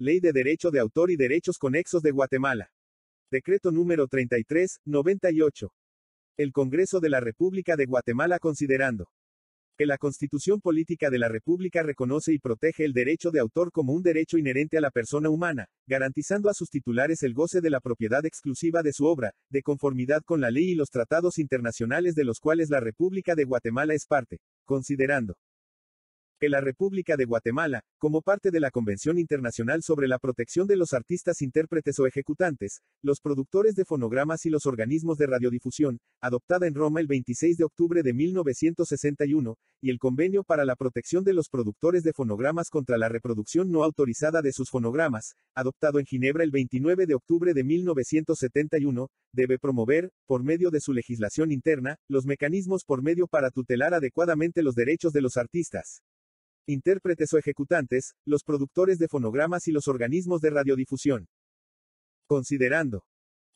Ley de Derecho de Autor y Derechos Conexos de Guatemala. Decreto número 33, 98. El Congreso de la República de Guatemala considerando que la Constitución Política de la República reconoce y protege el derecho de autor como un derecho inherente a la persona humana, garantizando a sus titulares el goce de la propiedad exclusiva de su obra, de conformidad con la ley y los tratados internacionales de los cuales la República de Guatemala es parte, considerando que la República de Guatemala, como parte de la Convención Internacional sobre la Protección de los Artistas Intérpretes o Ejecutantes, los productores de fonogramas y los organismos de radiodifusión, adoptada en Roma el 26 de octubre de 1961, y el Convenio para la Protección de los Productores de Fonogramas contra la reproducción no autorizada de sus fonogramas, adoptado en Ginebra el 29 de octubre de 1971, debe promover, por medio de su legislación interna, los mecanismos por medio para tutelar adecuadamente los derechos de los artistas intérpretes o ejecutantes, los productores de fonogramas y los organismos de radiodifusión. Considerando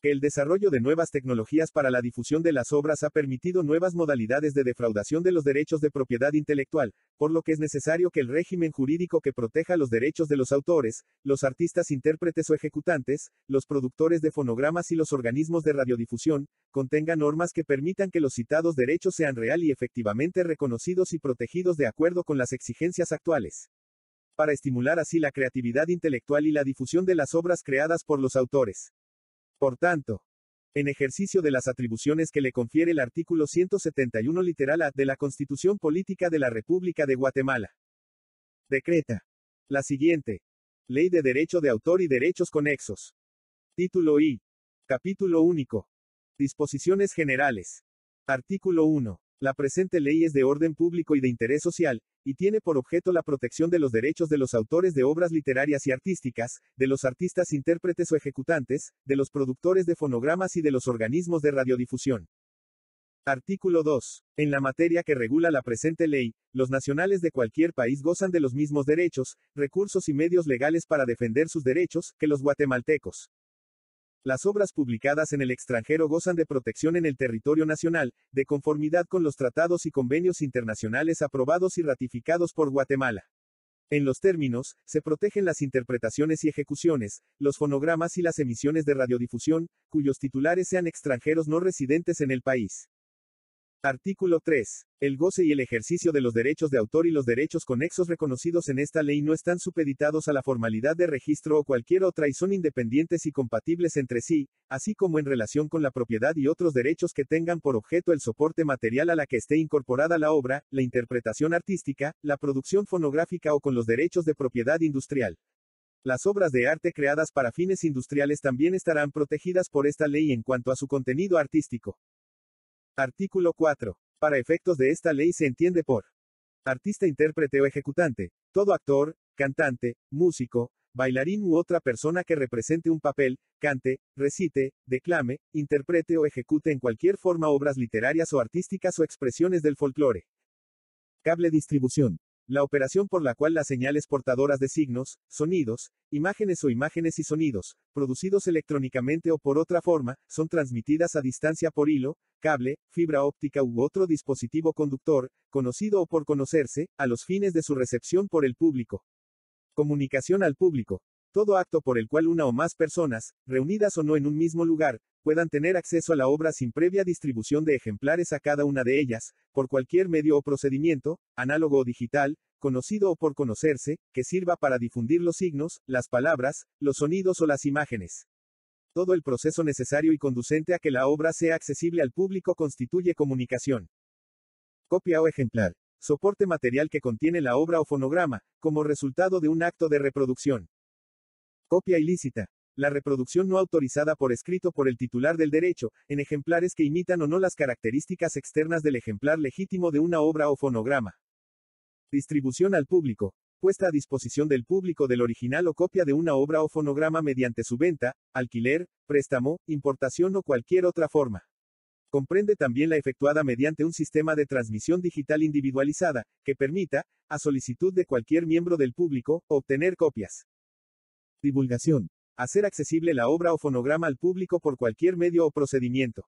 que el desarrollo de nuevas tecnologías para la difusión de las obras ha permitido nuevas modalidades de defraudación de los derechos de propiedad intelectual, por lo que es necesario que el régimen jurídico que proteja los derechos de los autores, los artistas intérpretes o ejecutantes, los productores de fonogramas y los organismos de radiodifusión, contenga normas que permitan que los citados derechos sean real y efectivamente reconocidos y protegidos de acuerdo con las exigencias actuales. Para estimular así la creatividad intelectual y la difusión de las obras creadas por los autores. Por tanto, en ejercicio de las atribuciones que le confiere el artículo 171 literal A de la Constitución Política de la República de Guatemala. Decreta. La siguiente. Ley de Derecho de Autor y Derechos Conexos. Título I. Capítulo único. Disposiciones generales. Artículo 1. La presente ley es de orden público y de interés social, y tiene por objeto la protección de los derechos de los autores de obras literarias y artísticas, de los artistas intérpretes o ejecutantes, de los productores de fonogramas y de los organismos de radiodifusión. Artículo 2. En la materia que regula la presente ley, los nacionales de cualquier país gozan de los mismos derechos, recursos y medios legales para defender sus derechos, que los guatemaltecos. Las obras publicadas en el extranjero gozan de protección en el territorio nacional, de conformidad con los tratados y convenios internacionales aprobados y ratificados por Guatemala. En los términos, se protegen las interpretaciones y ejecuciones, los fonogramas y las emisiones de radiodifusión, cuyos titulares sean extranjeros no residentes en el país. Artículo 3. El goce y el ejercicio de los derechos de autor y los derechos conexos reconocidos en esta ley no están supeditados a la formalidad de registro o cualquier otra y son independientes y compatibles entre sí, así como en relación con la propiedad y otros derechos que tengan por objeto el soporte material a la que esté incorporada la obra, la interpretación artística, la producción fonográfica o con los derechos de propiedad industrial. Las obras de arte creadas para fines industriales también estarán protegidas por esta ley en cuanto a su contenido artístico. Artículo 4. Para efectos de esta ley se entiende por artista, intérprete o ejecutante, todo actor, cantante, músico, bailarín u otra persona que represente un papel, cante, recite, declame, interprete o ejecute en cualquier forma obras literarias o artísticas o expresiones del folclore. Cable distribución. La operación por la cual las señales portadoras de signos, sonidos, imágenes o imágenes y sonidos, producidos electrónicamente o por otra forma, son transmitidas a distancia por hilo, cable, fibra óptica u otro dispositivo conductor, conocido o por conocerse, a los fines de su recepción por el público. Comunicación al público. Todo acto por el cual una o más personas, reunidas o no en un mismo lugar, puedan tener acceso a la obra sin previa distribución de ejemplares a cada una de ellas, por cualquier medio o procedimiento, análogo o digital, conocido o por conocerse, que sirva para difundir los signos, las palabras, los sonidos o las imágenes. Todo el proceso necesario y conducente a que la obra sea accesible al público constituye comunicación. Copia o ejemplar. Soporte material que contiene la obra o fonograma, como resultado de un acto de reproducción. Copia ilícita. La reproducción no autorizada por escrito por el titular del derecho, en ejemplares que imitan o no las características externas del ejemplar legítimo de una obra o fonograma. Distribución al público. Puesta a disposición del público del original o copia de una obra o fonograma mediante su venta, alquiler, préstamo, importación o cualquier otra forma. Comprende también la efectuada mediante un sistema de transmisión digital individualizada, que permita, a solicitud de cualquier miembro del público, obtener copias. Divulgación. Hacer accesible la obra o fonograma al público por cualquier medio o procedimiento.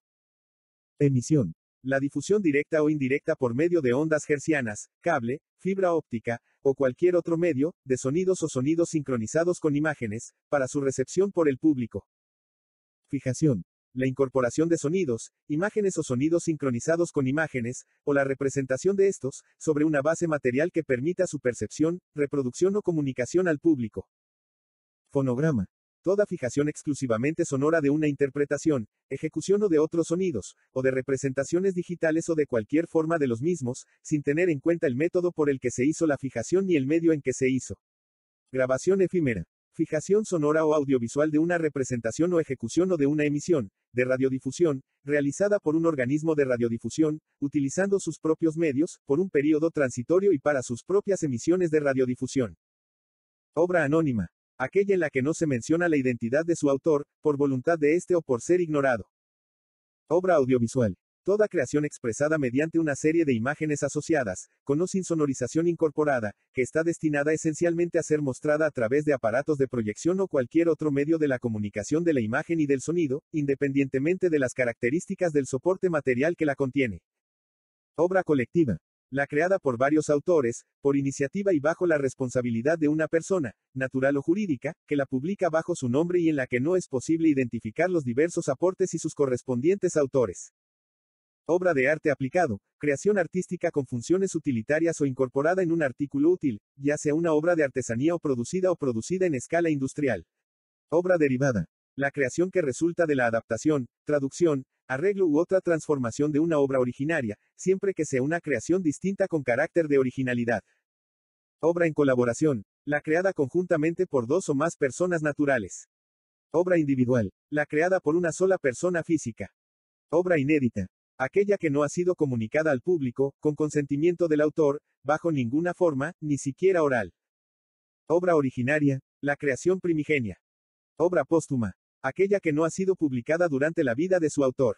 Emisión. La difusión directa o indirecta por medio de ondas hercianas, cable, fibra óptica, o cualquier otro medio, de sonidos o sonidos sincronizados con imágenes, para su recepción por el público. Fijación. La incorporación de sonidos, imágenes o sonidos sincronizados con imágenes, o la representación de estos, sobre una base material que permita su percepción, reproducción o comunicación al público. Fonograma. Toda fijación exclusivamente sonora de una interpretación, ejecución o de otros sonidos, o de representaciones digitales o de cualquier forma de los mismos, sin tener en cuenta el método por el que se hizo la fijación ni el medio en que se hizo. Grabación efímera. Fijación sonora o audiovisual de una representación o ejecución o de una emisión, de radiodifusión, realizada por un organismo de radiodifusión, utilizando sus propios medios, por un periodo transitorio y para sus propias emisiones de radiodifusión. Obra anónima aquella en la que no se menciona la identidad de su autor, por voluntad de éste o por ser ignorado. Obra audiovisual. Toda creación expresada mediante una serie de imágenes asociadas, con o sin sonorización incorporada, que está destinada esencialmente a ser mostrada a través de aparatos de proyección o cualquier otro medio de la comunicación de la imagen y del sonido, independientemente de las características del soporte material que la contiene. Obra colectiva la creada por varios autores, por iniciativa y bajo la responsabilidad de una persona, natural o jurídica, que la publica bajo su nombre y en la que no es posible identificar los diversos aportes y sus correspondientes autores. Obra de arte aplicado, creación artística con funciones utilitarias o incorporada en un artículo útil, ya sea una obra de artesanía o producida o producida en escala industrial. Obra derivada. La creación que resulta de la adaptación, traducción, arreglo u otra transformación de una obra originaria, siempre que sea una creación distinta con carácter de originalidad. Obra en colaboración, la creada conjuntamente por dos o más personas naturales. Obra individual, la creada por una sola persona física. Obra inédita, aquella que no ha sido comunicada al público, con consentimiento del autor, bajo ninguna forma, ni siquiera oral. Obra originaria, la creación primigenia. Obra póstuma, aquella que no ha sido publicada durante la vida de su autor.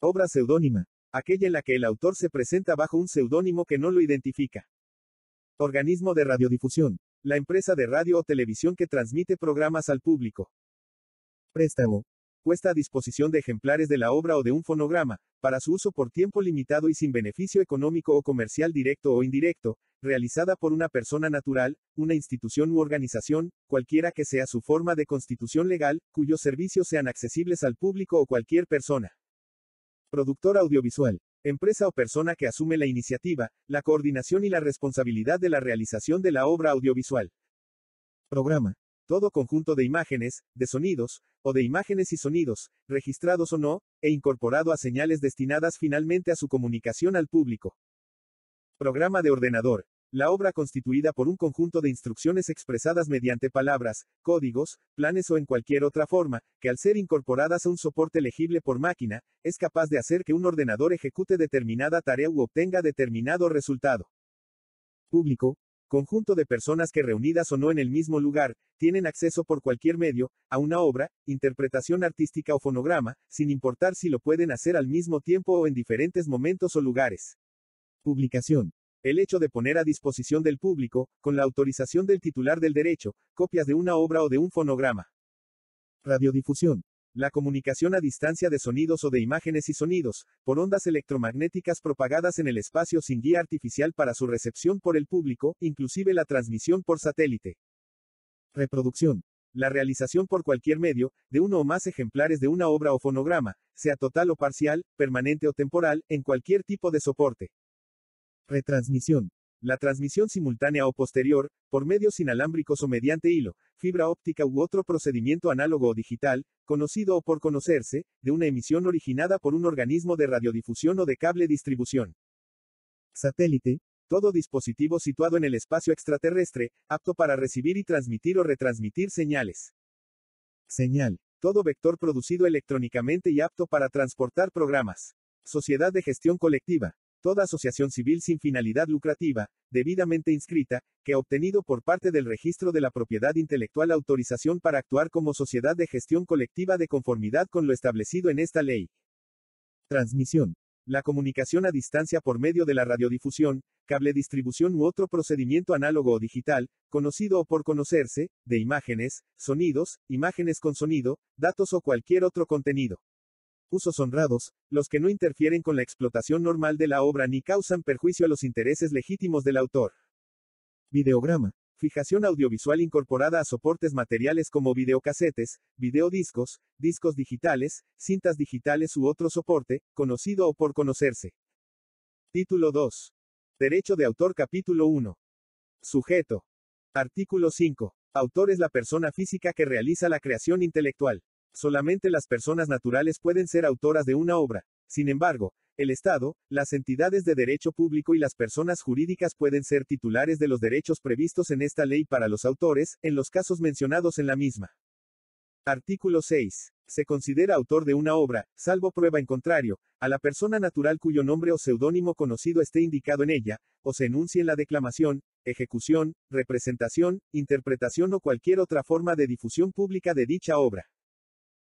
Obra seudónima, aquella en la que el autor se presenta bajo un seudónimo que no lo identifica. Organismo de radiodifusión, la empresa de radio o televisión que transmite programas al público. Préstamo, puesta a disposición de ejemplares de la obra o de un fonograma, para su uso por tiempo limitado y sin beneficio económico o comercial directo o indirecto, realizada por una persona natural, una institución u organización, cualquiera que sea su forma de constitución legal, cuyos servicios sean accesibles al público o cualquier persona. Productor audiovisual. Empresa o persona que asume la iniciativa, la coordinación y la responsabilidad de la realización de la obra audiovisual. Programa todo conjunto de imágenes, de sonidos, o de imágenes y sonidos, registrados o no, e incorporado a señales destinadas finalmente a su comunicación al público. Programa de ordenador. La obra constituida por un conjunto de instrucciones expresadas mediante palabras, códigos, planes o en cualquier otra forma, que al ser incorporadas a un soporte legible por máquina, es capaz de hacer que un ordenador ejecute determinada tarea u obtenga determinado resultado. Público, Conjunto de personas que reunidas o no en el mismo lugar, tienen acceso por cualquier medio, a una obra, interpretación artística o fonograma, sin importar si lo pueden hacer al mismo tiempo o en diferentes momentos o lugares. Publicación. El hecho de poner a disposición del público, con la autorización del titular del derecho, copias de una obra o de un fonograma. Radiodifusión. La comunicación a distancia de sonidos o de imágenes y sonidos, por ondas electromagnéticas propagadas en el espacio sin guía artificial para su recepción por el público, inclusive la transmisión por satélite. Reproducción. La realización por cualquier medio, de uno o más ejemplares de una obra o fonograma, sea total o parcial, permanente o temporal, en cualquier tipo de soporte. Retransmisión. La transmisión simultánea o posterior, por medios inalámbricos o mediante hilo, fibra óptica u otro procedimiento análogo o digital, conocido o por conocerse, de una emisión originada por un organismo de radiodifusión o de cable distribución. Satélite. Todo dispositivo situado en el espacio extraterrestre, apto para recibir y transmitir o retransmitir señales. Señal. Todo vector producido electrónicamente y apto para transportar programas. Sociedad de gestión colectiva. Toda asociación civil sin finalidad lucrativa, debidamente inscrita, que ha obtenido por parte del registro de la propiedad intelectual autorización para actuar como sociedad de gestión colectiva de conformidad con lo establecido en esta ley. Transmisión. La comunicación a distancia por medio de la radiodifusión, cable distribución u otro procedimiento análogo o digital, conocido o por conocerse, de imágenes, sonidos, imágenes con sonido, datos o cualquier otro contenido. Usos honrados, los que no interfieren con la explotación normal de la obra ni causan perjuicio a los intereses legítimos del autor. Videograma. Fijación audiovisual incorporada a soportes materiales como videocasetes, videodiscos, discos digitales, cintas digitales u otro soporte, conocido o por conocerse. Título 2. Derecho de autor capítulo 1. Sujeto. Artículo 5. Autor es la persona física que realiza la creación intelectual. Solamente las personas naturales pueden ser autoras de una obra. Sin embargo, el Estado, las entidades de derecho público y las personas jurídicas pueden ser titulares de los derechos previstos en esta ley para los autores, en los casos mencionados en la misma. Artículo 6. Se considera autor de una obra, salvo prueba en contrario, a la persona natural cuyo nombre o seudónimo conocido esté indicado en ella, o se enuncie en la declamación, ejecución, representación, interpretación o cualquier otra forma de difusión pública de dicha obra.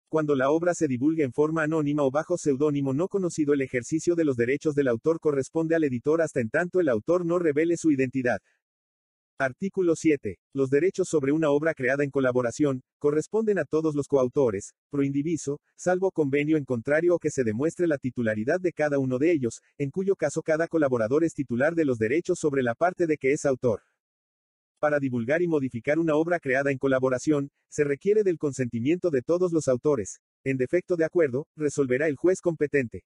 Cuando la obra se divulgue en forma anónima o bajo seudónimo no conocido, el ejercicio de los derechos del autor corresponde al editor hasta en tanto el autor no revele su identidad. Artículo 7. Los derechos sobre una obra creada en colaboración, corresponden a todos los coautores, pro indiviso, salvo convenio en contrario o que se demuestre la titularidad de cada uno de ellos, en cuyo caso cada colaborador es titular de los derechos sobre la parte de que es autor. Para divulgar y modificar una obra creada en colaboración, se requiere del consentimiento de todos los autores. En defecto de acuerdo, resolverá el juez competente.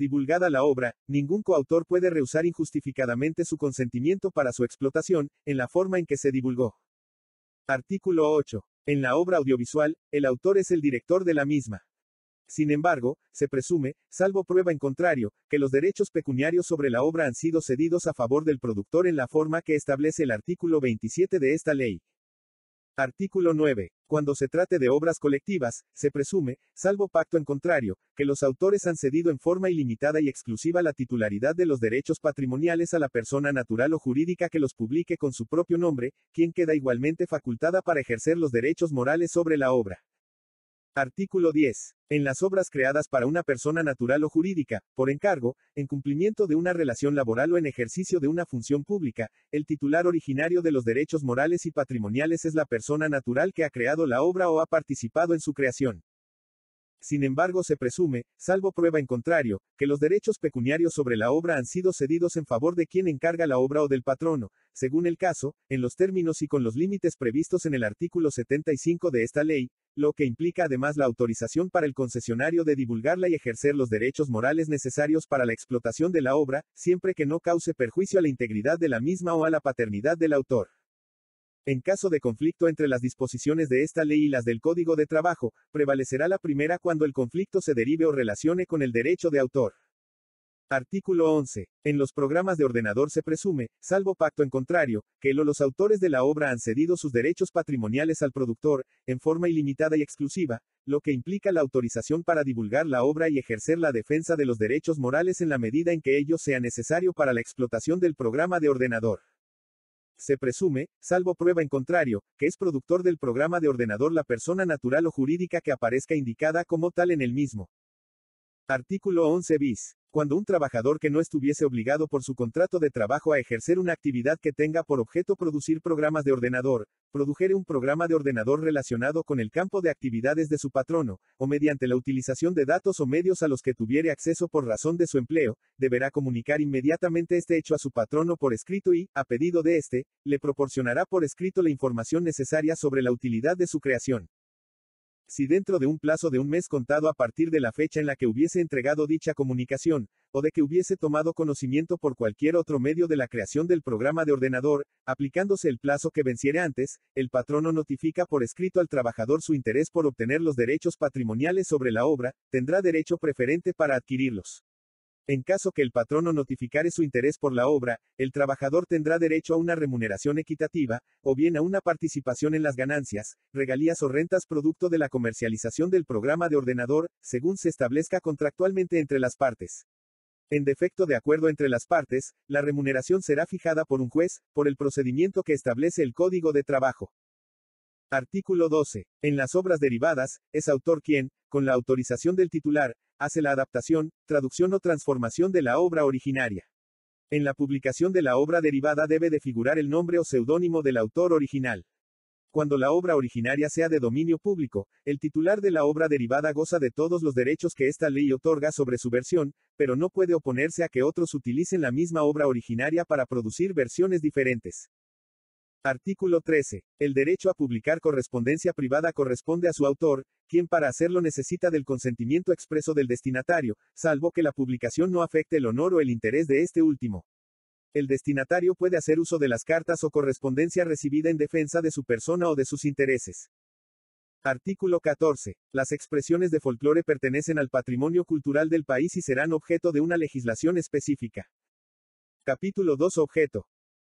Divulgada la obra, ningún coautor puede rehusar injustificadamente su consentimiento para su explotación, en la forma en que se divulgó. Artículo 8. En la obra audiovisual, el autor es el director de la misma. Sin embargo, se presume, salvo prueba en contrario, que los derechos pecuniarios sobre la obra han sido cedidos a favor del productor en la forma que establece el artículo 27 de esta ley. Artículo 9. Cuando se trate de obras colectivas, se presume, salvo pacto en contrario, que los autores han cedido en forma ilimitada y exclusiva la titularidad de los derechos patrimoniales a la persona natural o jurídica que los publique con su propio nombre, quien queda igualmente facultada para ejercer los derechos morales sobre la obra. Artículo 10. En las obras creadas para una persona natural o jurídica, por encargo, en cumplimiento de una relación laboral o en ejercicio de una función pública, el titular originario de los derechos morales y patrimoniales es la persona natural que ha creado la obra o ha participado en su creación. Sin embargo, se presume, salvo prueba en contrario, que los derechos pecuniarios sobre la obra han sido cedidos en favor de quien encarga la obra o del patrono, según el caso, en los términos y con los límites previstos en el artículo 75 de esta ley, lo que implica además la autorización para el concesionario de divulgarla y ejercer los derechos morales necesarios para la explotación de la obra, siempre que no cause perjuicio a la integridad de la misma o a la paternidad del autor. En caso de conflicto entre las disposiciones de esta ley y las del Código de Trabajo, prevalecerá la primera cuando el conflicto se derive o relacione con el derecho de autor. Artículo 11. En los programas de ordenador se presume, salvo pacto en contrario, que los autores de la obra han cedido sus derechos patrimoniales al productor, en forma ilimitada y exclusiva, lo que implica la autorización para divulgar la obra y ejercer la defensa de los derechos morales en la medida en que ello sea necesario para la explotación del programa de ordenador. Se presume, salvo prueba en contrario, que es productor del programa de ordenador la persona natural o jurídica que aparezca indicada como tal en el mismo. Artículo 11 bis. Cuando un trabajador que no estuviese obligado por su contrato de trabajo a ejercer una actividad que tenga por objeto producir programas de ordenador, produjere un programa de ordenador relacionado con el campo de actividades de su patrono, o mediante la utilización de datos o medios a los que tuviere acceso por razón de su empleo, deberá comunicar inmediatamente este hecho a su patrono por escrito y, a pedido de éste, le proporcionará por escrito la información necesaria sobre la utilidad de su creación. Si dentro de un plazo de un mes contado a partir de la fecha en la que hubiese entregado dicha comunicación, o de que hubiese tomado conocimiento por cualquier otro medio de la creación del programa de ordenador, aplicándose el plazo que venciere antes, el patrono notifica por escrito al trabajador su interés por obtener los derechos patrimoniales sobre la obra, tendrá derecho preferente para adquirirlos. En caso que el patrono notificare su interés por la obra, el trabajador tendrá derecho a una remuneración equitativa, o bien a una participación en las ganancias, regalías o rentas producto de la comercialización del programa de ordenador, según se establezca contractualmente entre las partes. En defecto de acuerdo entre las partes, la remuneración será fijada por un juez, por el procedimiento que establece el Código de Trabajo. Artículo 12. En las obras derivadas, es autor quien, con la autorización del titular, hace la adaptación, traducción o transformación de la obra originaria. En la publicación de la obra derivada debe de figurar el nombre o seudónimo del autor original. Cuando la obra originaria sea de dominio público, el titular de la obra derivada goza de todos los derechos que esta ley otorga sobre su versión, pero no puede oponerse a que otros utilicen la misma obra originaria para producir versiones diferentes. Artículo 13. El derecho a publicar correspondencia privada corresponde a su autor, quien para hacerlo necesita del consentimiento expreso del destinatario, salvo que la publicación no afecte el honor o el interés de este último. El destinatario puede hacer uso de las cartas o correspondencia recibida en defensa de su persona o de sus intereses. Artículo 14. Las expresiones de folclore pertenecen al patrimonio cultural del país y serán objeto de una legislación específica. Capítulo 2. Objeto.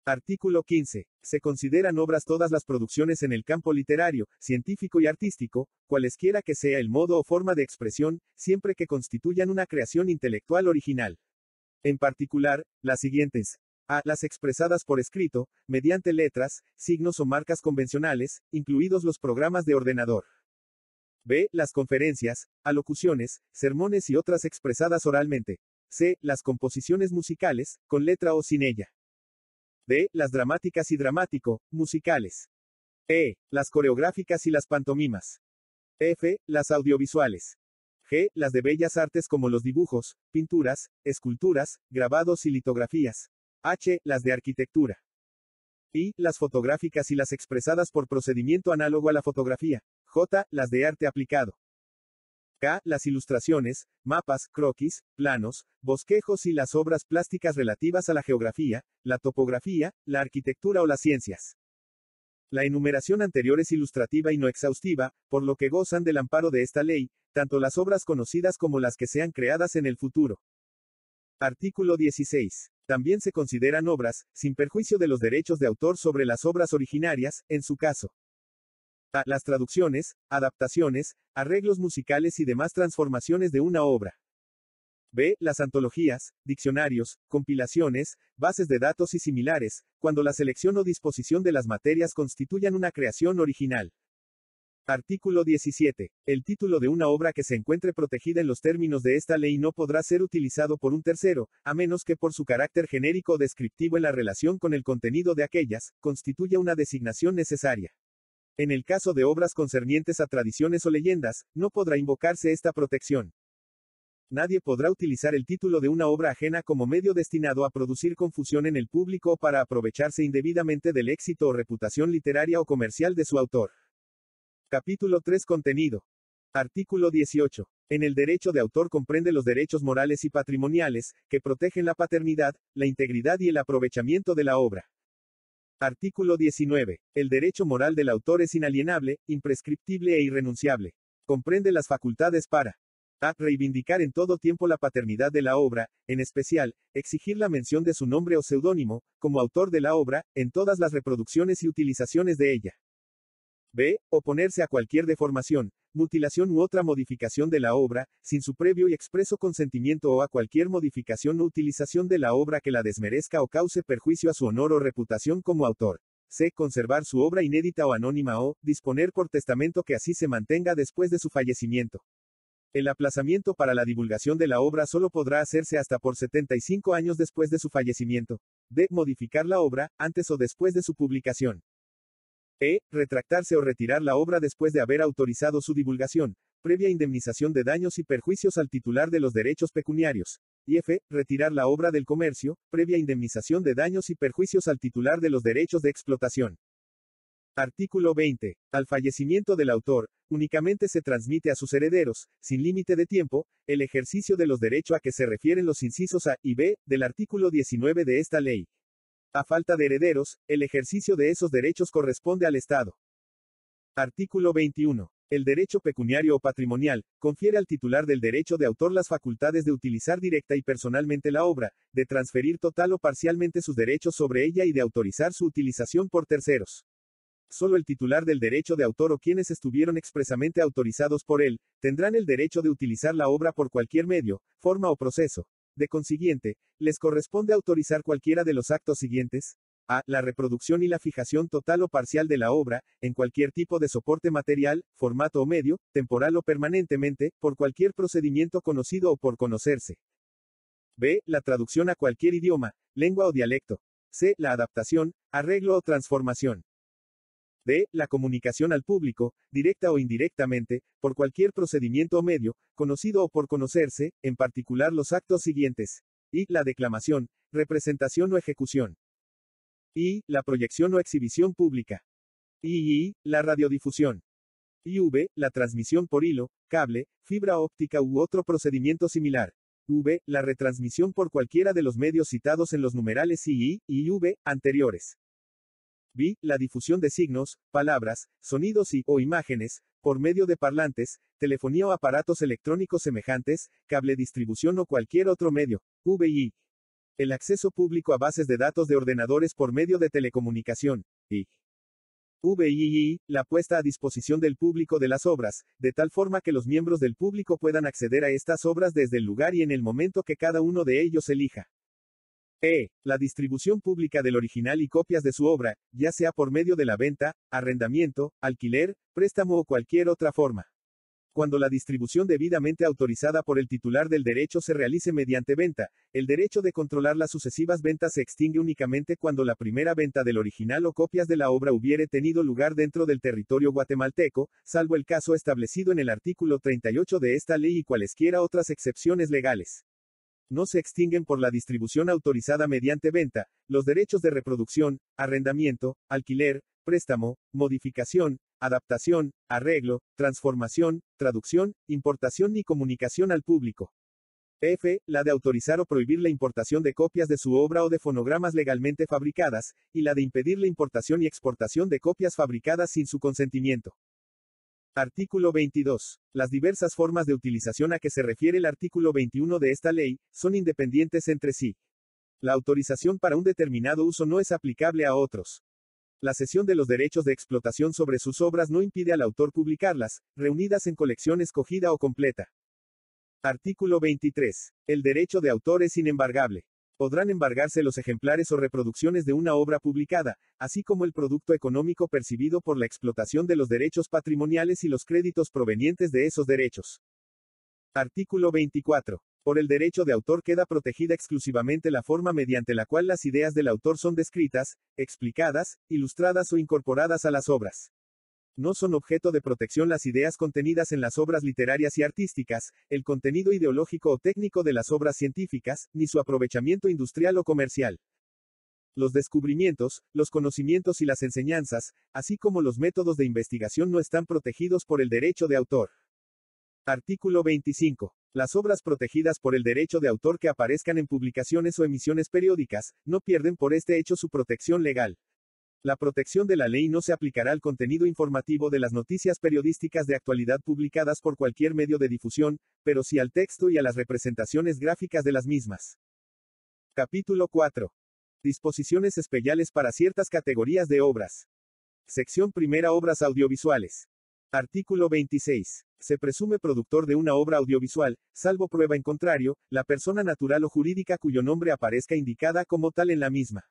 Artículo 15. Se consideran obras todas las producciones en el campo literario, científico y artístico, cualesquiera que sea el modo o forma de expresión, siempre que constituyan una creación intelectual original. En particular, las siguientes. A. Las expresadas por escrito, mediante letras, signos o marcas convencionales, incluidos los programas de ordenador. B. Las conferencias, alocuciones, sermones y otras expresadas oralmente. C. Las composiciones musicales, con letra o sin ella. D. Las dramáticas y dramático, musicales. E. Las coreográficas y las pantomimas. F. Las audiovisuales. G. Las de bellas artes como los dibujos, pinturas, esculturas, grabados y litografías. H. Las de arquitectura. I. Las fotográficas y las expresadas por procedimiento análogo a la fotografía. J. Las de arte aplicado. K. Las ilustraciones, mapas, croquis, planos, bosquejos y las obras plásticas relativas a la geografía, la topografía, la arquitectura o las ciencias. La enumeración anterior es ilustrativa y no exhaustiva, por lo que gozan del amparo de esta ley, tanto las obras conocidas como las que sean creadas en el futuro. Artículo 16. También se consideran obras, sin perjuicio de los derechos de autor sobre las obras originarias, en su caso. A. Las traducciones, adaptaciones, arreglos musicales y demás transformaciones de una obra. B. Las antologías, diccionarios, compilaciones, bases de datos y similares, cuando la selección o disposición de las materias constituyan una creación original. Artículo 17. El título de una obra que se encuentre protegida en los términos de esta ley no podrá ser utilizado por un tercero, a menos que por su carácter genérico o descriptivo en la relación con el contenido de aquellas, constituya una designación necesaria. En el caso de obras concernientes a tradiciones o leyendas, no podrá invocarse esta protección. Nadie podrá utilizar el título de una obra ajena como medio destinado a producir confusión en el público o para aprovecharse indebidamente del éxito o reputación literaria o comercial de su autor. Capítulo 3 Contenido. Artículo 18. En el derecho de autor comprende los derechos morales y patrimoniales, que protegen la paternidad, la integridad y el aprovechamiento de la obra. Artículo 19. El derecho moral del autor es inalienable, imprescriptible e irrenunciable. Comprende las facultades para a. Reivindicar en todo tiempo la paternidad de la obra, en especial, exigir la mención de su nombre o seudónimo, como autor de la obra, en todas las reproducciones y utilizaciones de ella. B. Oponerse a cualquier deformación, mutilación u otra modificación de la obra, sin su previo y expreso consentimiento o a cualquier modificación o utilización de la obra que la desmerezca o cause perjuicio a su honor o reputación como autor. C. Conservar su obra inédita o anónima o, disponer por testamento que así se mantenga después de su fallecimiento. El aplazamiento para la divulgación de la obra solo podrá hacerse hasta por 75 años después de su fallecimiento. D. Modificar la obra, antes o después de su publicación. E. Retractarse o retirar la obra después de haber autorizado su divulgación, previa indemnización de daños y perjuicios al titular de los derechos pecuniarios. Y F. Retirar la obra del comercio, previa indemnización de daños y perjuicios al titular de los derechos de explotación. Artículo 20. Al fallecimiento del autor, únicamente se transmite a sus herederos, sin límite de tiempo, el ejercicio de los derechos a que se refieren los incisos A y B del artículo 19 de esta ley. A falta de herederos, el ejercicio de esos derechos corresponde al Estado. Artículo 21. El derecho pecuniario o patrimonial, confiere al titular del derecho de autor las facultades de utilizar directa y personalmente la obra, de transferir total o parcialmente sus derechos sobre ella y de autorizar su utilización por terceros. Solo el titular del derecho de autor o quienes estuvieron expresamente autorizados por él, tendrán el derecho de utilizar la obra por cualquier medio, forma o proceso, de consiguiente, les corresponde autorizar cualquiera de los actos siguientes. A. La reproducción y la fijación total o parcial de la obra, en cualquier tipo de soporte material, formato o medio, temporal o permanentemente, por cualquier procedimiento conocido o por conocerse. B. La traducción a cualquier idioma, lengua o dialecto. C. La adaptación, arreglo o transformación. D. La comunicación al público, directa o indirectamente, por cualquier procedimiento o medio, conocido o por conocerse, en particular los actos siguientes. Y. La declamación, representación o ejecución. Y. La proyección o exhibición pública. Y. La radiodifusión. Y. V. La transmisión por hilo, cable, fibra óptica u otro procedimiento similar. V. La retransmisión por cualquiera de los medios citados en los numerales I y V anteriores. B. La difusión de signos, palabras, sonidos y o imágenes, por medio de parlantes, telefonía o aparatos electrónicos semejantes, cable distribución o cualquier otro medio. VI. El acceso público a bases de datos de ordenadores por medio de telecomunicación. Y. VII, la puesta a disposición del público de las obras, de tal forma que los miembros del público puedan acceder a estas obras desde el lugar y en el momento que cada uno de ellos elija. E. La distribución pública del original y copias de su obra, ya sea por medio de la venta, arrendamiento, alquiler, préstamo o cualquier otra forma cuando la distribución debidamente autorizada por el titular del derecho se realice mediante venta, el derecho de controlar las sucesivas ventas se extingue únicamente cuando la primera venta del original o copias de la obra hubiere tenido lugar dentro del territorio guatemalteco, salvo el caso establecido en el artículo 38 de esta ley y cualesquiera otras excepciones legales. No se extinguen por la distribución autorizada mediante venta, los derechos de reproducción, arrendamiento, alquiler, préstamo, modificación, adaptación, arreglo, transformación, traducción, importación ni comunicación al público. F. La de autorizar o prohibir la importación de copias de su obra o de fonogramas legalmente fabricadas, y la de impedir la importación y exportación de copias fabricadas sin su consentimiento. Artículo 22. Las diversas formas de utilización a que se refiere el artículo 21 de esta ley, son independientes entre sí. La autorización para un determinado uso no es aplicable a otros. La cesión de los derechos de explotación sobre sus obras no impide al autor publicarlas, reunidas en colección escogida o completa. Artículo 23. El derecho de autor es inembargable. Podrán embargarse los ejemplares o reproducciones de una obra publicada, así como el producto económico percibido por la explotación de los derechos patrimoniales y los créditos provenientes de esos derechos. Artículo 24. Por el derecho de autor queda protegida exclusivamente la forma mediante la cual las ideas del autor son descritas, explicadas, ilustradas o incorporadas a las obras. No son objeto de protección las ideas contenidas en las obras literarias y artísticas, el contenido ideológico o técnico de las obras científicas, ni su aprovechamiento industrial o comercial. Los descubrimientos, los conocimientos y las enseñanzas, así como los métodos de investigación no están protegidos por el derecho de autor. Artículo 25. Las obras protegidas por el derecho de autor que aparezcan en publicaciones o emisiones periódicas, no pierden por este hecho su protección legal. La protección de la ley no se aplicará al contenido informativo de las noticias periodísticas de actualidad publicadas por cualquier medio de difusión, pero sí al texto y a las representaciones gráficas de las mismas. Capítulo 4. Disposiciones especiales para ciertas categorías de obras. Sección primera Obras audiovisuales. Artículo 26. Se presume productor de una obra audiovisual, salvo prueba en contrario, la persona natural o jurídica cuyo nombre aparezca indicada como tal en la misma.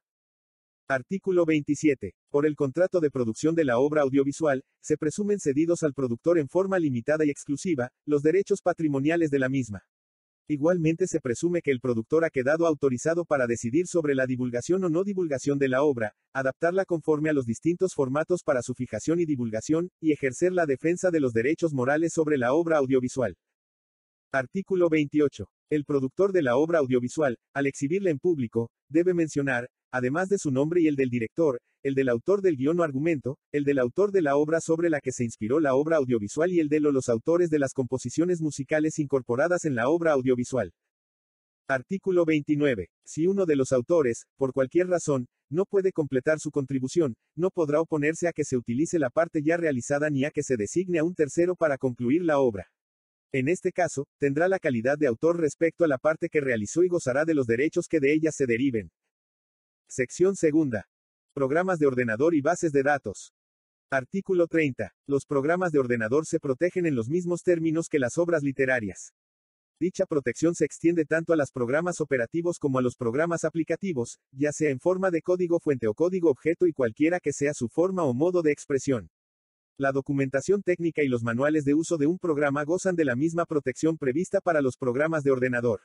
Artículo 27. Por el contrato de producción de la obra audiovisual, se presumen cedidos al productor en forma limitada y exclusiva, los derechos patrimoniales de la misma. Igualmente se presume que el productor ha quedado autorizado para decidir sobre la divulgación o no divulgación de la obra, adaptarla conforme a los distintos formatos para su fijación y divulgación, y ejercer la defensa de los derechos morales sobre la obra audiovisual. Artículo 28. El productor de la obra audiovisual, al exhibirla en público, debe mencionar, además de su nombre y el del director, el del autor del guion o argumento, el del autor de la obra sobre la que se inspiró la obra audiovisual y el de los autores de las composiciones musicales incorporadas en la obra audiovisual. Artículo 29. Si uno de los autores, por cualquier razón, no puede completar su contribución, no podrá oponerse a que se utilice la parte ya realizada ni a que se designe a un tercero para concluir la obra. En este caso, tendrá la calidad de autor respecto a la parte que realizó y gozará de los derechos que de ella se deriven. Sección segunda. Programas de ordenador y bases de datos. Artículo 30. Los programas de ordenador se protegen en los mismos términos que las obras literarias. Dicha protección se extiende tanto a los programas operativos como a los programas aplicativos, ya sea en forma de código fuente o código objeto y cualquiera que sea su forma o modo de expresión. La documentación técnica y los manuales de uso de un programa gozan de la misma protección prevista para los programas de ordenador.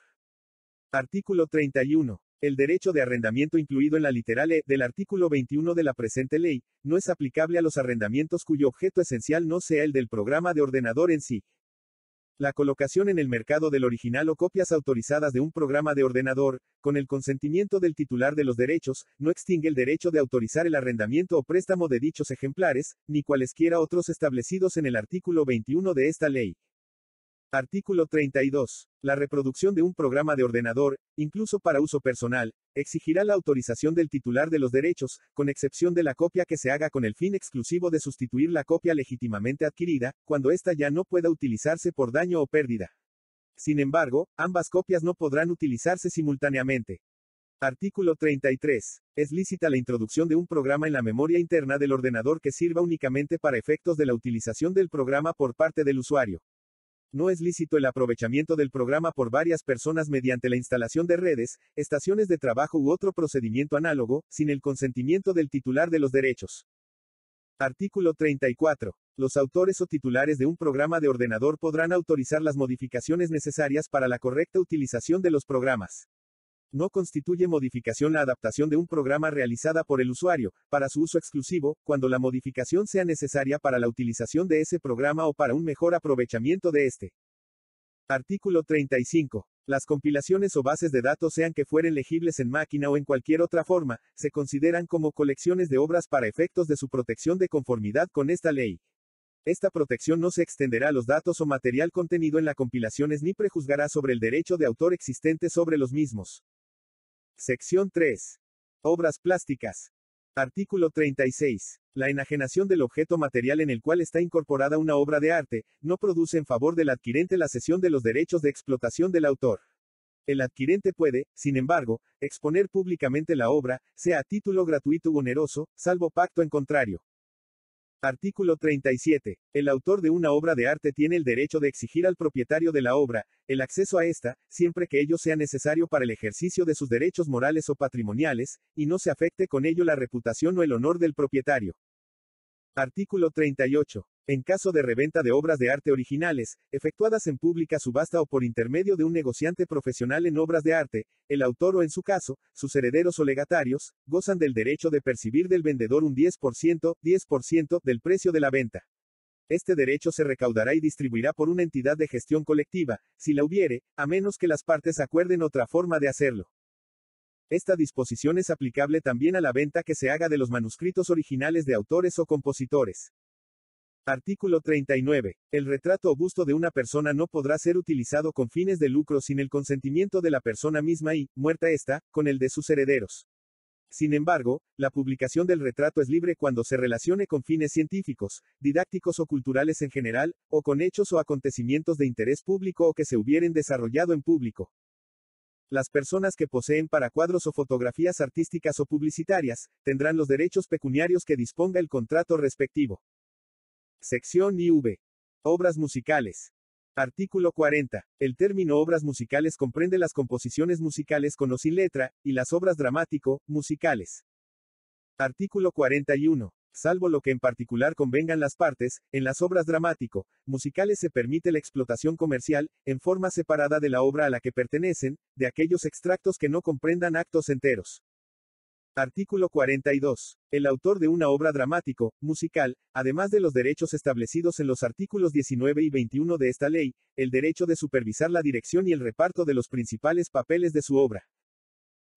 Artículo 31. El derecho de arrendamiento incluido en la literal E del artículo 21 de la presente ley, no es aplicable a los arrendamientos cuyo objeto esencial no sea el del programa de ordenador en sí. La colocación en el mercado del original o copias autorizadas de un programa de ordenador, con el consentimiento del titular de los derechos, no extingue el derecho de autorizar el arrendamiento o préstamo de dichos ejemplares, ni cualesquiera otros establecidos en el artículo 21 de esta ley. Artículo 32. La reproducción de un programa de ordenador, incluso para uso personal, exigirá la autorización del titular de los derechos, con excepción de la copia que se haga con el fin exclusivo de sustituir la copia legítimamente adquirida, cuando ésta ya no pueda utilizarse por daño o pérdida. Sin embargo, ambas copias no podrán utilizarse simultáneamente. Artículo 33. Es lícita la introducción de un programa en la memoria interna del ordenador que sirva únicamente para efectos de la utilización del programa por parte del usuario. No es lícito el aprovechamiento del programa por varias personas mediante la instalación de redes, estaciones de trabajo u otro procedimiento análogo, sin el consentimiento del titular de los derechos. Artículo 34. Los autores o titulares de un programa de ordenador podrán autorizar las modificaciones necesarias para la correcta utilización de los programas. No constituye modificación la adaptación de un programa realizada por el usuario, para su uso exclusivo, cuando la modificación sea necesaria para la utilización de ese programa o para un mejor aprovechamiento de este. Artículo 35. Las compilaciones o bases de datos sean que fueren legibles en máquina o en cualquier otra forma, se consideran como colecciones de obras para efectos de su protección de conformidad con esta ley. Esta protección no se extenderá a los datos o material contenido en las compilaciones ni prejuzgará sobre el derecho de autor existente sobre los mismos. Sección 3. Obras plásticas. Artículo 36. La enajenación del objeto material en el cual está incorporada una obra de arte, no produce en favor del adquirente la cesión de los derechos de explotación del autor. El adquirente puede, sin embargo, exponer públicamente la obra, sea a título gratuito u oneroso, salvo pacto en contrario. Artículo 37. El autor de una obra de arte tiene el derecho de exigir al propietario de la obra, el acceso a esta, siempre que ello sea necesario para el ejercicio de sus derechos morales o patrimoniales, y no se afecte con ello la reputación o el honor del propietario. Artículo 38. En caso de reventa de obras de arte originales, efectuadas en pública subasta o por intermedio de un negociante profesional en obras de arte, el autor o en su caso, sus herederos o legatarios, gozan del derecho de percibir del vendedor un 10%, 10% del precio de la venta. Este derecho se recaudará y distribuirá por una entidad de gestión colectiva, si la hubiere, a menos que las partes acuerden otra forma de hacerlo. Esta disposición es aplicable también a la venta que se haga de los manuscritos originales de autores o compositores. Artículo 39. El retrato o busto de una persona no podrá ser utilizado con fines de lucro sin el consentimiento de la persona misma y, muerta ésta, con el de sus herederos. Sin embargo, la publicación del retrato es libre cuando se relacione con fines científicos, didácticos o culturales en general, o con hechos o acontecimientos de interés público o que se hubieren desarrollado en público. Las personas que poseen para cuadros o fotografías artísticas o publicitarias, tendrán los derechos pecuniarios que disponga el contrato respectivo. Sección IV. Obras musicales. Artículo 40. El término obras musicales comprende las composiciones musicales con o sin letra, y las obras dramático, musicales. Artículo 41. Salvo lo que en particular convengan las partes, en las obras dramático, musicales se permite la explotación comercial, en forma separada de la obra a la que pertenecen, de aquellos extractos que no comprendan actos enteros. Artículo 42. El autor de una obra dramático, musical, además de los derechos establecidos en los artículos 19 y 21 de esta ley, el derecho de supervisar la dirección y el reparto de los principales papeles de su obra.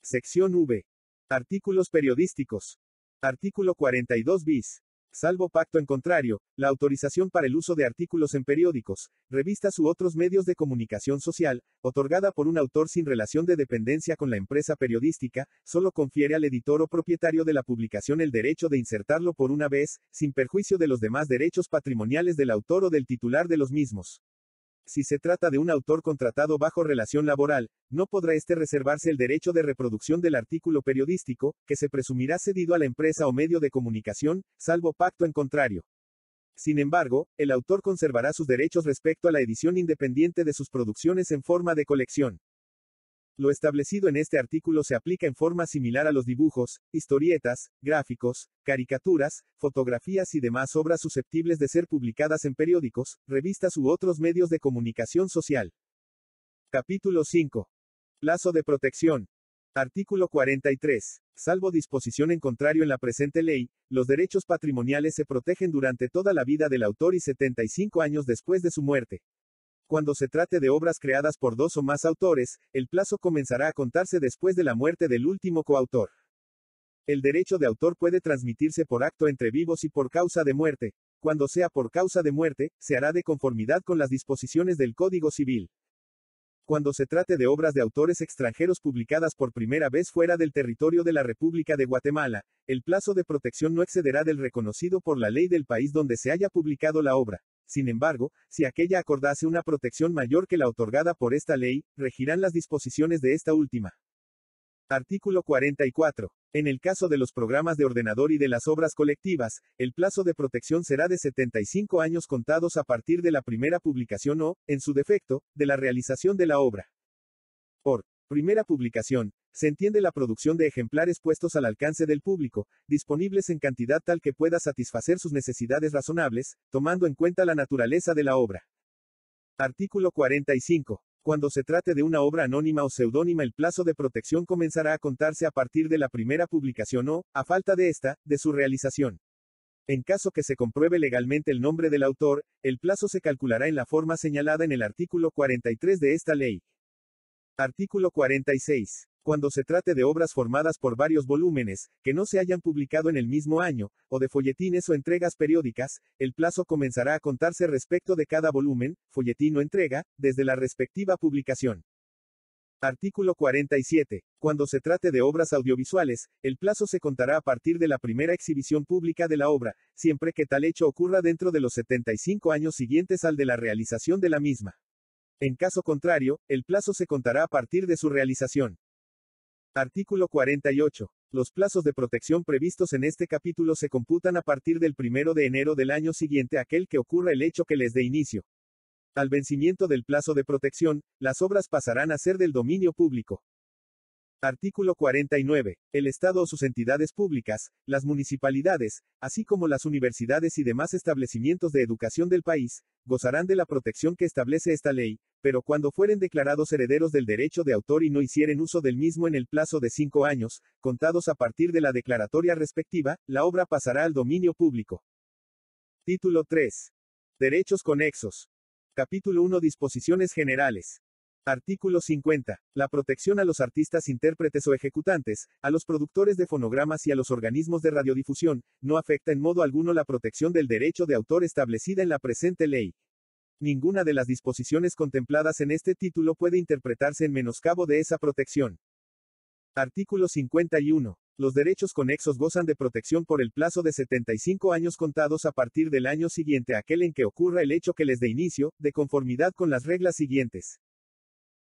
Sección V. Artículos periodísticos. Artículo 42 bis. Salvo pacto en contrario, la autorización para el uso de artículos en periódicos, revistas u otros medios de comunicación social, otorgada por un autor sin relación de dependencia con la empresa periodística, solo confiere al editor o propietario de la publicación el derecho de insertarlo por una vez, sin perjuicio de los demás derechos patrimoniales del autor o del titular de los mismos. Si se trata de un autor contratado bajo relación laboral, no podrá éste reservarse el derecho de reproducción del artículo periodístico, que se presumirá cedido a la empresa o medio de comunicación, salvo pacto en contrario. Sin embargo, el autor conservará sus derechos respecto a la edición independiente de sus producciones en forma de colección. Lo establecido en este artículo se aplica en forma similar a los dibujos, historietas, gráficos, caricaturas, fotografías y demás obras susceptibles de ser publicadas en periódicos, revistas u otros medios de comunicación social. Capítulo 5. Plazo de protección. Artículo 43. Salvo disposición en contrario en la presente ley, los derechos patrimoniales se protegen durante toda la vida del autor y 75 años después de su muerte. Cuando se trate de obras creadas por dos o más autores, el plazo comenzará a contarse después de la muerte del último coautor. El derecho de autor puede transmitirse por acto entre vivos y por causa de muerte. Cuando sea por causa de muerte, se hará de conformidad con las disposiciones del Código Civil. Cuando se trate de obras de autores extranjeros publicadas por primera vez fuera del territorio de la República de Guatemala, el plazo de protección no excederá del reconocido por la ley del país donde se haya publicado la obra. Sin embargo, si aquella acordase una protección mayor que la otorgada por esta ley, regirán las disposiciones de esta última. Artículo 44. En el caso de los programas de ordenador y de las obras colectivas, el plazo de protección será de 75 años contados a partir de la primera publicación o, en su defecto, de la realización de la obra. Por primera publicación, se entiende la producción de ejemplares puestos al alcance del público, disponibles en cantidad tal que pueda satisfacer sus necesidades razonables, tomando en cuenta la naturaleza de la obra. Artículo 45. Cuando se trate de una obra anónima o seudónima el plazo de protección comenzará a contarse a partir de la primera publicación o, a falta de esta, de su realización. En caso que se compruebe legalmente el nombre del autor, el plazo se calculará en la forma señalada en el artículo 43 de esta ley. Artículo 46. Cuando se trate de obras formadas por varios volúmenes, que no se hayan publicado en el mismo año, o de folletines o entregas periódicas, el plazo comenzará a contarse respecto de cada volumen, folletín o entrega, desde la respectiva publicación. Artículo 47. Cuando se trate de obras audiovisuales, el plazo se contará a partir de la primera exhibición pública de la obra, siempre que tal hecho ocurra dentro de los 75 años siguientes al de la realización de la misma. En caso contrario, el plazo se contará a partir de su realización. Artículo 48. Los plazos de protección previstos en este capítulo se computan a partir del primero de enero del año siguiente a aquel que ocurra el hecho que les dé inicio. Al vencimiento del plazo de protección, las obras pasarán a ser del dominio público. Artículo 49. El Estado o sus entidades públicas, las municipalidades, así como las universidades y demás establecimientos de educación del país, gozarán de la protección que establece esta ley, pero cuando fueren declarados herederos del derecho de autor y no hicieren uso del mismo en el plazo de cinco años, contados a partir de la declaratoria respectiva, la obra pasará al dominio público. Título 3. Derechos conexos. Capítulo 1 Disposiciones generales. Artículo 50. La protección a los artistas intérpretes o ejecutantes, a los productores de fonogramas y a los organismos de radiodifusión, no afecta en modo alguno la protección del derecho de autor establecida en la presente ley. Ninguna de las disposiciones contempladas en este título puede interpretarse en menoscabo de esa protección. Artículo 51. Los derechos conexos gozan de protección por el plazo de 75 años contados a partir del año siguiente a aquel en que ocurra el hecho que les dé inicio, de conformidad con las reglas siguientes.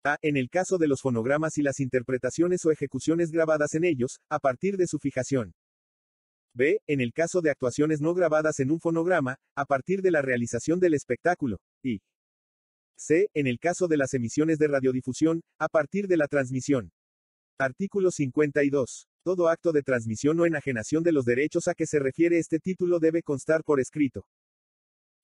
A. En el caso de los fonogramas y las interpretaciones o ejecuciones grabadas en ellos, a partir de su fijación. B. En el caso de actuaciones no grabadas en un fonograma, a partir de la realización del espectáculo. Y. C. En el caso de las emisiones de radiodifusión, a partir de la transmisión. Artículo 52. Todo acto de transmisión o enajenación de los derechos a que se refiere este título debe constar por escrito.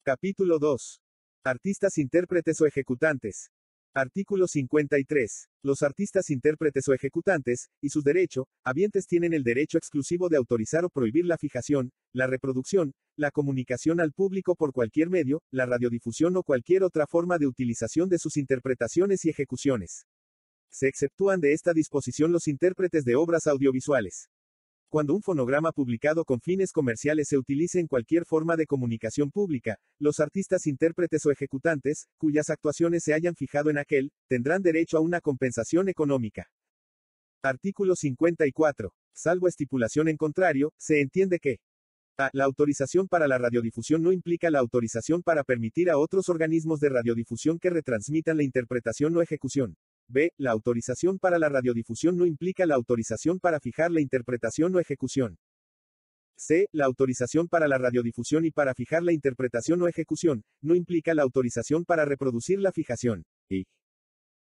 Capítulo 2. Artistas intérpretes o ejecutantes. Artículo 53. Los artistas intérpretes o ejecutantes, y sus derecho, habientes tienen el derecho exclusivo de autorizar o prohibir la fijación, la reproducción, la comunicación al público por cualquier medio, la radiodifusión o cualquier otra forma de utilización de sus interpretaciones y ejecuciones. Se exceptúan de esta disposición los intérpretes de obras audiovisuales. Cuando un fonograma publicado con fines comerciales se utilice en cualquier forma de comunicación pública, los artistas intérpretes o ejecutantes, cuyas actuaciones se hayan fijado en aquel, tendrán derecho a una compensación económica. Artículo 54. Salvo estipulación en contrario, se entiende que a. La autorización para la radiodifusión no implica la autorización para permitir a otros organismos de radiodifusión que retransmitan la interpretación o ejecución. B. La autorización para la radiodifusión no implica la autorización para fijar la interpretación o ejecución. C. La autorización para la radiodifusión y para fijar la interpretación o ejecución, no implica la autorización para reproducir la fijación. Y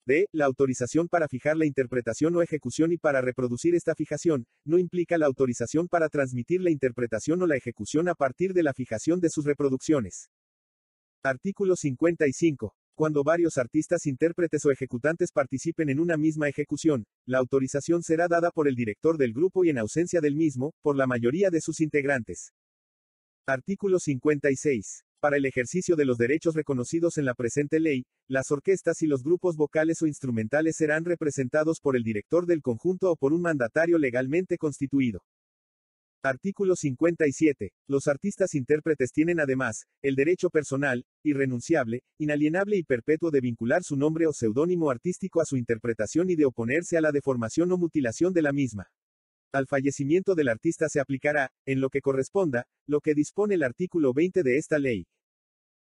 D. La autorización para fijar la interpretación o ejecución y para reproducir esta fijación, no implica la autorización para transmitir la interpretación o la ejecución a partir de la fijación de sus reproducciones. Artículo 55. Cuando varios artistas, intérpretes o ejecutantes participen en una misma ejecución, la autorización será dada por el director del grupo y en ausencia del mismo, por la mayoría de sus integrantes. Artículo 56. Para el ejercicio de los derechos reconocidos en la presente ley, las orquestas y los grupos vocales o instrumentales serán representados por el director del conjunto o por un mandatario legalmente constituido. Artículo 57. Los artistas intérpretes tienen además, el derecho personal, irrenunciable, inalienable y perpetuo de vincular su nombre o seudónimo artístico a su interpretación y de oponerse a la deformación o mutilación de la misma. Al fallecimiento del artista se aplicará, en lo que corresponda, lo que dispone el artículo 20 de esta ley.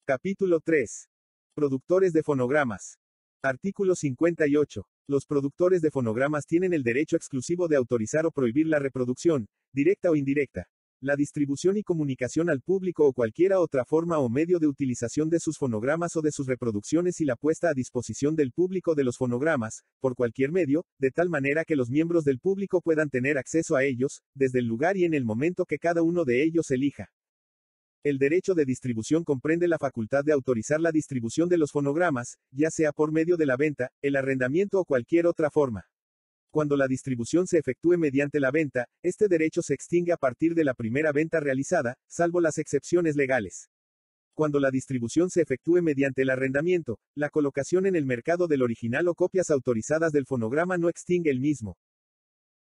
Capítulo 3. Productores de fonogramas. Artículo 58. Los productores de fonogramas tienen el derecho exclusivo de autorizar o prohibir la reproducción, directa o indirecta, la distribución y comunicación al público o cualquiera otra forma o medio de utilización de sus fonogramas o de sus reproducciones y la puesta a disposición del público de los fonogramas, por cualquier medio, de tal manera que los miembros del público puedan tener acceso a ellos, desde el lugar y en el momento que cada uno de ellos elija. El derecho de distribución comprende la facultad de autorizar la distribución de los fonogramas, ya sea por medio de la venta, el arrendamiento o cualquier otra forma. Cuando la distribución se efectúe mediante la venta, este derecho se extingue a partir de la primera venta realizada, salvo las excepciones legales. Cuando la distribución se efectúe mediante el arrendamiento, la colocación en el mercado del original o copias autorizadas del fonograma no extingue el mismo.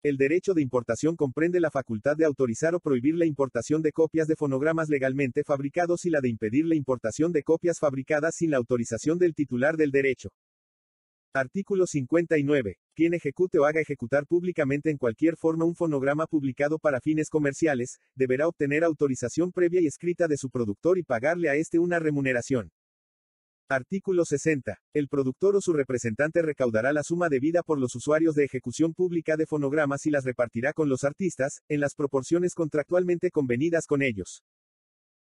El derecho de importación comprende la facultad de autorizar o prohibir la importación de copias de fonogramas legalmente fabricados y la de impedir la importación de copias fabricadas sin la autorización del titular del derecho. Artículo 59. Quien ejecute o haga ejecutar públicamente en cualquier forma un fonograma publicado para fines comerciales, deberá obtener autorización previa y escrita de su productor y pagarle a éste una remuneración. Artículo 60. El productor o su representante recaudará la suma debida por los usuarios de ejecución pública de fonogramas y las repartirá con los artistas, en las proporciones contractualmente convenidas con ellos.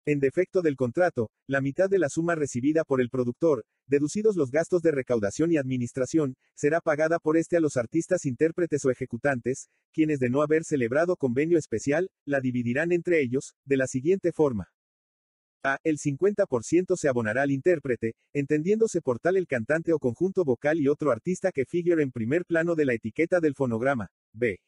En defecto del contrato, la mitad de la suma recibida por el productor, deducidos los gastos de recaudación y administración, será pagada por este a los artistas intérpretes o ejecutantes, quienes de no haber celebrado convenio especial, la dividirán entre ellos, de la siguiente forma. A. El 50% se abonará al intérprete, entendiéndose por tal el cantante o conjunto vocal y otro artista que figure en primer plano de la etiqueta del fonograma. B.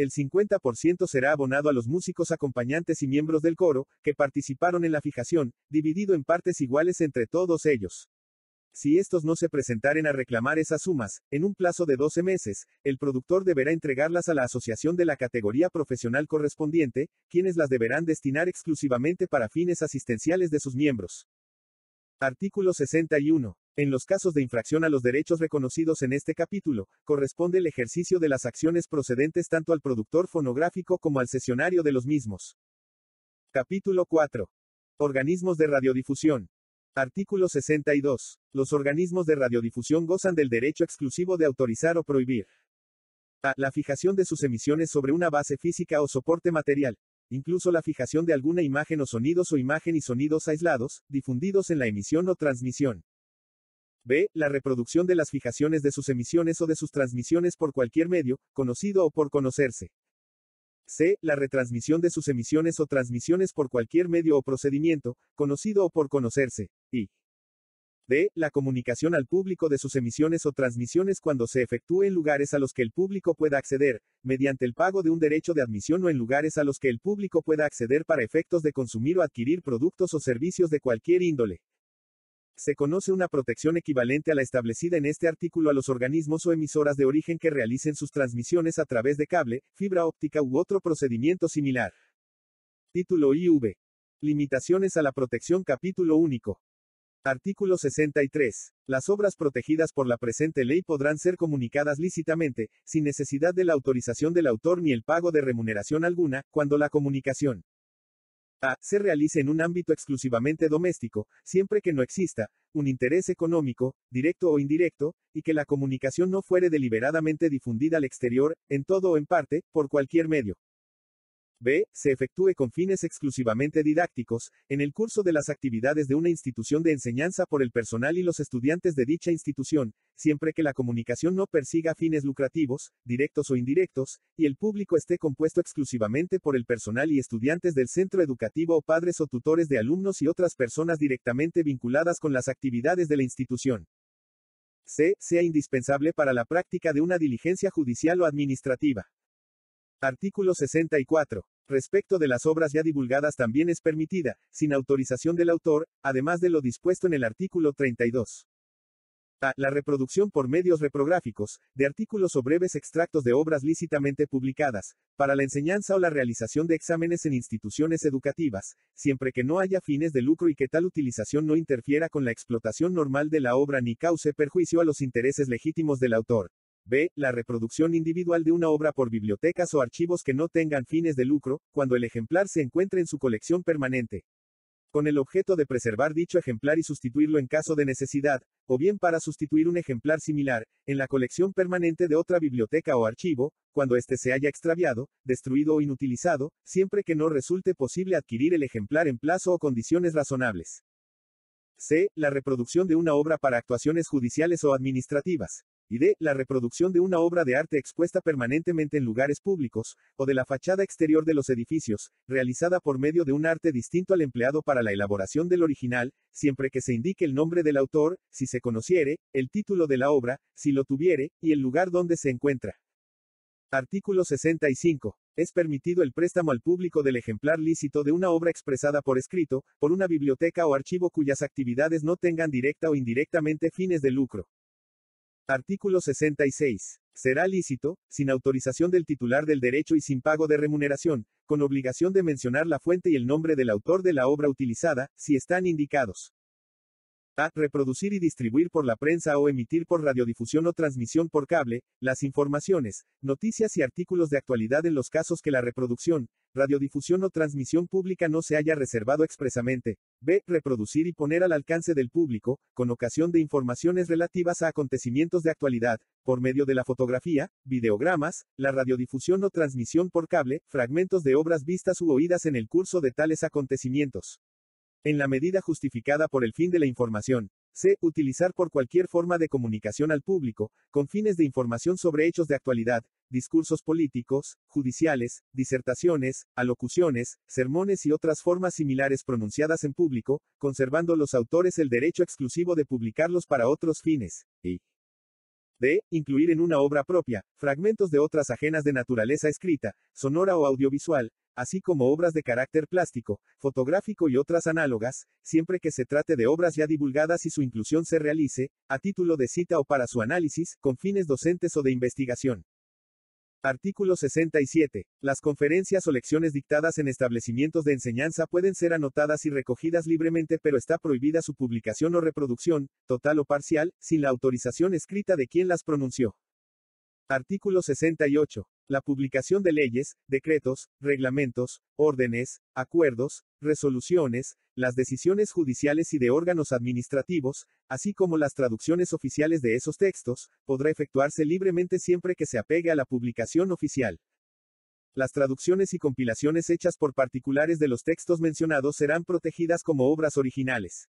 El 50% será abonado a los músicos acompañantes y miembros del coro, que participaron en la fijación, dividido en partes iguales entre todos ellos. Si estos no se presentaren a reclamar esas sumas, en un plazo de 12 meses, el productor deberá entregarlas a la asociación de la categoría profesional correspondiente, quienes las deberán destinar exclusivamente para fines asistenciales de sus miembros. Artículo 61. En los casos de infracción a los derechos reconocidos en este capítulo, corresponde el ejercicio de las acciones procedentes tanto al productor fonográfico como al sesionario de los mismos. Capítulo 4. Organismos de radiodifusión. Artículo 62. Los organismos de radiodifusión gozan del derecho exclusivo de autorizar o prohibir a la fijación de sus emisiones sobre una base física o soporte material, incluso la fijación de alguna imagen o sonidos o imagen y sonidos aislados, difundidos en la emisión o transmisión. B. La reproducción de las fijaciones de sus emisiones o de sus transmisiones por cualquier medio, conocido o por conocerse. C. La retransmisión de sus emisiones o transmisiones por cualquier medio o procedimiento, conocido o por conocerse. Y. D. La comunicación al público de sus emisiones o transmisiones cuando se efectúe en lugares a los que el público pueda acceder, mediante el pago de un derecho de admisión o en lugares a los que el público pueda acceder para efectos de consumir o adquirir productos o servicios de cualquier índole. Se conoce una protección equivalente a la establecida en este artículo a los organismos o emisoras de origen que realicen sus transmisiones a través de cable, fibra óptica u otro procedimiento similar. Título IV. Limitaciones a la protección Capítulo único. Artículo 63. Las obras protegidas por la presente ley podrán ser comunicadas lícitamente, sin necesidad de la autorización del autor ni el pago de remuneración alguna, cuando la comunicación a. se realice en un ámbito exclusivamente doméstico, siempre que no exista un interés económico, directo o indirecto, y que la comunicación no fuere deliberadamente difundida al exterior, en todo o en parte, por cualquier medio. B. Se efectúe con fines exclusivamente didácticos, en el curso de las actividades de una institución de enseñanza por el personal y los estudiantes de dicha institución, siempre que la comunicación no persiga fines lucrativos, directos o indirectos, y el público esté compuesto exclusivamente por el personal y estudiantes del centro educativo o padres o tutores de alumnos y otras personas directamente vinculadas con las actividades de la institución. C. Sea indispensable para la práctica de una diligencia judicial o administrativa. Artículo 64. Respecto de las obras ya divulgadas también es permitida, sin autorización del autor, además de lo dispuesto en el artículo 32. A. La reproducción por medios reprográficos, de artículos o breves extractos de obras lícitamente publicadas, para la enseñanza o la realización de exámenes en instituciones educativas, siempre que no haya fines de lucro y que tal utilización no interfiera con la explotación normal de la obra ni cause perjuicio a los intereses legítimos del autor. B. La reproducción individual de una obra por bibliotecas o archivos que no tengan fines de lucro, cuando el ejemplar se encuentre en su colección permanente. Con el objeto de preservar dicho ejemplar y sustituirlo en caso de necesidad, o bien para sustituir un ejemplar similar, en la colección permanente de otra biblioteca o archivo, cuando éste se haya extraviado, destruido o inutilizado, siempre que no resulte posible adquirir el ejemplar en plazo o condiciones razonables. C. La reproducción de una obra para actuaciones judiciales o administrativas y d. La reproducción de una obra de arte expuesta permanentemente en lugares públicos, o de la fachada exterior de los edificios, realizada por medio de un arte distinto al empleado para la elaboración del original, siempre que se indique el nombre del autor, si se conociere, el título de la obra, si lo tuviere, y el lugar donde se encuentra. Artículo 65. Es permitido el préstamo al público del ejemplar lícito de una obra expresada por escrito, por una biblioteca o archivo cuyas actividades no tengan directa o indirectamente fines de lucro. Artículo 66. Será lícito, sin autorización del titular del derecho y sin pago de remuneración, con obligación de mencionar la fuente y el nombre del autor de la obra utilizada, si están indicados. A. Reproducir y distribuir por la prensa o emitir por radiodifusión o transmisión por cable, las informaciones, noticias y artículos de actualidad en los casos que la reproducción, radiodifusión o transmisión pública no se haya reservado expresamente. B. Reproducir y poner al alcance del público, con ocasión de informaciones relativas a acontecimientos de actualidad, por medio de la fotografía, videogramas, la radiodifusión o transmisión por cable, fragmentos de obras vistas u oídas en el curso de tales acontecimientos. En la medida justificada por el fin de la información, C. Utilizar por cualquier forma de comunicación al público, con fines de información sobre hechos de actualidad, discursos políticos, judiciales, disertaciones, alocuciones, sermones y otras formas similares pronunciadas en público, conservando los autores el derecho exclusivo de publicarlos para otros fines, y D. Incluir en una obra propia, fragmentos de otras ajenas de naturaleza escrita, sonora o audiovisual, así como obras de carácter plástico, fotográfico y otras análogas, siempre que se trate de obras ya divulgadas y su inclusión se realice, a título de cita o para su análisis, con fines docentes o de investigación. Artículo 67. Las conferencias o lecciones dictadas en establecimientos de enseñanza pueden ser anotadas y recogidas libremente pero está prohibida su publicación o reproducción, total o parcial, sin la autorización escrita de quien las pronunció. Artículo 68. La publicación de leyes, decretos, reglamentos, órdenes, acuerdos, resoluciones, las decisiones judiciales y de órganos administrativos, así como las traducciones oficiales de esos textos, podrá efectuarse libremente siempre que se apegue a la publicación oficial. Las traducciones y compilaciones hechas por particulares de los textos mencionados serán protegidas como obras originales.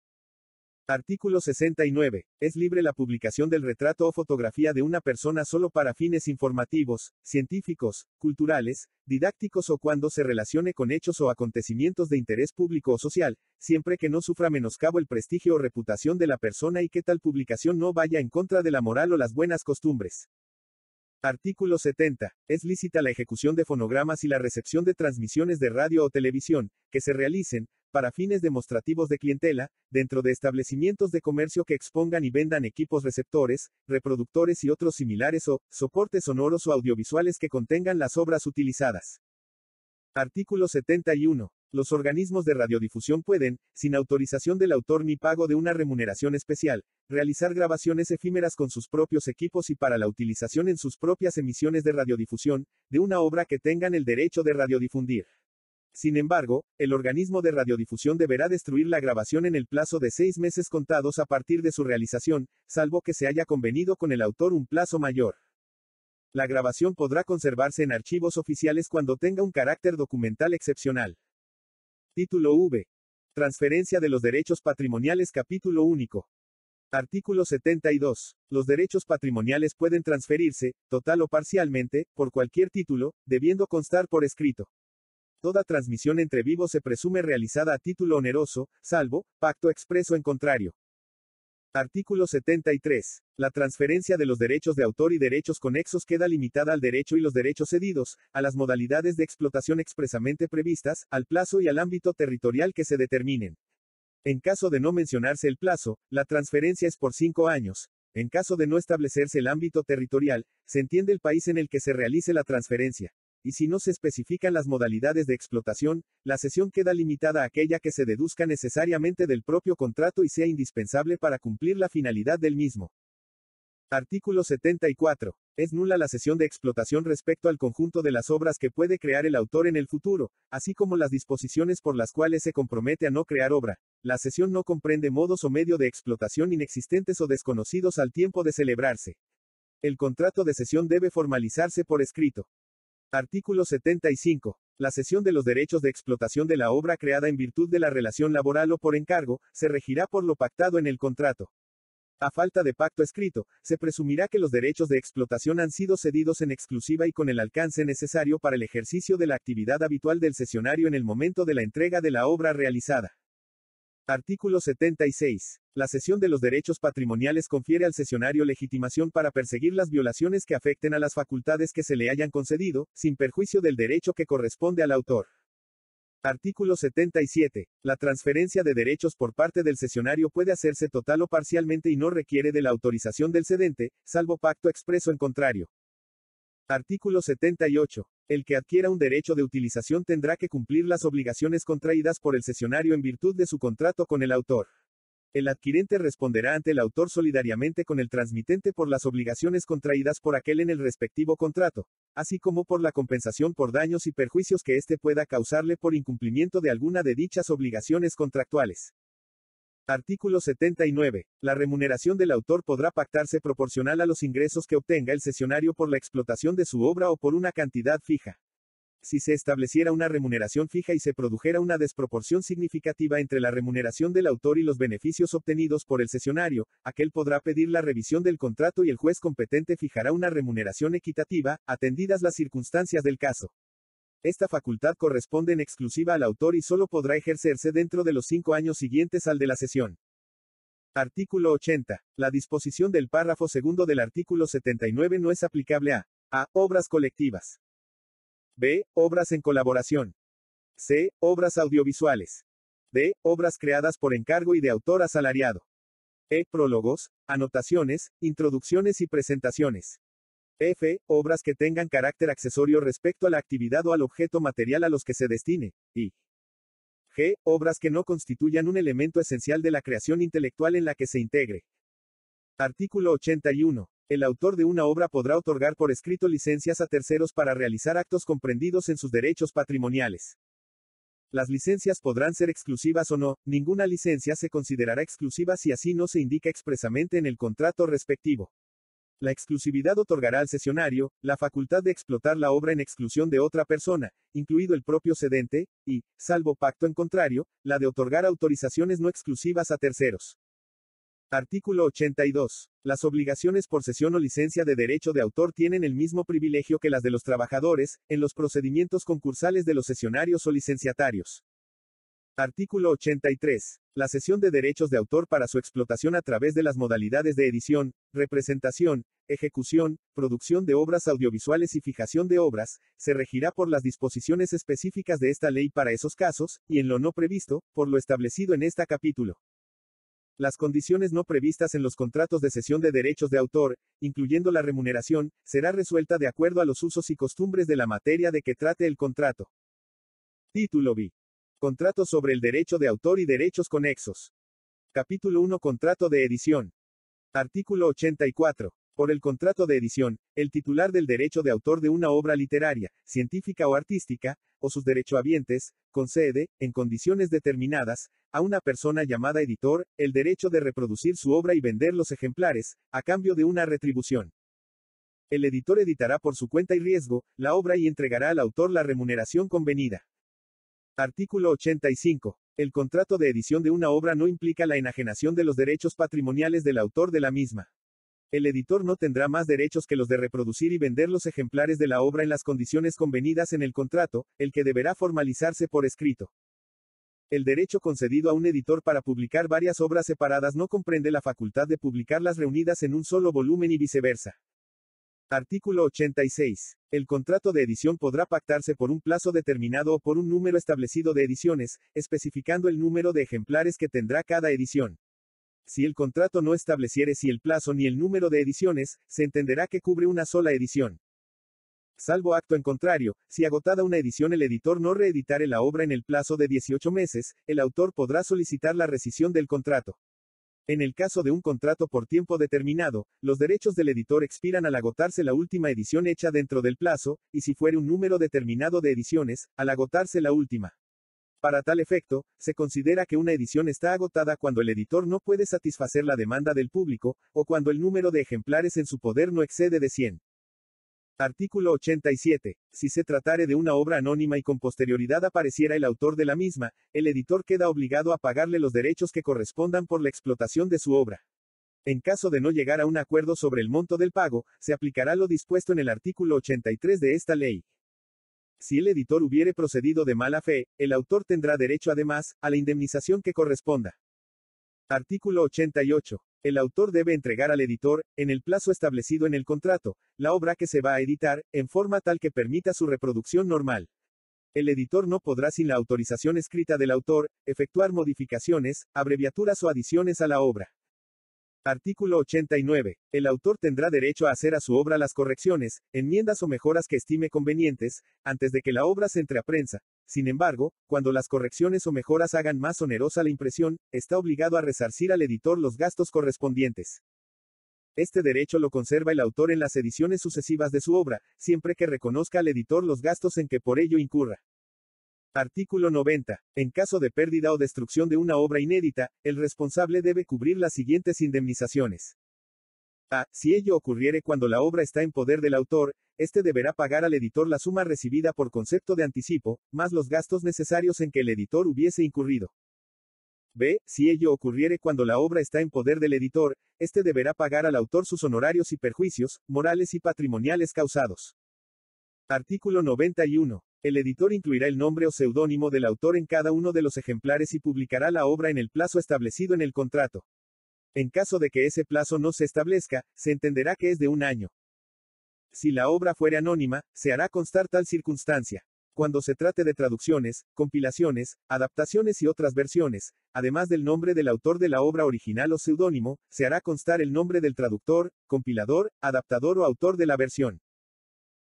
Artículo 69. Es libre la publicación del retrato o fotografía de una persona solo para fines informativos, científicos, culturales, didácticos o cuando se relacione con hechos o acontecimientos de interés público o social, siempre que no sufra menoscabo el prestigio o reputación de la persona y que tal publicación no vaya en contra de la moral o las buenas costumbres. Artículo 70. Es lícita la ejecución de fonogramas y la recepción de transmisiones de radio o televisión, que se realicen, para fines demostrativos de clientela, dentro de establecimientos de comercio que expongan y vendan equipos receptores, reproductores y otros similares o, soportes sonoros o audiovisuales que contengan las obras utilizadas. Artículo 71. Los organismos de radiodifusión pueden, sin autorización del autor ni pago de una remuneración especial, realizar grabaciones efímeras con sus propios equipos y para la utilización en sus propias emisiones de radiodifusión, de una obra que tengan el derecho de radiodifundir. Sin embargo, el organismo de radiodifusión deberá destruir la grabación en el plazo de seis meses contados a partir de su realización, salvo que se haya convenido con el autor un plazo mayor. La grabación podrá conservarse en archivos oficiales cuando tenga un carácter documental excepcional. Título V. Transferencia de los derechos patrimoniales Capítulo único. Artículo 72. Los derechos patrimoniales pueden transferirse, total o parcialmente, por cualquier título, debiendo constar por escrito. Toda transmisión entre vivos se presume realizada a título oneroso, salvo, pacto expreso en contrario. Artículo 73. La transferencia de los derechos de autor y derechos conexos queda limitada al derecho y los derechos cedidos, a las modalidades de explotación expresamente previstas, al plazo y al ámbito territorial que se determinen. En caso de no mencionarse el plazo, la transferencia es por cinco años. En caso de no establecerse el ámbito territorial, se entiende el país en el que se realice la transferencia y si no se especifican las modalidades de explotación, la cesión queda limitada a aquella que se deduzca necesariamente del propio contrato y sea indispensable para cumplir la finalidad del mismo. Artículo 74. Es nula la cesión de explotación respecto al conjunto de las obras que puede crear el autor en el futuro, así como las disposiciones por las cuales se compromete a no crear obra. La cesión no comprende modos o medio de explotación inexistentes o desconocidos al tiempo de celebrarse. El contrato de cesión debe formalizarse por escrito. Artículo 75. La cesión de los derechos de explotación de la obra creada en virtud de la relación laboral o por encargo, se regirá por lo pactado en el contrato. A falta de pacto escrito, se presumirá que los derechos de explotación han sido cedidos en exclusiva y con el alcance necesario para el ejercicio de la actividad habitual del cesionario en el momento de la entrega de la obra realizada. Artículo 76. La cesión de los derechos patrimoniales confiere al cesionario legitimación para perseguir las violaciones que afecten a las facultades que se le hayan concedido, sin perjuicio del derecho que corresponde al autor. Artículo 77. La transferencia de derechos por parte del cesionario puede hacerse total o parcialmente y no requiere de la autorización del cedente, salvo pacto expreso en contrario. Artículo 78. El que adquiera un derecho de utilización tendrá que cumplir las obligaciones contraídas por el cesionario en virtud de su contrato con el autor. El adquirente responderá ante el autor solidariamente con el transmitente por las obligaciones contraídas por aquel en el respectivo contrato, así como por la compensación por daños y perjuicios que éste pueda causarle por incumplimiento de alguna de dichas obligaciones contractuales. Artículo 79. La remuneración del autor podrá pactarse proporcional a los ingresos que obtenga el cesionario por la explotación de su obra o por una cantidad fija. Si se estableciera una remuneración fija y se produjera una desproporción significativa entre la remuneración del autor y los beneficios obtenidos por el cesionario, aquel podrá pedir la revisión del contrato y el juez competente fijará una remuneración equitativa, atendidas las circunstancias del caso. Esta facultad corresponde en exclusiva al autor y solo podrá ejercerse dentro de los cinco años siguientes al de la sesión. Artículo 80. La disposición del párrafo segundo del artículo 79 no es aplicable a a. Obras colectivas. b. Obras en colaboración. c. Obras audiovisuales. d. Obras creadas por encargo y de autor asalariado. e. Prólogos, anotaciones, introducciones y presentaciones. F. Obras que tengan carácter accesorio respecto a la actividad o al objeto material a los que se destine. Y G. Obras que no constituyan un elemento esencial de la creación intelectual en la que se integre. Artículo 81. El autor de una obra podrá otorgar por escrito licencias a terceros para realizar actos comprendidos en sus derechos patrimoniales. Las licencias podrán ser exclusivas o no, ninguna licencia se considerará exclusiva si así no se indica expresamente en el contrato respectivo. La exclusividad otorgará al cesionario, la facultad de explotar la obra en exclusión de otra persona, incluido el propio cedente, y, salvo pacto en contrario, la de otorgar autorizaciones no exclusivas a terceros. Artículo 82. Las obligaciones por cesión o licencia de derecho de autor tienen el mismo privilegio que las de los trabajadores, en los procedimientos concursales de los cesionarios o licenciatarios. Artículo 83. La cesión de derechos de autor para su explotación a través de las modalidades de edición, representación, ejecución, producción de obras audiovisuales y fijación de obras, se regirá por las disposiciones específicas de esta ley para esos casos, y en lo no previsto, por lo establecido en este capítulo. Las condiciones no previstas en los contratos de cesión de derechos de autor, incluyendo la remuneración, será resuelta de acuerdo a los usos y costumbres de la materia de que trate el contrato. Título B. Contrato sobre el derecho de autor y derechos conexos. Capítulo 1 Contrato de edición. Artículo 84. Por el contrato de edición, el titular del derecho de autor de una obra literaria, científica o artística, o sus derechohabientes, concede, en condiciones determinadas, a una persona llamada editor, el derecho de reproducir su obra y vender los ejemplares, a cambio de una retribución. El editor editará por su cuenta y riesgo la obra y entregará al autor la remuneración convenida. Artículo 85. El contrato de edición de una obra no implica la enajenación de los derechos patrimoniales del autor de la misma. El editor no tendrá más derechos que los de reproducir y vender los ejemplares de la obra en las condiciones convenidas en el contrato, el que deberá formalizarse por escrito. El derecho concedido a un editor para publicar varias obras separadas no comprende la facultad de publicarlas reunidas en un solo volumen y viceversa. Artículo 86. El contrato de edición podrá pactarse por un plazo determinado o por un número establecido de ediciones, especificando el número de ejemplares que tendrá cada edición. Si el contrato no estableciere si el plazo ni el número de ediciones, se entenderá que cubre una sola edición. Salvo acto en contrario, si agotada una edición el editor no reeditare la obra en el plazo de 18 meses, el autor podrá solicitar la rescisión del contrato. En el caso de un contrato por tiempo determinado, los derechos del editor expiran al agotarse la última edición hecha dentro del plazo, y si fuere un número determinado de ediciones, al agotarse la última. Para tal efecto, se considera que una edición está agotada cuando el editor no puede satisfacer la demanda del público, o cuando el número de ejemplares en su poder no excede de 100. Artículo 87. Si se tratare de una obra anónima y con posterioridad apareciera el autor de la misma, el editor queda obligado a pagarle los derechos que correspondan por la explotación de su obra. En caso de no llegar a un acuerdo sobre el monto del pago, se aplicará lo dispuesto en el artículo 83 de esta ley. Si el editor hubiere procedido de mala fe, el autor tendrá derecho además, a la indemnización que corresponda. Artículo 88. El autor debe entregar al editor, en el plazo establecido en el contrato, la obra que se va a editar, en forma tal que permita su reproducción normal. El editor no podrá sin la autorización escrita del autor, efectuar modificaciones, abreviaturas o adiciones a la obra. Artículo 89. El autor tendrá derecho a hacer a su obra las correcciones, enmiendas o mejoras que estime convenientes, antes de que la obra se entre a prensa. Sin embargo, cuando las correcciones o mejoras hagan más onerosa la impresión, está obligado a resarcir al editor los gastos correspondientes. Este derecho lo conserva el autor en las ediciones sucesivas de su obra, siempre que reconozca al editor los gastos en que por ello incurra. Artículo 90. En caso de pérdida o destrucción de una obra inédita, el responsable debe cubrir las siguientes indemnizaciones. A. Si ello ocurriere cuando la obra está en poder del autor, éste deberá pagar al editor la suma recibida por concepto de anticipo, más los gastos necesarios en que el editor hubiese incurrido. B. Si ello ocurriere cuando la obra está en poder del editor, éste deberá pagar al autor sus honorarios y perjuicios, morales y patrimoniales causados. Artículo 91. El editor incluirá el nombre o seudónimo del autor en cada uno de los ejemplares y publicará la obra en el plazo establecido en el contrato. En caso de que ese plazo no se establezca, se entenderá que es de un año. Si la obra fuere anónima, se hará constar tal circunstancia. Cuando se trate de traducciones, compilaciones, adaptaciones y otras versiones, además del nombre del autor de la obra original o seudónimo, se hará constar el nombre del traductor, compilador, adaptador o autor de la versión.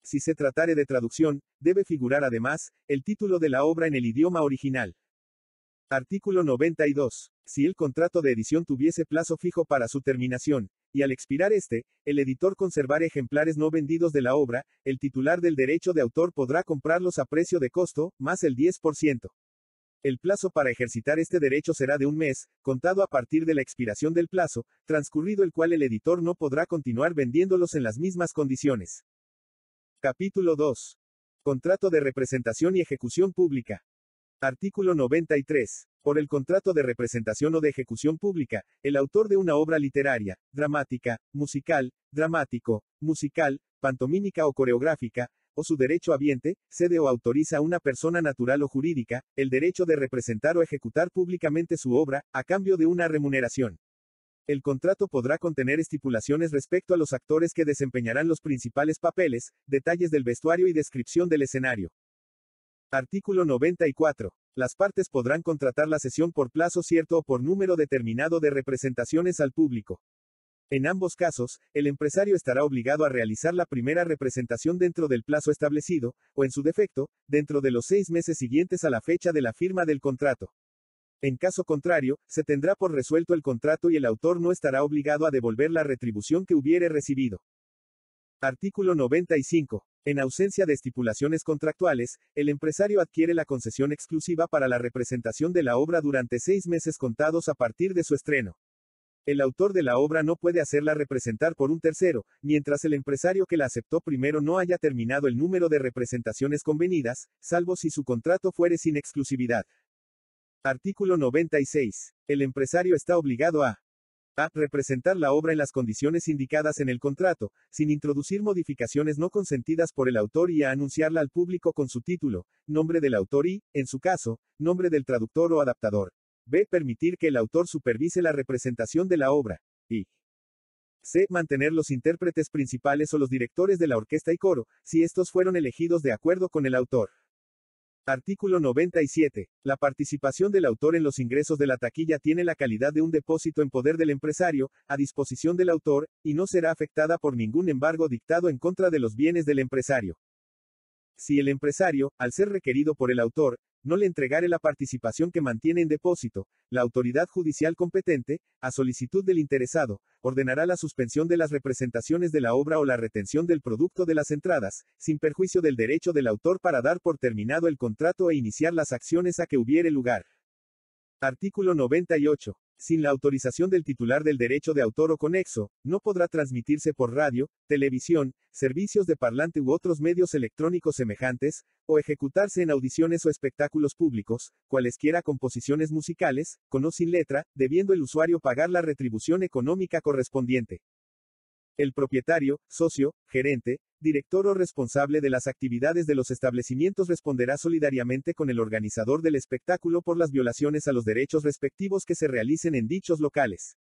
Si se tratare de traducción, debe figurar además, el título de la obra en el idioma original. Artículo 92. Si el contrato de edición tuviese plazo fijo para su terminación, y al expirar este, el editor conservar ejemplares no vendidos de la obra, el titular del derecho de autor podrá comprarlos a precio de costo, más el 10%. El plazo para ejercitar este derecho será de un mes, contado a partir de la expiración del plazo, transcurrido el cual el editor no podrá continuar vendiéndolos en las mismas condiciones. Capítulo 2. Contrato de representación y ejecución pública. Artículo 93. Por el contrato de representación o de ejecución pública, el autor de una obra literaria, dramática, musical, dramático, musical, pantomímica o coreográfica, o su derecho habiente, cede o autoriza a una persona natural o jurídica, el derecho de representar o ejecutar públicamente su obra, a cambio de una remuneración. El contrato podrá contener estipulaciones respecto a los actores que desempeñarán los principales papeles, detalles del vestuario y descripción del escenario. Artículo 94. Las partes podrán contratar la sesión por plazo cierto o por número determinado de representaciones al público. En ambos casos, el empresario estará obligado a realizar la primera representación dentro del plazo establecido, o en su defecto, dentro de los seis meses siguientes a la fecha de la firma del contrato. En caso contrario, se tendrá por resuelto el contrato y el autor no estará obligado a devolver la retribución que hubiere recibido. Artículo 95. En ausencia de estipulaciones contractuales, el empresario adquiere la concesión exclusiva para la representación de la obra durante seis meses contados a partir de su estreno. El autor de la obra no puede hacerla representar por un tercero, mientras el empresario que la aceptó primero no haya terminado el número de representaciones convenidas, salvo si su contrato fuere sin exclusividad. Artículo 96. El empresario está obligado a a. Representar la obra en las condiciones indicadas en el contrato, sin introducir modificaciones no consentidas por el autor y a anunciarla al público con su título, nombre del autor y, en su caso, nombre del traductor o adaptador. B. Permitir que el autor supervise la representación de la obra. Y C. Mantener los intérpretes principales o los directores de la orquesta y coro, si estos fueron elegidos de acuerdo con el autor. Artículo 97. La participación del autor en los ingresos de la taquilla tiene la calidad de un depósito en poder del empresario, a disposición del autor, y no será afectada por ningún embargo dictado en contra de los bienes del empresario. Si el empresario, al ser requerido por el autor, no le entregare la participación que mantiene en depósito, la autoridad judicial competente, a solicitud del interesado, ordenará la suspensión de las representaciones de la obra o la retención del producto de las entradas, sin perjuicio del derecho del autor para dar por terminado el contrato e iniciar las acciones a que hubiere lugar. Artículo 98. Sin la autorización del titular del derecho de autor o conexo, no podrá transmitirse por radio, televisión, servicios de parlante u otros medios electrónicos semejantes, o ejecutarse en audiciones o espectáculos públicos, cualesquiera composiciones musicales, con o sin letra, debiendo el usuario pagar la retribución económica correspondiente. El propietario, socio, gerente, director o responsable de las actividades de los establecimientos responderá solidariamente con el organizador del espectáculo por las violaciones a los derechos respectivos que se realicen en dichos locales.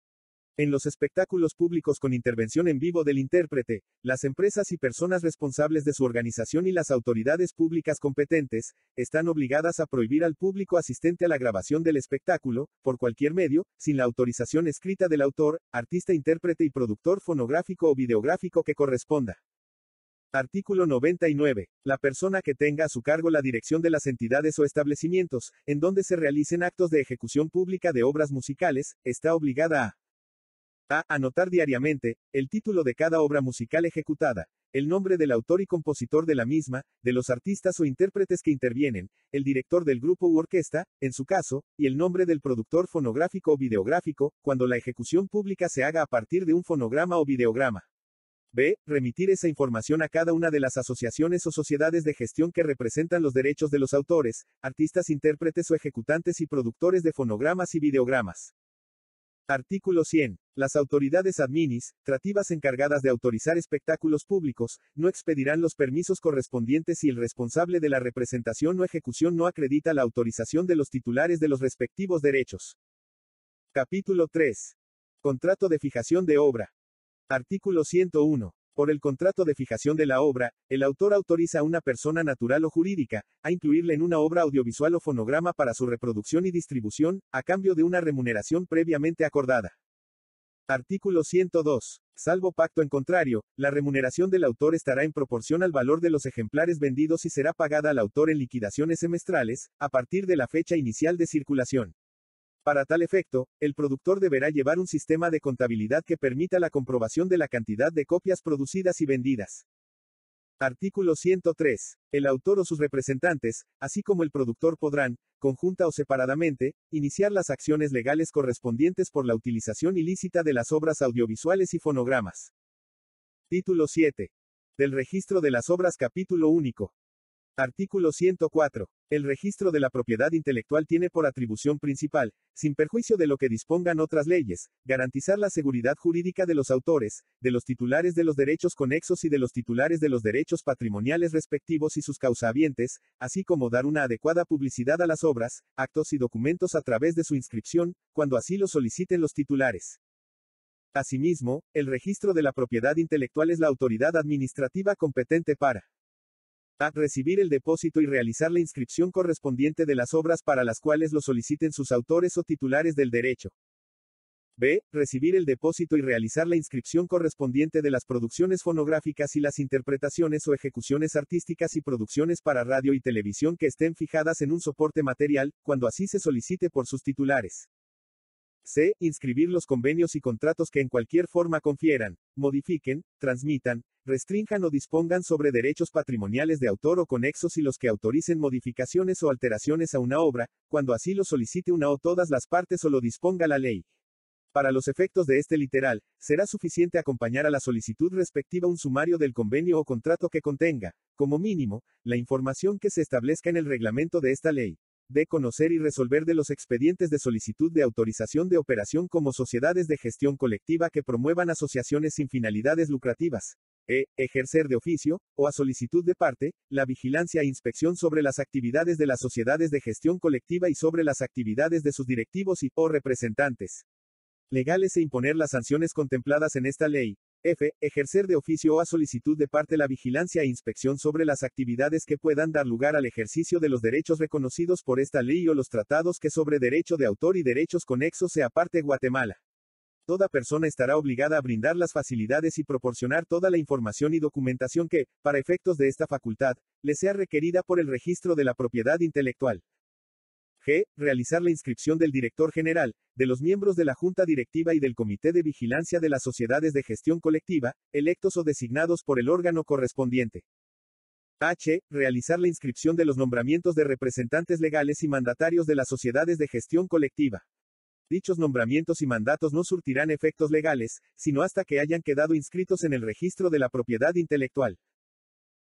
En los espectáculos públicos con intervención en vivo del intérprete, las empresas y personas responsables de su organización y las autoridades públicas competentes, están obligadas a prohibir al público asistente a la grabación del espectáculo, por cualquier medio, sin la autorización escrita del autor, artista, intérprete y productor fonográfico o videográfico que corresponda. Artículo 99. La persona que tenga a su cargo la dirección de las entidades o establecimientos, en donde se realicen actos de ejecución pública de obras musicales, está obligada a a. Anotar diariamente, el título de cada obra musical ejecutada, el nombre del autor y compositor de la misma, de los artistas o intérpretes que intervienen, el director del grupo u orquesta, en su caso, y el nombre del productor fonográfico o videográfico, cuando la ejecución pública se haga a partir de un fonograma o videograma. B. Remitir esa información a cada una de las asociaciones o sociedades de gestión que representan los derechos de los autores, artistas, intérpretes o ejecutantes y productores de fonogramas y videogramas. Artículo 100. Las autoridades administrativas encargadas de autorizar espectáculos públicos, no expedirán los permisos correspondientes si el responsable de la representación o ejecución no acredita la autorización de los titulares de los respectivos derechos. Capítulo 3. Contrato de fijación de obra. Artículo 101. Por el contrato de fijación de la obra, el autor autoriza a una persona natural o jurídica, a incluirle en una obra audiovisual o fonograma para su reproducción y distribución, a cambio de una remuneración previamente acordada. Artículo 102. Salvo pacto en contrario, la remuneración del autor estará en proporción al valor de los ejemplares vendidos y será pagada al autor en liquidaciones semestrales, a partir de la fecha inicial de circulación. Para tal efecto, el productor deberá llevar un sistema de contabilidad que permita la comprobación de la cantidad de copias producidas y vendidas. Artículo 103. El autor o sus representantes, así como el productor podrán, conjunta o separadamente, iniciar las acciones legales correspondientes por la utilización ilícita de las obras audiovisuales y fonogramas. Título 7. Del registro de las obras capítulo único. Artículo 104. El registro de la propiedad intelectual tiene por atribución principal, sin perjuicio de lo que dispongan otras leyes, garantizar la seguridad jurídica de los autores, de los titulares de los derechos conexos y de los titulares de los derechos patrimoniales respectivos y sus causavientes, así como dar una adecuada publicidad a las obras, actos y documentos a través de su inscripción, cuando así lo soliciten los titulares. Asimismo, el registro de la propiedad intelectual es la autoridad administrativa competente para a. Recibir el depósito y realizar la inscripción correspondiente de las obras para las cuales lo soliciten sus autores o titulares del derecho. B. Recibir el depósito y realizar la inscripción correspondiente de las producciones fonográficas y las interpretaciones o ejecuciones artísticas y producciones para radio y televisión que estén fijadas en un soporte material, cuando así se solicite por sus titulares. C. Inscribir los convenios y contratos que en cualquier forma confieran, modifiquen, transmitan, restrinjan o dispongan sobre derechos patrimoniales de autor o conexos y los que autoricen modificaciones o alteraciones a una obra, cuando así lo solicite una o todas las partes o lo disponga la ley. Para los efectos de este literal, será suficiente acompañar a la solicitud respectiva un sumario del convenio o contrato que contenga, como mínimo, la información que se establezca en el reglamento de esta ley. De conocer y resolver de los expedientes de solicitud de autorización de operación como sociedades de gestión colectiva que promuevan asociaciones sin finalidades lucrativas. E. Ejercer de oficio, o a solicitud de parte, la vigilancia e inspección sobre las actividades de las sociedades de gestión colectiva y sobre las actividades de sus directivos y o representantes legales e imponer las sanciones contempladas en esta ley. F. Ejercer de oficio o a solicitud de parte la vigilancia e inspección sobre las actividades que puedan dar lugar al ejercicio de los derechos reconocidos por esta ley o los tratados que sobre derecho de autor y derechos conexos se aparte Guatemala. Toda persona estará obligada a brindar las facilidades y proporcionar toda la información y documentación que, para efectos de esta facultad, le sea requerida por el registro de la propiedad intelectual. G. Realizar la inscripción del director general, de los miembros de la Junta Directiva y del Comité de Vigilancia de las Sociedades de Gestión Colectiva, electos o designados por el órgano correspondiente. H. Realizar la inscripción de los nombramientos de representantes legales y mandatarios de las sociedades de gestión colectiva. Dichos nombramientos y mandatos no surtirán efectos legales, sino hasta que hayan quedado inscritos en el registro de la propiedad intelectual.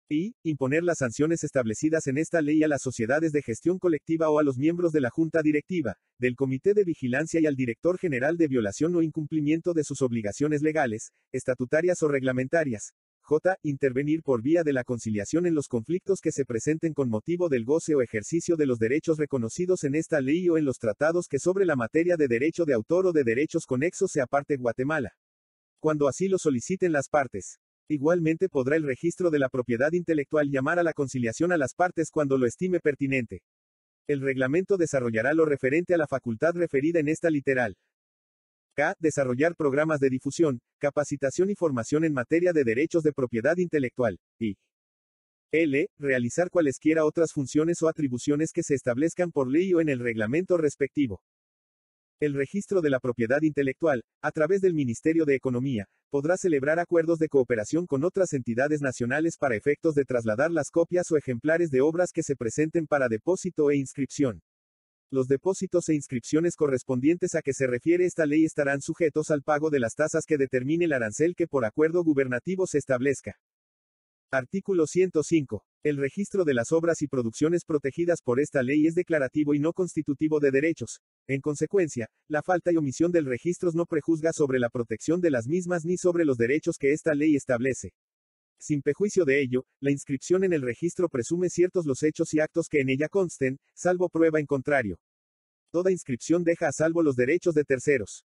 Y, imponer las sanciones establecidas en esta ley a las sociedades de gestión colectiva o a los miembros de la Junta Directiva, del Comité de Vigilancia y al Director General de violación o incumplimiento de sus obligaciones legales, estatutarias o reglamentarias. Intervenir por vía de la conciliación en los conflictos que se presenten con motivo del goce o ejercicio de los derechos reconocidos en esta ley o en los tratados que sobre la materia de derecho de autor o de derechos conexos se aparte Guatemala. Cuando así lo soliciten las partes. Igualmente podrá el registro de la propiedad intelectual llamar a la conciliación a las partes cuando lo estime pertinente. El reglamento desarrollará lo referente a la facultad referida en esta literal. K. Desarrollar programas de difusión, capacitación y formación en materia de derechos de propiedad intelectual. Y L. Realizar cualesquiera otras funciones o atribuciones que se establezcan por ley o en el reglamento respectivo. El registro de la propiedad intelectual, a través del Ministerio de Economía, podrá celebrar acuerdos de cooperación con otras entidades nacionales para efectos de trasladar las copias o ejemplares de obras que se presenten para depósito e inscripción. Los depósitos e inscripciones correspondientes a que se refiere esta ley estarán sujetos al pago de las tasas que determine el arancel que por acuerdo gubernativo se establezca. Artículo 105. El registro de las obras y producciones protegidas por esta ley es declarativo y no constitutivo de derechos. En consecuencia, la falta y omisión del registro no prejuzga sobre la protección de las mismas ni sobre los derechos que esta ley establece. Sin pejuicio de ello, la inscripción en el registro presume ciertos los hechos y actos que en ella consten, salvo prueba en contrario. Toda inscripción deja a salvo los derechos de terceros.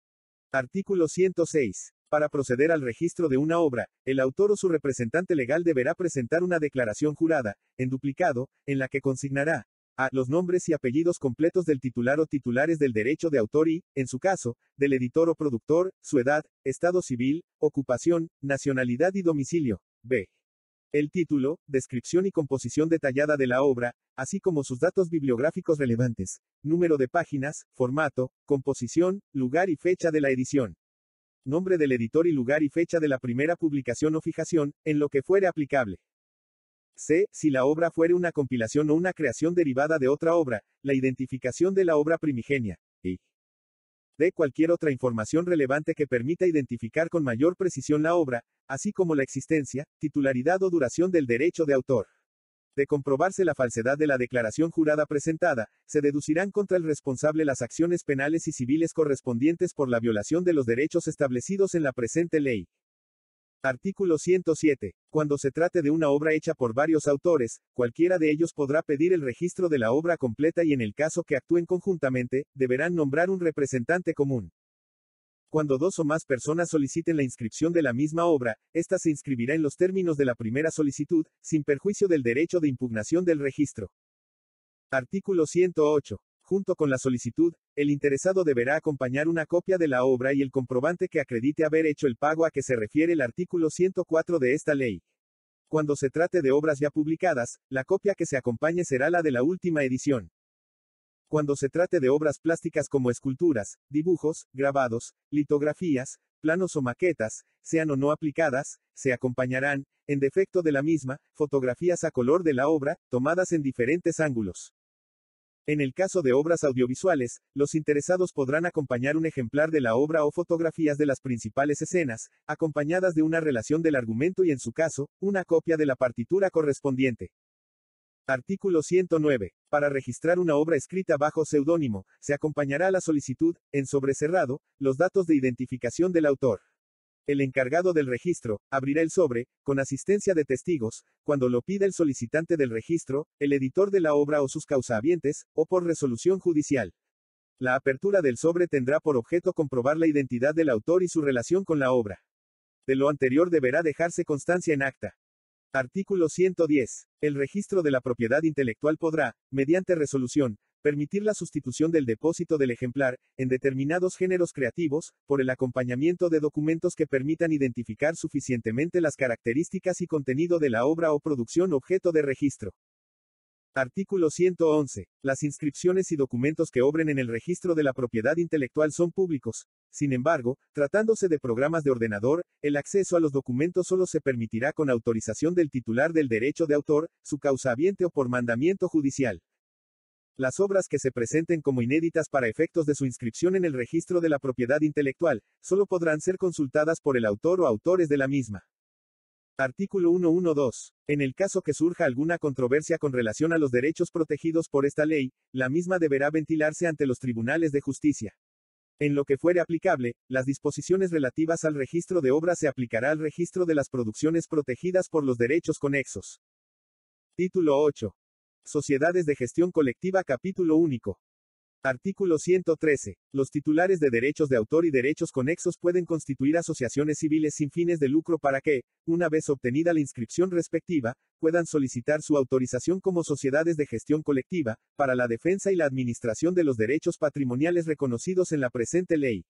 Artículo 106. Para proceder al registro de una obra, el autor o su representante legal deberá presentar una declaración jurada, en duplicado, en la que consignará a los nombres y apellidos completos del titular o titulares del derecho de autor y, en su caso, del editor o productor, su edad, estado civil, ocupación, nacionalidad y domicilio. B. El título, descripción y composición detallada de la obra, así como sus datos bibliográficos relevantes, número de páginas, formato, composición, lugar y fecha de la edición nombre del editor y lugar y fecha de la primera publicación o fijación, en lo que fuere aplicable. C. Si la obra fuere una compilación o una creación derivada de otra obra, la identificación de la obra primigenia. Y D. Cualquier otra información relevante que permita identificar con mayor precisión la obra, así como la existencia, titularidad o duración del derecho de autor. De comprobarse la falsedad de la declaración jurada presentada, se deducirán contra el responsable las acciones penales y civiles correspondientes por la violación de los derechos establecidos en la presente ley. Artículo 107. Cuando se trate de una obra hecha por varios autores, cualquiera de ellos podrá pedir el registro de la obra completa y en el caso que actúen conjuntamente, deberán nombrar un representante común. Cuando dos o más personas soliciten la inscripción de la misma obra, ésta se inscribirá en los términos de la primera solicitud, sin perjuicio del derecho de impugnación del registro. Artículo 108. Junto con la solicitud, el interesado deberá acompañar una copia de la obra y el comprobante que acredite haber hecho el pago a que se refiere el artículo 104 de esta ley. Cuando se trate de obras ya publicadas, la copia que se acompañe será la de la última edición. Cuando se trate de obras plásticas como esculturas, dibujos, grabados, litografías, planos o maquetas, sean o no aplicadas, se acompañarán, en defecto de la misma, fotografías a color de la obra, tomadas en diferentes ángulos. En el caso de obras audiovisuales, los interesados podrán acompañar un ejemplar de la obra o fotografías de las principales escenas, acompañadas de una relación del argumento y en su caso, una copia de la partitura correspondiente. Artículo 109. Para registrar una obra escrita bajo seudónimo, se acompañará a la solicitud, en sobrecerrado, los datos de identificación del autor. El encargado del registro, abrirá el sobre, con asistencia de testigos, cuando lo pida el solicitante del registro, el editor de la obra o sus causahabientes, o por resolución judicial. La apertura del sobre tendrá por objeto comprobar la identidad del autor y su relación con la obra. De lo anterior deberá dejarse constancia en acta. Artículo 110. El registro de la propiedad intelectual podrá, mediante resolución, permitir la sustitución del depósito del ejemplar, en determinados géneros creativos, por el acompañamiento de documentos que permitan identificar suficientemente las características y contenido de la obra o producción objeto de registro. Artículo 111. Las inscripciones y documentos que obren en el registro de la propiedad intelectual son públicos. Sin embargo, tratándose de programas de ordenador, el acceso a los documentos solo se permitirá con autorización del titular del derecho de autor, su causaviente o por mandamiento judicial. Las obras que se presenten como inéditas para efectos de su inscripción en el registro de la propiedad intelectual, solo podrán ser consultadas por el autor o autores de la misma. Artículo 112. En el caso que surja alguna controversia con relación a los derechos protegidos por esta ley, la misma deberá ventilarse ante los tribunales de justicia. En lo que fuere aplicable, las disposiciones relativas al registro de obras se aplicará al registro de las producciones protegidas por los derechos conexos. Título 8. Sociedades de Gestión Colectiva Capítulo Único. Artículo 113. Los titulares de derechos de autor y derechos conexos pueden constituir asociaciones civiles sin fines de lucro para que, una vez obtenida la inscripción respectiva, puedan solicitar su autorización como sociedades de gestión colectiva, para la defensa y la administración de los derechos patrimoniales reconocidos en la presente ley.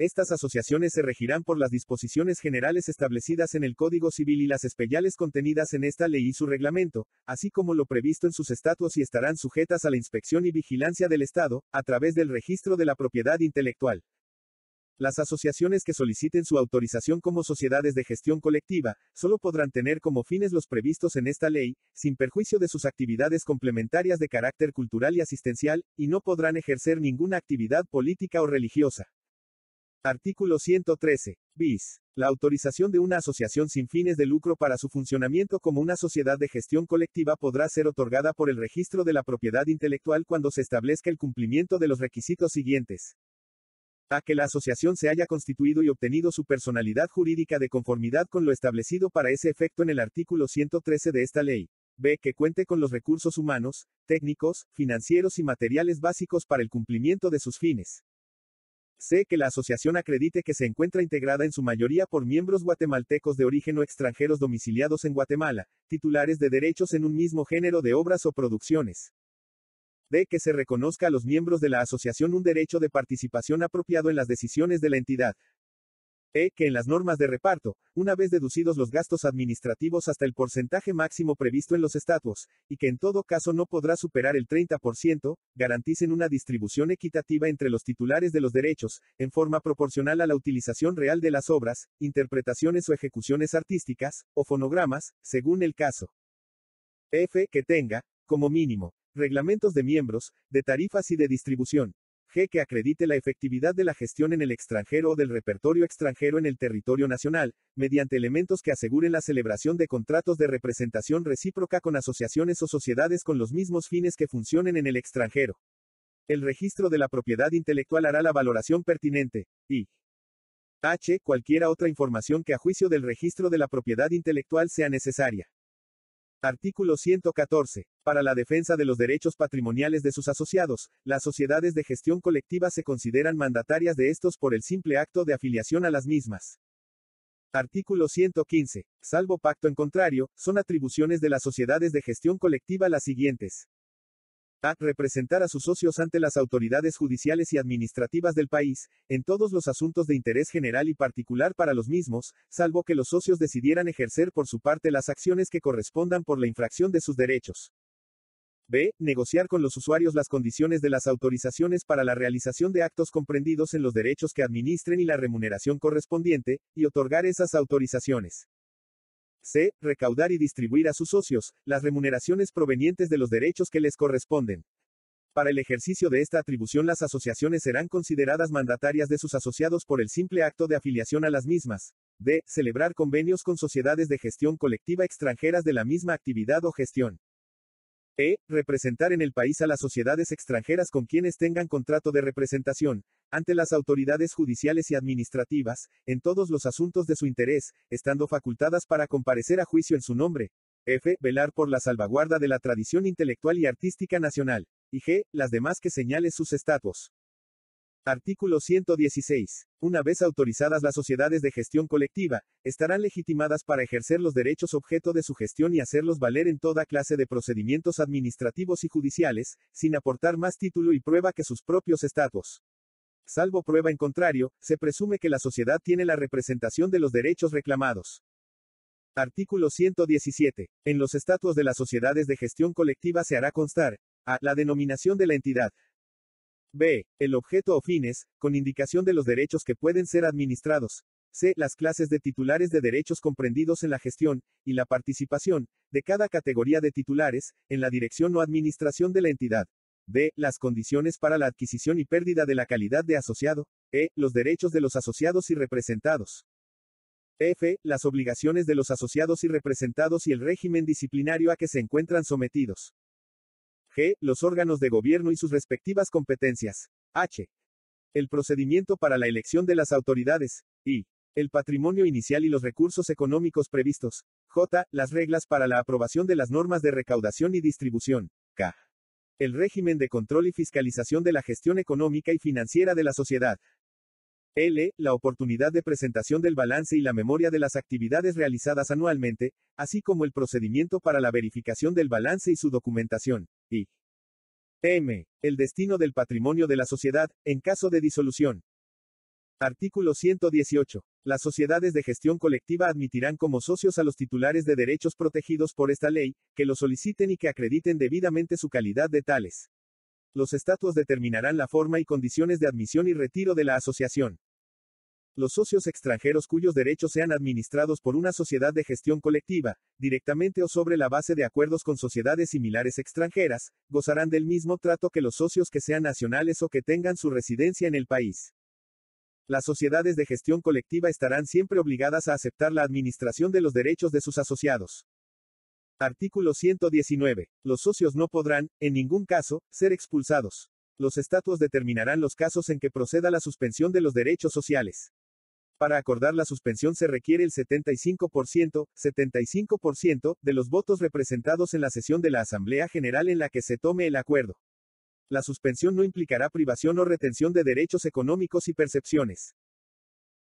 Estas asociaciones se regirán por las disposiciones generales establecidas en el Código Civil y las especiales contenidas en esta ley y su reglamento, así como lo previsto en sus estatutos y estarán sujetas a la inspección y vigilancia del Estado, a través del registro de la propiedad intelectual. Las asociaciones que soliciten su autorización como sociedades de gestión colectiva, solo podrán tener como fines los previstos en esta ley, sin perjuicio de sus actividades complementarias de carácter cultural y asistencial, y no podrán ejercer ninguna actividad política o religiosa. Artículo 113. Bis. La autorización de una asociación sin fines de lucro para su funcionamiento como una sociedad de gestión colectiva podrá ser otorgada por el registro de la propiedad intelectual cuando se establezca el cumplimiento de los requisitos siguientes. A. Que la asociación se haya constituido y obtenido su personalidad jurídica de conformidad con lo establecido para ese efecto en el artículo 113 de esta ley. B. Que cuente con los recursos humanos, técnicos, financieros y materiales básicos para el cumplimiento de sus fines. Sé que la asociación acredite que se encuentra integrada en su mayoría por miembros guatemaltecos de origen o extranjeros domiciliados en Guatemala, titulares de derechos en un mismo género de obras o producciones. D. Que se reconozca a los miembros de la asociación un derecho de participación apropiado en las decisiones de la entidad, e. Que en las normas de reparto, una vez deducidos los gastos administrativos hasta el porcentaje máximo previsto en los estatutos, y que en todo caso no podrá superar el 30%, garanticen una distribución equitativa entre los titulares de los derechos, en forma proporcional a la utilización real de las obras, interpretaciones o ejecuciones artísticas, o fonogramas, según el caso. F. Que tenga, como mínimo, reglamentos de miembros, de tarifas y de distribución, Que acredite la efectividad de la gestión en el extranjero o del repertorio extranjero en el territorio nacional, mediante elementos que aseguren la celebración de contratos de representación recíproca con asociaciones o sociedades con los mismos fines que funcionen en el extranjero. El registro de la propiedad intelectual hará la valoración pertinente. Y H. Cualquiera otra información que a juicio del registro de la propiedad intelectual sea necesaria. Artículo 114. Para la defensa de los derechos patrimoniales de sus asociados, las sociedades de gestión colectiva se consideran mandatarias de estos por el simple acto de afiliación a las mismas. Artículo 115. Salvo pacto en contrario, son atribuciones de las sociedades de gestión colectiva las siguientes. A. Representar a sus socios ante las autoridades judiciales y administrativas del país, en todos los asuntos de interés general y particular para los mismos, salvo que los socios decidieran ejercer por su parte las acciones que correspondan por la infracción de sus derechos. B. Negociar con los usuarios las condiciones de las autorizaciones para la realización de actos comprendidos en los derechos que administren y la remuneración correspondiente, y otorgar esas autorizaciones. C. Recaudar y distribuir a sus socios las remuneraciones provenientes de los derechos que les corresponden. Para el ejercicio de esta atribución las asociaciones serán consideradas mandatarias de sus asociados por el simple acto de afiliación a las mismas. D. Celebrar convenios con sociedades de gestión colectiva extranjeras de la misma actividad o gestión. E. Representar en el país a las sociedades extranjeras con quienes tengan contrato de representación, ante las autoridades judiciales y administrativas, en todos los asuntos de su interés, estando facultadas para comparecer a juicio en su nombre. F. Velar por la salvaguarda de la tradición intelectual y artística nacional. Y G. Las demás que señale sus estatutos. Artículo 116. Una vez autorizadas las sociedades de gestión colectiva, estarán legitimadas para ejercer los derechos objeto de su gestión y hacerlos valer en toda clase de procedimientos administrativos y judiciales, sin aportar más título y prueba que sus propios estatutos. Salvo prueba en contrario, se presume que la sociedad tiene la representación de los derechos reclamados. Artículo 117. En los estatutos de las sociedades de gestión colectiva se hará constar, a. La denominación de la entidad, B. El objeto o fines, con indicación de los derechos que pueden ser administrados. C. Las clases de titulares de derechos comprendidos en la gestión, y la participación, de cada categoría de titulares, en la dirección o administración de la entidad. D. Las condiciones para la adquisición y pérdida de la calidad de asociado. E. Los derechos de los asociados y representados. F. Las obligaciones de los asociados y representados y el régimen disciplinario a que se encuentran sometidos. G. Los órganos de gobierno y sus respectivas competencias. H. El procedimiento para la elección de las autoridades. I. El patrimonio inicial y los recursos económicos previstos. J. Las reglas para la aprobación de las normas de recaudación y distribución. K. El régimen de control y fiscalización de la gestión económica y financiera de la sociedad. L. La oportunidad de presentación del balance y la memoria de las actividades realizadas anualmente, así como el procedimiento para la verificación del balance y su documentación. Y M. El destino del patrimonio de la sociedad, en caso de disolución. Artículo 118. Las sociedades de gestión colectiva admitirán como socios a los titulares de derechos protegidos por esta ley, que lo soliciten y que acrediten debidamente su calidad de tales. Los estatutos determinarán la forma y condiciones de admisión y retiro de la asociación. Los socios extranjeros cuyos derechos sean administrados por una sociedad de gestión colectiva, directamente o sobre la base de acuerdos con sociedades similares extranjeras, gozarán del mismo trato que los socios que sean nacionales o que tengan su residencia en el país. Las sociedades de gestión colectiva estarán siempre obligadas a aceptar la administración de los derechos de sus asociados. Artículo 119. Los socios no podrán, en ningún caso, ser expulsados. Los estatutos determinarán los casos en que proceda la suspensión de los derechos sociales. Para acordar la suspensión se requiere el 75%, 75% de los votos representados en la sesión de la Asamblea General en la que se tome el acuerdo. La suspensión no implicará privación o retención de derechos económicos y percepciones.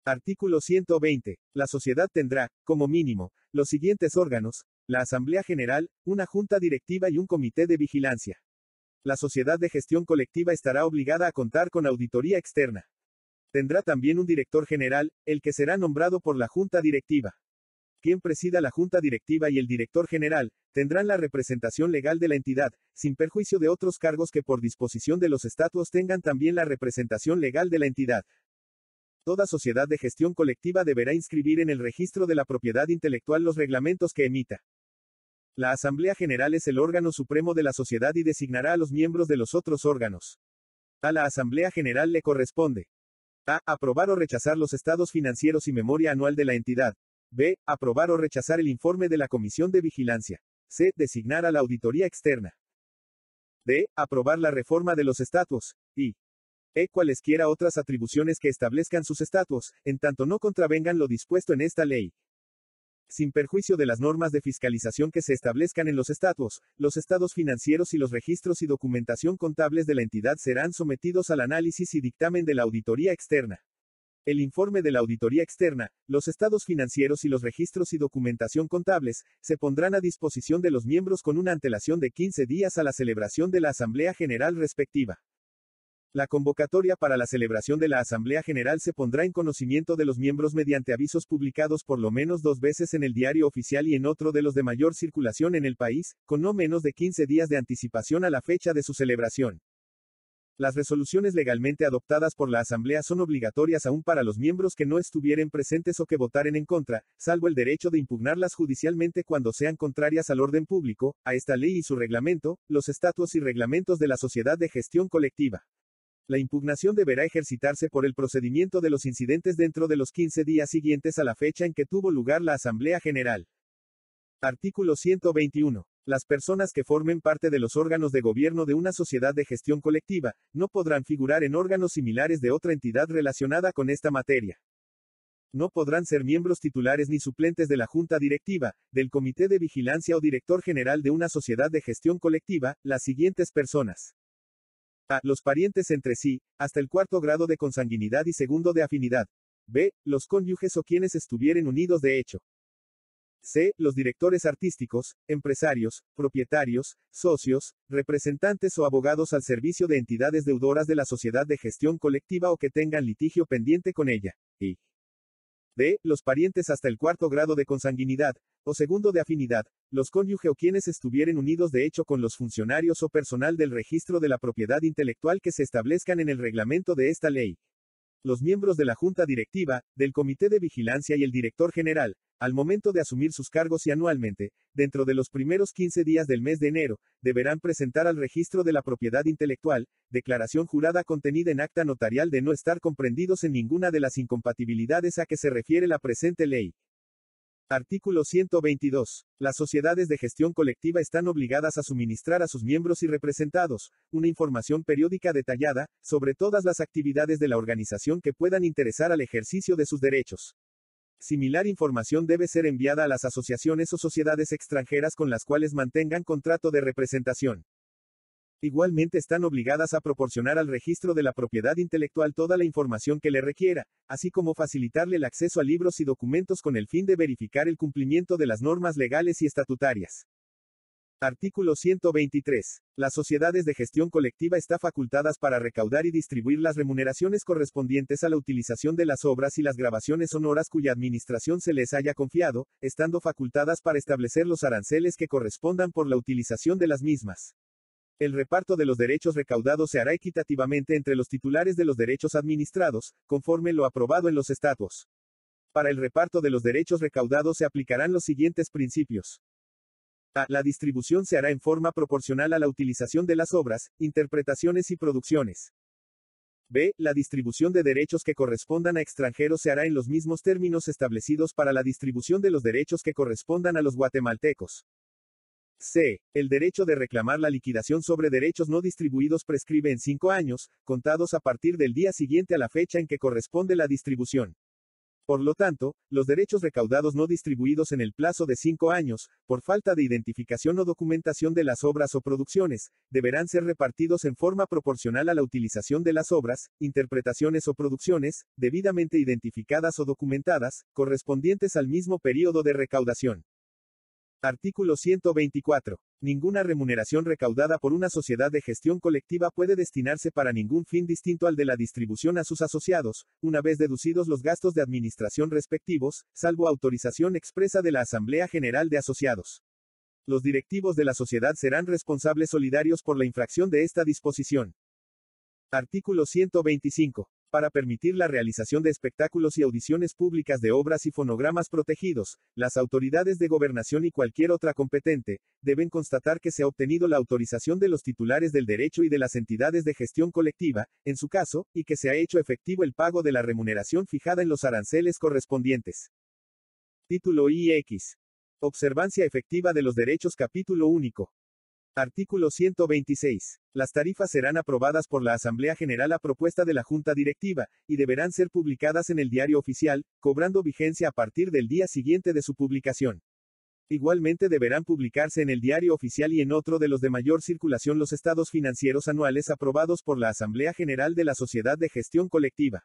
Artículo 120. La sociedad tendrá, como mínimo, los siguientes órganos, la Asamblea General, una junta directiva y un comité de vigilancia. La sociedad de gestión colectiva estará obligada a contar con auditoría externa. Tendrá también un director general, el que será nombrado por la Junta Directiva. Quien presida la Junta Directiva y el director general, tendrán la representación legal de la entidad, sin perjuicio de otros cargos que por disposición de los estatutos tengan también la representación legal de la entidad. Toda sociedad de gestión colectiva deberá inscribir en el registro de la propiedad intelectual los reglamentos que emita. La Asamblea General es el órgano supremo de la sociedad y designará a los miembros de los otros órganos. A la Asamblea General le corresponde a. Aprobar o rechazar los estados financieros y memoria anual de la entidad. B. Aprobar o rechazar el informe de la Comisión de Vigilancia. C. Designar a la auditoría externa. D. Aprobar la reforma de los estatutos. Y. E. Cualesquiera otras atribuciones que establezcan sus estatutos, en tanto no contravengan lo dispuesto en esta ley. Sin perjuicio de las normas de fiscalización que se establezcan en los estatutos, los estados financieros y los registros y documentación contables de la entidad serán sometidos al análisis y dictamen de la auditoría externa. El informe de la auditoría externa, los estados financieros y los registros y documentación contables, se pondrán a disposición de los miembros con una antelación de 15 días a la celebración de la Asamblea General respectiva. La convocatoria para la celebración de la Asamblea General se pondrá en conocimiento de los miembros mediante avisos publicados por lo menos dos veces en el diario oficial y en otro de los de mayor circulación en el país, con no menos de 15 días de anticipación a la fecha de su celebración. Las resoluciones legalmente adoptadas por la Asamblea son obligatorias aún para los miembros que no estuvieren presentes o que votaren en contra, salvo el derecho de impugnarlas judicialmente cuando sean contrarias al orden público, a esta ley y su reglamento, los estatutos y reglamentos de la sociedad de gestión colectiva. La impugnación deberá ejercitarse por el procedimiento de los incidentes dentro de los 15 días siguientes a la fecha en que tuvo lugar la Asamblea General. Artículo 121. Las personas que formen parte de los órganos de gobierno de una sociedad de gestión colectiva, no podrán figurar en órganos similares de otra entidad relacionada con esta materia. No podrán ser miembros titulares ni suplentes de la Junta Directiva, del Comité de Vigilancia o Director General de una sociedad de gestión colectiva, las siguientes personas. A. Los parientes entre sí, hasta el cuarto grado de consanguinidad y segundo de afinidad. B. Los cónyuges o quienes estuvieren unidos de hecho. C. Los directores artísticos, empresarios, propietarios, socios, representantes o abogados al servicio de entidades deudoras de la sociedad de gestión colectiva o que tengan litigio pendiente con ella. Y D. Los parientes hasta el cuarto grado de consanguinidad, o segundo de afinidad, los cónyuge o quienes estuvieren unidos de hecho con los funcionarios o personal del registro de la propiedad intelectual que se establezcan en el reglamento de esta ley. Los miembros de la Junta Directiva, del Comité de Vigilancia y el Director General, al momento de asumir sus cargos y anualmente, dentro de los primeros 15 días del mes de enero, deberán presentar al registro de la propiedad intelectual, declaración jurada contenida en acta notarial de no estar comprendidos en ninguna de las incompatibilidades a que se refiere la presente ley, Artículo 122. Las sociedades de gestión colectiva están obligadas a suministrar a sus miembros y representados una información periódica detallada sobre todas las actividades de la organización que puedan interesar al ejercicio de sus derechos. Similar información debe ser enviada a las asociaciones o sociedades extranjeras con las cuales mantengan contrato de representación. Igualmente están obligadas a proporcionar al registro de la propiedad intelectual toda la información que le requiera, así como facilitarle el acceso a libros y documentos con el fin de verificar el cumplimiento de las normas legales y estatutarias. Artículo 123. Las sociedades de gestión colectiva están facultadas para recaudar y distribuir las remuneraciones correspondientes a la utilización de las obras y las grabaciones sonoras cuya administración se les haya confiado, estando facultadas para establecer los aranceles que correspondan por la utilización de las mismas. El reparto de los derechos recaudados se hará equitativamente entre los titulares de los derechos administrados, conforme lo aprobado en los estatutos. Para el reparto de los derechos recaudados se aplicarán los siguientes principios. A. La distribución se hará en forma proporcional a la utilización de las obras, interpretaciones y producciones. B. La distribución de derechos que correspondan a extranjeros se hará en los mismos términos establecidos para la distribución de los derechos que correspondan a los guatemaltecos. C. El derecho de reclamar la liquidación sobre derechos no distribuidos prescribe en cinco años, contados a partir del día siguiente a la fecha en que corresponde la distribución. Por lo tanto, los derechos recaudados no distribuidos en el plazo de cinco años, por falta de identificación o documentación de las obras o producciones, deberán ser repartidos en forma proporcional a la utilización de las obras, interpretaciones o producciones, debidamente identificadas o documentadas, correspondientes al mismo período de recaudación. Artículo 124. Ninguna remuneración recaudada por una sociedad de gestión colectiva puede destinarse para ningún fin distinto al de la distribución a sus asociados, una vez deducidos los gastos de administración respectivos, salvo autorización expresa de la Asamblea General de Asociados. Los directivos de la sociedad serán responsables solidarios por la infracción de esta disposición. Artículo 125 para permitir la realización de espectáculos y audiciones públicas de obras y fonogramas protegidos, las autoridades de gobernación y cualquier otra competente, deben constatar que se ha obtenido la autorización de los titulares del derecho y de las entidades de gestión colectiva, en su caso, y que se ha hecho efectivo el pago de la remuneración fijada en los aranceles correspondientes. Título IX. Observancia efectiva de los derechos capítulo único. Artículo 126. Las tarifas serán aprobadas por la Asamblea General a propuesta de la Junta Directiva, y deberán ser publicadas en el diario oficial, cobrando vigencia a partir del día siguiente de su publicación. Igualmente deberán publicarse en el diario oficial y en otro de los de mayor circulación los estados financieros anuales aprobados por la Asamblea General de la Sociedad de Gestión Colectiva.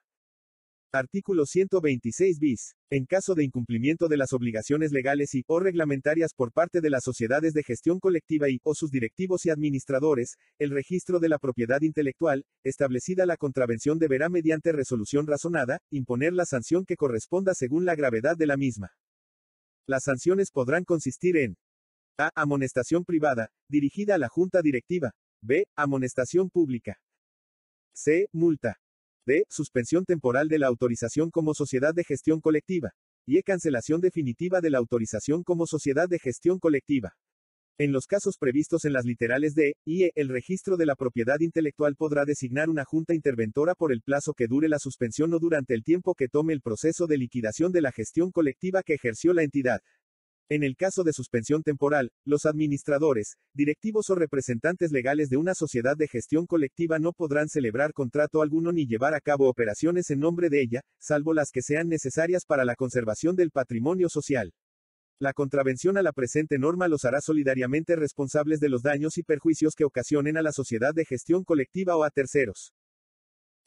Artículo 126 bis. En caso de incumplimiento de las obligaciones legales y o reglamentarias por parte de las sociedades de gestión colectiva y o sus directivos y administradores, el registro de la propiedad intelectual, establecida la contravención deberá mediante resolución razonada, imponer la sanción que corresponda según la gravedad de la misma. Las sanciones podrán consistir en A. Amonestación privada, dirigida a la junta directiva. B. Amonestación pública. C. Multa. D. Suspensión temporal de la autorización como sociedad de gestión colectiva. Y E. Cancelación definitiva de la autorización como sociedad de gestión colectiva. En los casos previstos en las literales D y E, el registro de la propiedad intelectual podrá designar una junta interventora por el plazo que dure la suspensión o durante el tiempo que tome el proceso de liquidación de la gestión colectiva que ejerció la entidad. En el caso de suspensión temporal, los administradores, directivos o representantes legales de una sociedad de gestión colectiva no podrán celebrar contrato alguno ni llevar a cabo operaciones en nombre de ella, salvo las que sean necesarias para la conservación del patrimonio social. La contravención a la presente norma los hará solidariamente responsables de los daños y perjuicios que ocasionen a la sociedad de gestión colectiva o a terceros.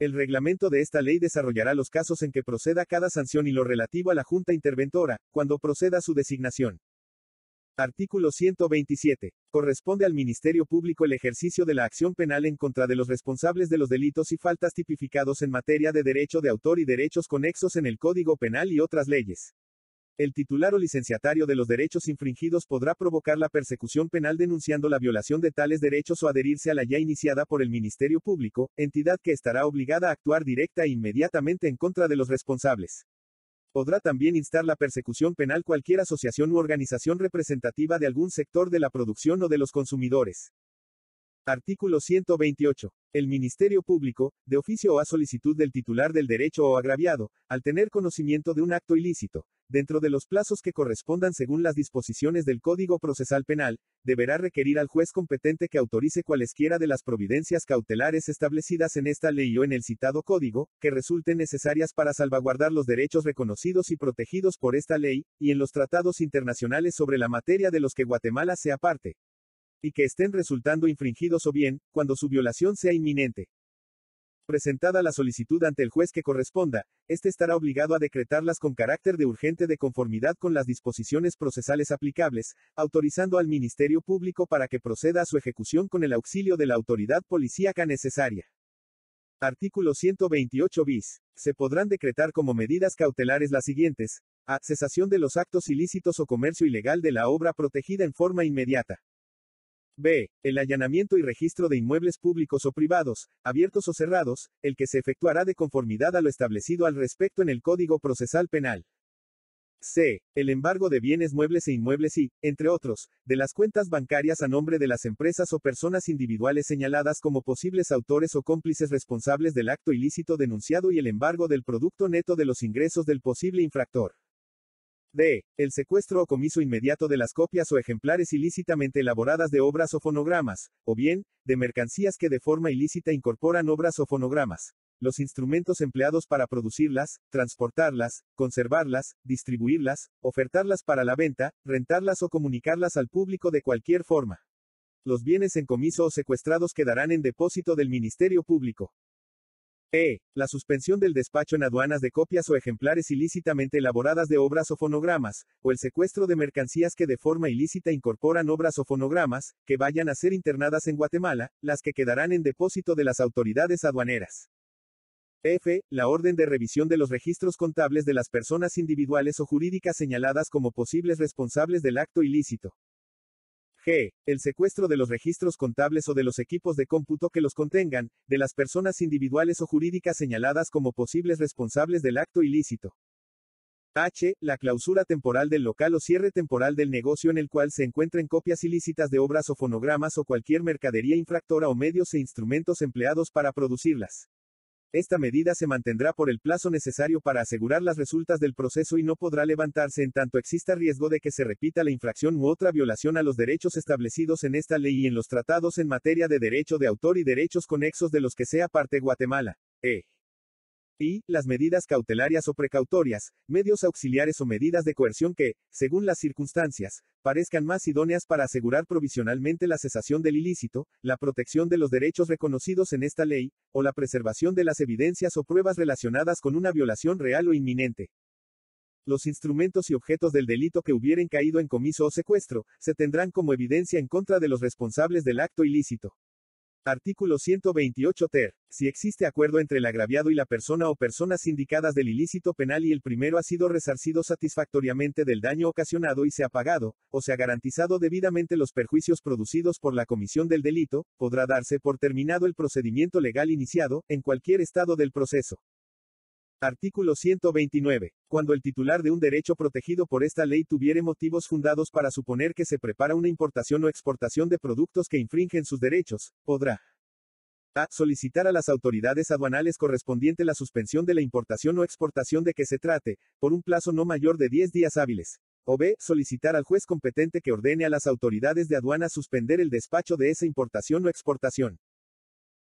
El reglamento de esta ley desarrollará los casos en que proceda cada sanción y lo relativo a la Junta Interventora, cuando proceda su designación. Artículo 127. Corresponde al Ministerio Público el ejercicio de la acción penal en contra de los responsables de los delitos y faltas tipificados en materia de derecho de autor y derechos conexos en el Código Penal y otras leyes. El titular o licenciatario de los derechos infringidos podrá provocar la persecución penal denunciando la violación de tales derechos o adherirse a la ya iniciada por el Ministerio Público, entidad que estará obligada a actuar directa e inmediatamente en contra de los responsables. Podrá también instar la persecución penal cualquier asociación u organización representativa de algún sector de la producción o de los consumidores. Artículo 128. El Ministerio Público, de oficio o a solicitud del titular del derecho o agraviado, al tener conocimiento de un acto ilícito, dentro de los plazos que correspondan según las disposiciones del Código Procesal Penal, deberá requerir al juez competente que autorice cualesquiera de las providencias cautelares establecidas en esta ley o en el citado código, que resulten necesarias para salvaguardar los derechos reconocidos y protegidos por esta ley, y en los tratados internacionales sobre la materia de los que Guatemala sea parte y que estén resultando infringidos o bien, cuando su violación sea inminente. Presentada la solicitud ante el juez que corresponda, éste estará obligado a decretarlas con carácter de urgente de conformidad con las disposiciones procesales aplicables, autorizando al Ministerio Público para que proceda a su ejecución con el auxilio de la autoridad policíaca necesaria. Artículo 128 bis. Se podrán decretar como medidas cautelares las siguientes. A. Cesación de los actos ilícitos o comercio ilegal de la obra protegida en forma inmediata. B. El allanamiento y registro de inmuebles públicos o privados, abiertos o cerrados, el que se efectuará de conformidad a lo establecido al respecto en el Código Procesal Penal. C. El embargo de bienes muebles e inmuebles y, entre otros, de las cuentas bancarias a nombre de las empresas o personas individuales señaladas como posibles autores o cómplices responsables del acto ilícito denunciado y el embargo del producto neto de los ingresos del posible infractor. D. El secuestro o comiso inmediato de las copias o ejemplares ilícitamente elaboradas de obras o fonogramas, o bien, de mercancías que de forma ilícita incorporan obras o fonogramas. Los instrumentos empleados para producirlas, transportarlas, conservarlas, distribuirlas, ofertarlas para la venta, rentarlas o comunicarlas al público de cualquier forma. Los bienes en comiso o secuestrados quedarán en depósito del Ministerio Público. E. La suspensión del despacho en aduanas de copias o ejemplares ilícitamente elaboradas de obras o fonogramas, o el secuestro de mercancías que de forma ilícita incorporan obras o fonogramas, que vayan a ser internadas en Guatemala, las que quedarán en depósito de las autoridades aduaneras. F. La orden de revisión de los registros contables de las personas individuales o jurídicas señaladas como posibles responsables del acto ilícito. G. El secuestro de los registros contables o de los equipos de cómputo que los contengan, de las personas individuales o jurídicas señaladas como posibles responsables del acto ilícito. H. La clausura temporal del local o cierre temporal del negocio en el cual se encuentren copias ilícitas de obras o fonogramas o cualquier mercadería infractora o medios e instrumentos empleados para producirlas. Esta medida se mantendrá por el plazo necesario para asegurar las resultas del proceso y no podrá levantarse en tanto exista riesgo de que se repita la infracción u otra violación a los derechos establecidos en esta ley y en los tratados en materia de derecho de autor y derechos conexos de los que sea parte Guatemala. E. Y, las medidas cautelarias o precautorias, medios auxiliares o medidas de coerción que, según las circunstancias, parezcan más idóneas para asegurar provisionalmente la cesación del ilícito, la protección de los derechos reconocidos en esta ley, o la preservación de las evidencias o pruebas relacionadas con una violación real o inminente. Los instrumentos y objetos del delito que hubieren caído en comiso o secuestro, se tendrán como evidencia en contra de los responsables del acto ilícito. Artículo 128 ter. Si existe acuerdo entre el agraviado y la persona o personas sindicadas del ilícito penal y el primero ha sido resarcido satisfactoriamente del daño ocasionado y se ha pagado, o se ha garantizado debidamente los perjuicios producidos por la comisión del delito, podrá darse por terminado el procedimiento legal iniciado, en cualquier estado del proceso. Artículo 129. Cuando el titular de un derecho protegido por esta ley tuviere motivos fundados para suponer que se prepara una importación o exportación de productos que infringen sus derechos, podrá a. Solicitar a las autoridades aduanales correspondiente la suspensión de la importación o exportación de que se trate, por un plazo no mayor de 10 días hábiles. O B. Solicitar al juez competente que ordene a las autoridades de aduana suspender el despacho de esa importación o exportación.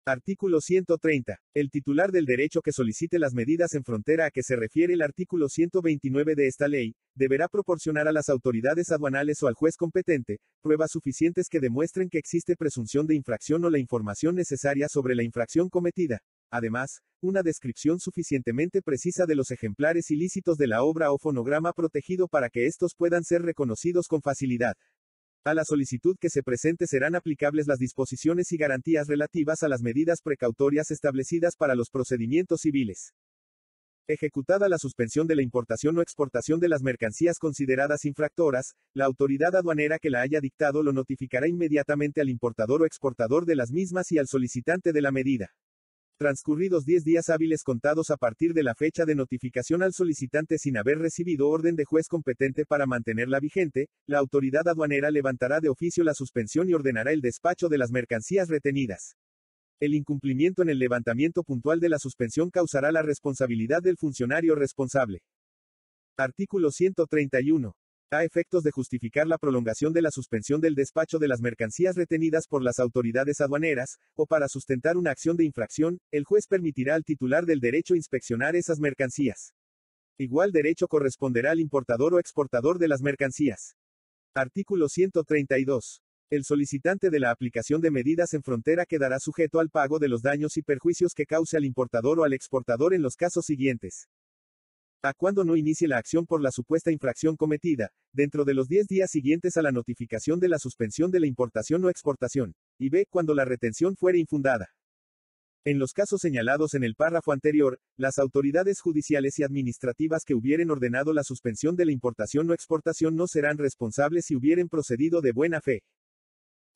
Artículo 130. El titular del derecho que solicite las medidas en frontera a que se refiere el artículo 129 de esta ley, deberá proporcionar a las autoridades aduanales o al juez competente, pruebas suficientes que demuestren que existe presunción de infracción o la información necesaria sobre la infracción cometida. Además, una descripción suficientemente precisa de los ejemplares ilícitos de la obra o fonograma protegido para que estos puedan ser reconocidos con facilidad. A la solicitud que se presente serán aplicables las disposiciones y garantías relativas a las medidas precautorias establecidas para los procedimientos civiles. Ejecutada la suspensión de la importación o exportación de las mercancías consideradas infractoras, la autoridad aduanera que la haya dictado lo notificará inmediatamente al importador o exportador de las mismas y al solicitante de la medida. Transcurridos 10 días hábiles contados a partir de la fecha de notificación al solicitante sin haber recibido orden de juez competente para mantenerla vigente, la autoridad aduanera levantará de oficio la suspensión y ordenará el despacho de las mercancías retenidas. El incumplimiento en el levantamiento puntual de la suspensión causará la responsabilidad del funcionario responsable. Artículo 131 a efectos de justificar la prolongación de la suspensión del despacho de las mercancías retenidas por las autoridades aduaneras, o para sustentar una acción de infracción, el juez permitirá al titular del derecho inspeccionar esas mercancías. Igual derecho corresponderá al importador o exportador de las mercancías. Artículo 132. El solicitante de la aplicación de medidas en frontera quedará sujeto al pago de los daños y perjuicios que cause al importador o al exportador en los casos siguientes. A cuando no inicie la acción por la supuesta infracción cometida, dentro de los 10 días siguientes a la notificación de la suspensión de la importación o exportación, y B. Cuando la retención fuere infundada. En los casos señalados en el párrafo anterior, las autoridades judiciales y administrativas que hubieren ordenado la suspensión de la importación o exportación no serán responsables si hubieren procedido de buena fe.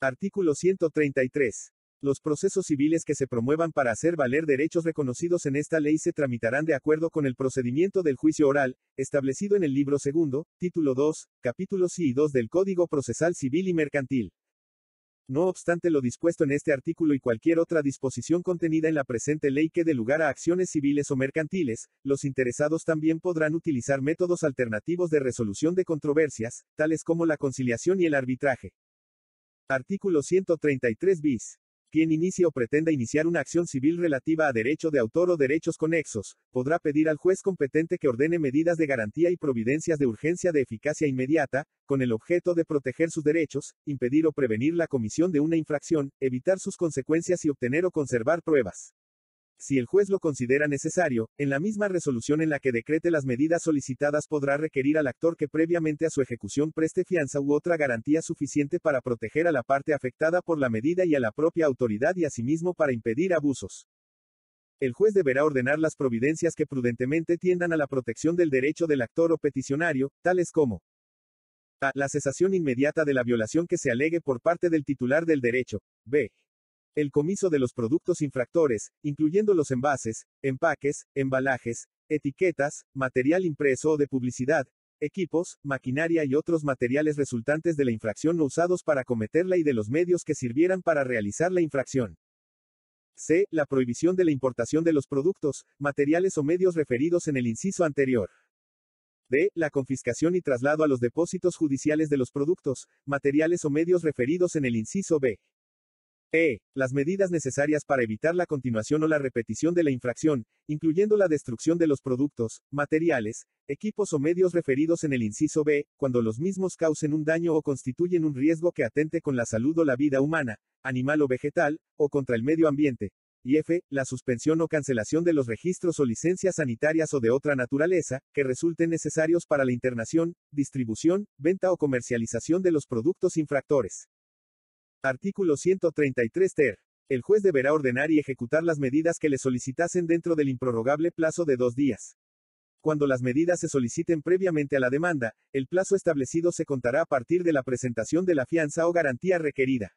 Artículo 133. Los procesos civiles que se promuevan para hacer valer derechos reconocidos en esta ley se tramitarán de acuerdo con el procedimiento del juicio oral, establecido en el libro segundo, título 2, capítulos y 2 del Código Procesal Civil y Mercantil. No obstante lo dispuesto en este artículo y cualquier otra disposición contenida en la presente ley que dé lugar a acciones civiles o mercantiles, los interesados también podrán utilizar métodos alternativos de resolución de controversias, tales como la conciliación y el arbitraje. Artículo 133 bis. Quien inicie o pretenda iniciar una acción civil relativa a derecho de autor o derechos conexos, podrá pedir al juez competente que ordene medidas de garantía y providencias de urgencia de eficacia inmediata, con el objeto de proteger sus derechos, impedir o prevenir la comisión de una infracción, evitar sus consecuencias y obtener o conservar pruebas. Si el juez lo considera necesario, en la misma resolución en la que decrete las medidas solicitadas podrá requerir al actor que previamente a su ejecución preste fianza u otra garantía suficiente para proteger a la parte afectada por la medida y a la propia autoridad y asimismo para impedir abusos. El juez deberá ordenar las providencias que prudentemente tiendan a la protección del derecho del actor o peticionario, tales como a. La cesación inmediata de la violación que se alegue por parte del titular del derecho. B. El comiso de los productos infractores, incluyendo los envases, empaques, embalajes, etiquetas, material impreso o de publicidad, equipos, maquinaria y otros materiales resultantes de la infracción no usados para cometerla y de los medios que sirvieran para realizar la infracción. C. La prohibición de la importación de los productos, materiales o medios referidos en el inciso anterior. D. La confiscación y traslado a los depósitos judiciales de los productos, materiales o medios referidos en el inciso B. E. Las medidas necesarias para evitar la continuación o la repetición de la infracción, incluyendo la destrucción de los productos, materiales, equipos o medios referidos en el inciso B, cuando los mismos causen un daño o constituyen un riesgo que atente con la salud o la vida humana, animal o vegetal, o contra el medio ambiente. Y F. La suspensión o cancelación de los registros o licencias sanitarias o de otra naturaleza, que resulten necesarios para la internación, distribución, venta o comercialización de los productos infractores. Artículo 133 ter. El juez deberá ordenar y ejecutar las medidas que le solicitasen dentro del improrrogable plazo de dos días. Cuando las medidas se soliciten previamente a la demanda, el plazo establecido se contará a partir de la presentación de la fianza o garantía requerida.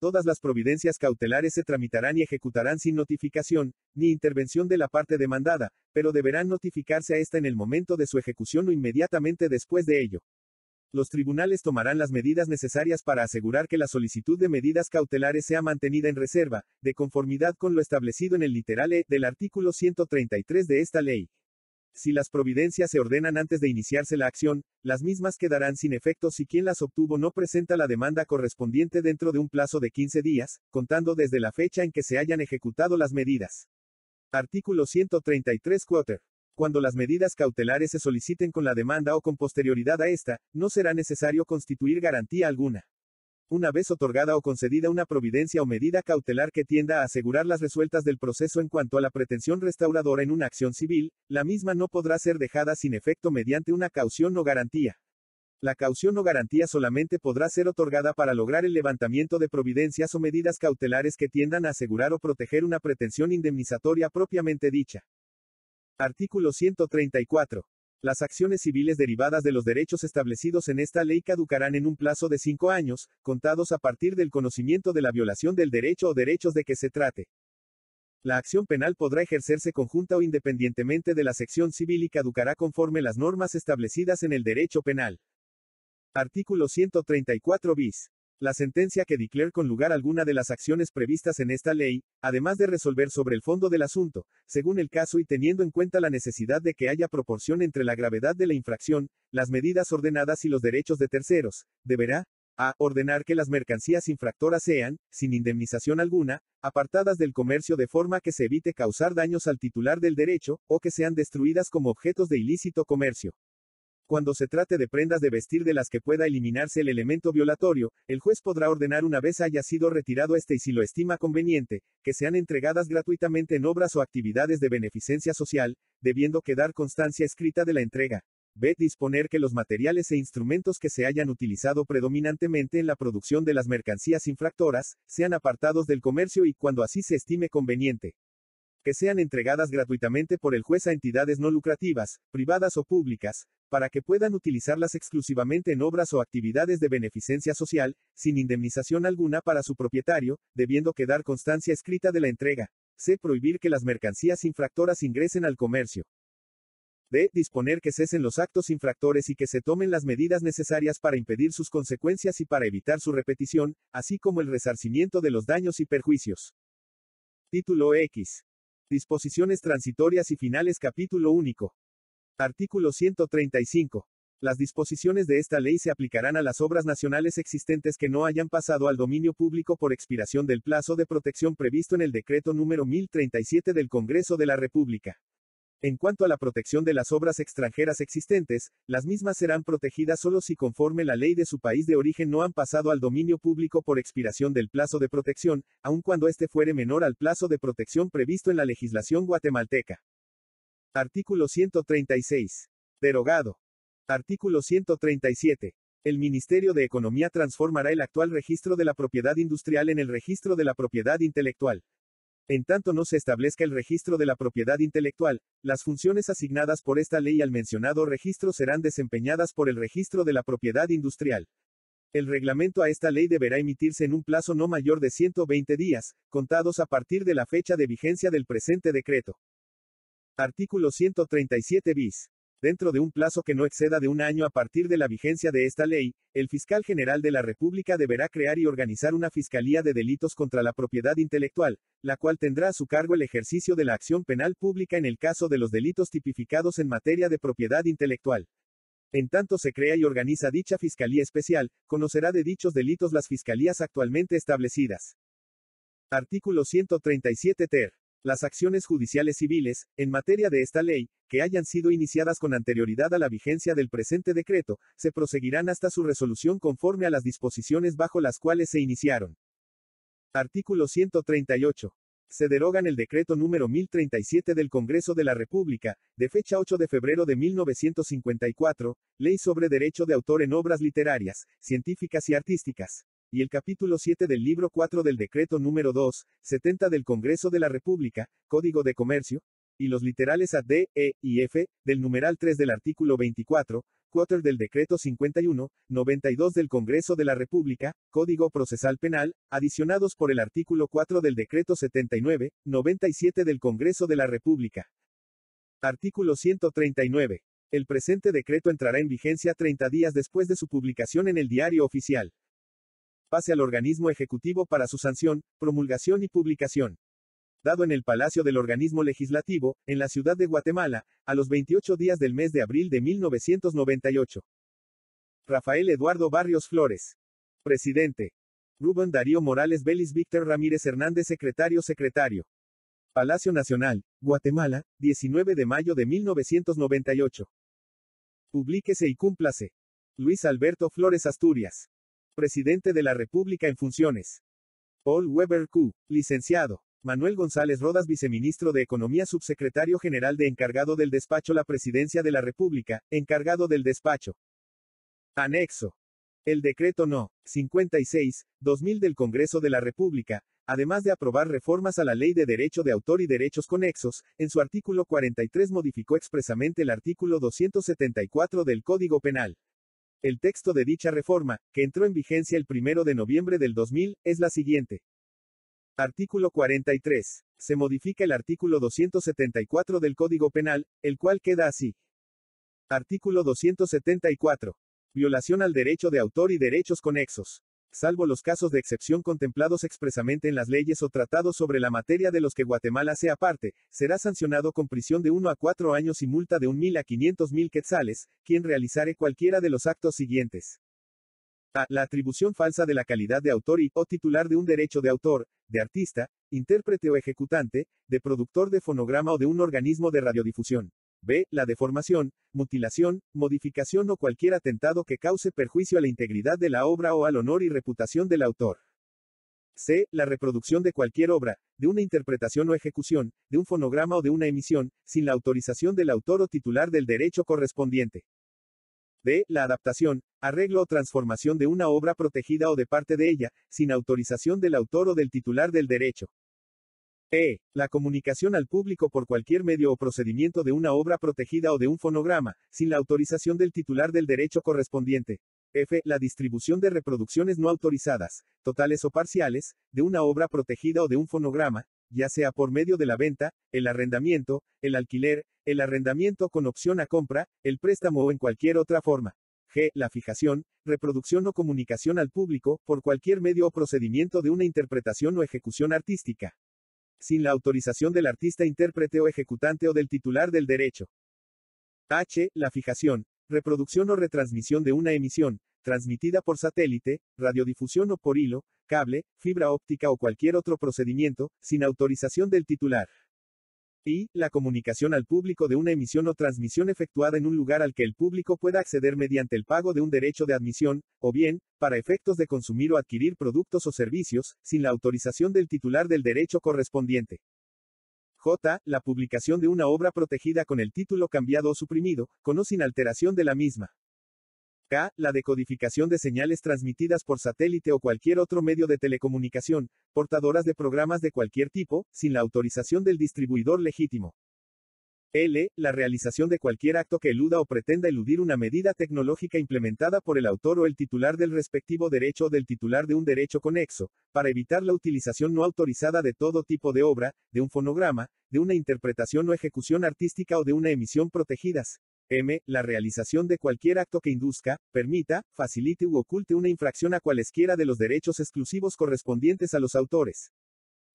Todas las providencias cautelares se tramitarán y ejecutarán sin notificación, ni intervención de la parte demandada, pero deberán notificarse a esta en el momento de su ejecución o inmediatamente después de ello. Los tribunales tomarán las medidas necesarias para asegurar que la solicitud de medidas cautelares sea mantenida en reserva, de conformidad con lo establecido en el literal E del artículo 133 de esta ley. Si las providencias se ordenan antes de iniciarse la acción, las mismas quedarán sin efecto si quien las obtuvo no presenta la demanda correspondiente dentro de un plazo de 15 días, contando desde la fecha en que se hayan ejecutado las medidas. Artículo 133 Quater. Cuando las medidas cautelares se soliciten con la demanda o con posterioridad a esta, no será necesario constituir garantía alguna. Una vez otorgada o concedida una providencia o medida cautelar que tienda a asegurar las resueltas del proceso en cuanto a la pretensión restauradora en una acción civil, la misma no podrá ser dejada sin efecto mediante una caución o garantía. La caución o garantía solamente podrá ser otorgada para lograr el levantamiento de providencias o medidas cautelares que tiendan a asegurar o proteger una pretensión indemnizatoria propiamente dicha. Artículo 134. Las acciones civiles derivadas de los derechos establecidos en esta ley caducarán en un plazo de cinco años, contados a partir del conocimiento de la violación del derecho o derechos de que se trate. La acción penal podrá ejercerse conjunta o independientemente de la sección civil y caducará conforme las normas establecidas en el derecho penal. Artículo 134 bis. La sentencia que declare con lugar alguna de las acciones previstas en esta ley, además de resolver sobre el fondo del asunto, según el caso y teniendo en cuenta la necesidad de que haya proporción entre la gravedad de la infracción, las medidas ordenadas y los derechos de terceros, deberá, a. ordenar que las mercancías infractoras sean, sin indemnización alguna, apartadas del comercio de forma que se evite causar daños al titular del derecho, o que sean destruidas como objetos de ilícito comercio. Cuando se trate de prendas de vestir de las que pueda eliminarse el elemento violatorio, el juez podrá ordenar una vez haya sido retirado este y si lo estima conveniente, que sean entregadas gratuitamente en obras o actividades de beneficencia social, debiendo quedar constancia escrita de la entrega. B. Disponer que los materiales e instrumentos que se hayan utilizado predominantemente en la producción de las mercancías infractoras, sean apartados del comercio y cuando así se estime conveniente que sean entregadas gratuitamente por el juez a entidades no lucrativas, privadas o públicas, para que puedan utilizarlas exclusivamente en obras o actividades de beneficencia social, sin indemnización alguna para su propietario, debiendo quedar constancia escrita de la entrega. C. Prohibir que las mercancías infractoras ingresen al comercio. D. Disponer que cesen los actos infractores y que se tomen las medidas necesarias para impedir sus consecuencias y para evitar su repetición, así como el resarcimiento de los daños y perjuicios. Título X. Disposiciones transitorias y finales Capítulo único. Artículo 135. Las disposiciones de esta ley se aplicarán a las obras nacionales existentes que no hayan pasado al dominio público por expiración del plazo de protección previsto en el decreto número 1037 del Congreso de la República. En cuanto a la protección de las obras extranjeras existentes, las mismas serán protegidas solo si conforme la ley de su país de origen no han pasado al dominio público por expiración del plazo de protección, aun cuando éste fuere menor al plazo de protección previsto en la legislación guatemalteca. Artículo 136. Derogado. Artículo 137. El Ministerio de Economía transformará el actual registro de la propiedad industrial en el registro de la propiedad intelectual. En tanto no se establezca el registro de la propiedad intelectual, las funciones asignadas por esta ley al mencionado registro serán desempeñadas por el registro de la propiedad industrial. El reglamento a esta ley deberá emitirse en un plazo no mayor de 120 días, contados a partir de la fecha de vigencia del presente decreto. Artículo 137 bis. Dentro de un plazo que no exceda de un año a partir de la vigencia de esta ley, el fiscal general de la República deberá crear y organizar una Fiscalía de Delitos contra la Propiedad Intelectual, la cual tendrá a su cargo el ejercicio de la acción penal pública en el caso de los delitos tipificados en materia de propiedad intelectual. En tanto se crea y organiza dicha Fiscalía Especial, conocerá de dichos delitos las fiscalías actualmente establecidas. Artículo 137 ter. Las acciones judiciales civiles, en materia de esta ley, que hayan sido iniciadas con anterioridad a la vigencia del presente decreto, se proseguirán hasta su resolución conforme a las disposiciones bajo las cuales se iniciaron. Artículo 138. Se derogan el decreto número 1037 del Congreso de la República, de fecha 8 de febrero de 1954, Ley sobre Derecho de Autor en Obras Literarias, Científicas y Artísticas. Y el capítulo 7 del libro 4 del decreto número 2, 70 del Congreso de la República, Código de Comercio, y los literales A, D, E y F, del numeral 3 del artículo 24, quarter del decreto 51, 92 del Congreso de la República, Código Procesal Penal, adicionados por el artículo 4 del decreto 79, 97 del Congreso de la República. Artículo 139. El presente decreto entrará en vigencia 30 días después de su publicación en el Diario Oficial. Pase al organismo ejecutivo para su sanción, promulgación y publicación. Dado en el Palacio del Organismo Legislativo, en la ciudad de Guatemala, a los 28 días del mes de abril de 1998. Rafael Eduardo Barrios Flores. Presidente. Rubén Darío Morales Vélez Víctor Ramírez Hernández Secretario Secretario. Palacio Nacional, Guatemala, 19 de mayo de 1998. Publíquese y cúmplase. Luis Alberto Flores Asturias. Presidente de la República en funciones. Paul Weber Q. Licenciado. Manuel González Rodas Viceministro de Economía Subsecretario General de Encargado del Despacho La Presidencia de la República, Encargado del Despacho. Anexo. El Decreto No. 56, 2000 del Congreso de la República, además de aprobar reformas a la Ley de Derecho de Autor y Derechos Conexos, en su artículo 43 modificó expresamente el artículo 274 del Código Penal. El texto de dicha reforma, que entró en vigencia el 1 de noviembre del 2000, es la siguiente. Artículo 43. Se modifica el artículo 274 del Código Penal, el cual queda así. Artículo 274. Violación al derecho de autor y derechos conexos salvo los casos de excepción contemplados expresamente en las leyes o tratados sobre la materia de los que Guatemala sea parte, será sancionado con prisión de 1 a 4 años y multa de un mil a 500 mil quetzales, quien realizare cualquiera de los actos siguientes. A. La atribución falsa de la calidad de autor y o titular de un derecho de autor, de artista, intérprete o ejecutante, de productor de fonograma o de un organismo de radiodifusión. B. La deformación, mutilación, modificación o cualquier atentado que cause perjuicio a la integridad de la obra o al honor y reputación del autor. C. La reproducción de cualquier obra, de una interpretación o ejecución, de un fonograma o de una emisión, sin la autorización del autor o titular del derecho correspondiente. D. La adaptación, arreglo o transformación de una obra protegida o de parte de ella, sin autorización del autor o del titular del derecho. E. La comunicación al público por cualquier medio o procedimiento de una obra protegida o de un fonograma, sin la autorización del titular del derecho correspondiente. F. La distribución de reproducciones no autorizadas, totales o parciales, de una obra protegida o de un fonograma, ya sea por medio de la venta, el arrendamiento, el alquiler, el arrendamiento con opción a compra, el préstamo o en cualquier otra forma. G. La fijación, reproducción o comunicación al público, por cualquier medio o procedimiento de una interpretación o ejecución artística sin la autorización del artista intérprete o ejecutante o del titular del derecho. H. La fijación, reproducción o retransmisión de una emisión, transmitida por satélite, radiodifusión o por hilo, cable, fibra óptica o cualquier otro procedimiento, sin autorización del titular. Y, la comunicación al público de una emisión o transmisión efectuada en un lugar al que el público pueda acceder mediante el pago de un derecho de admisión, o bien, para efectos de consumir o adquirir productos o servicios, sin la autorización del titular del derecho correspondiente. J. La publicación de una obra protegida con el título cambiado o suprimido, con o sin alteración de la misma. K. La decodificación de señales transmitidas por satélite o cualquier otro medio de telecomunicación, portadoras de programas de cualquier tipo, sin la autorización del distribuidor legítimo. L. La realización de cualquier acto que eluda o pretenda eludir una medida tecnológica implementada por el autor o el titular del respectivo derecho o del titular de un derecho conexo, para evitar la utilización no autorizada de todo tipo de obra, de un fonograma, de una interpretación o ejecución artística o de una emisión protegidas. M. La realización de cualquier acto que induzca, permita, facilite u oculte una infracción a cualesquiera de los derechos exclusivos correspondientes a los autores.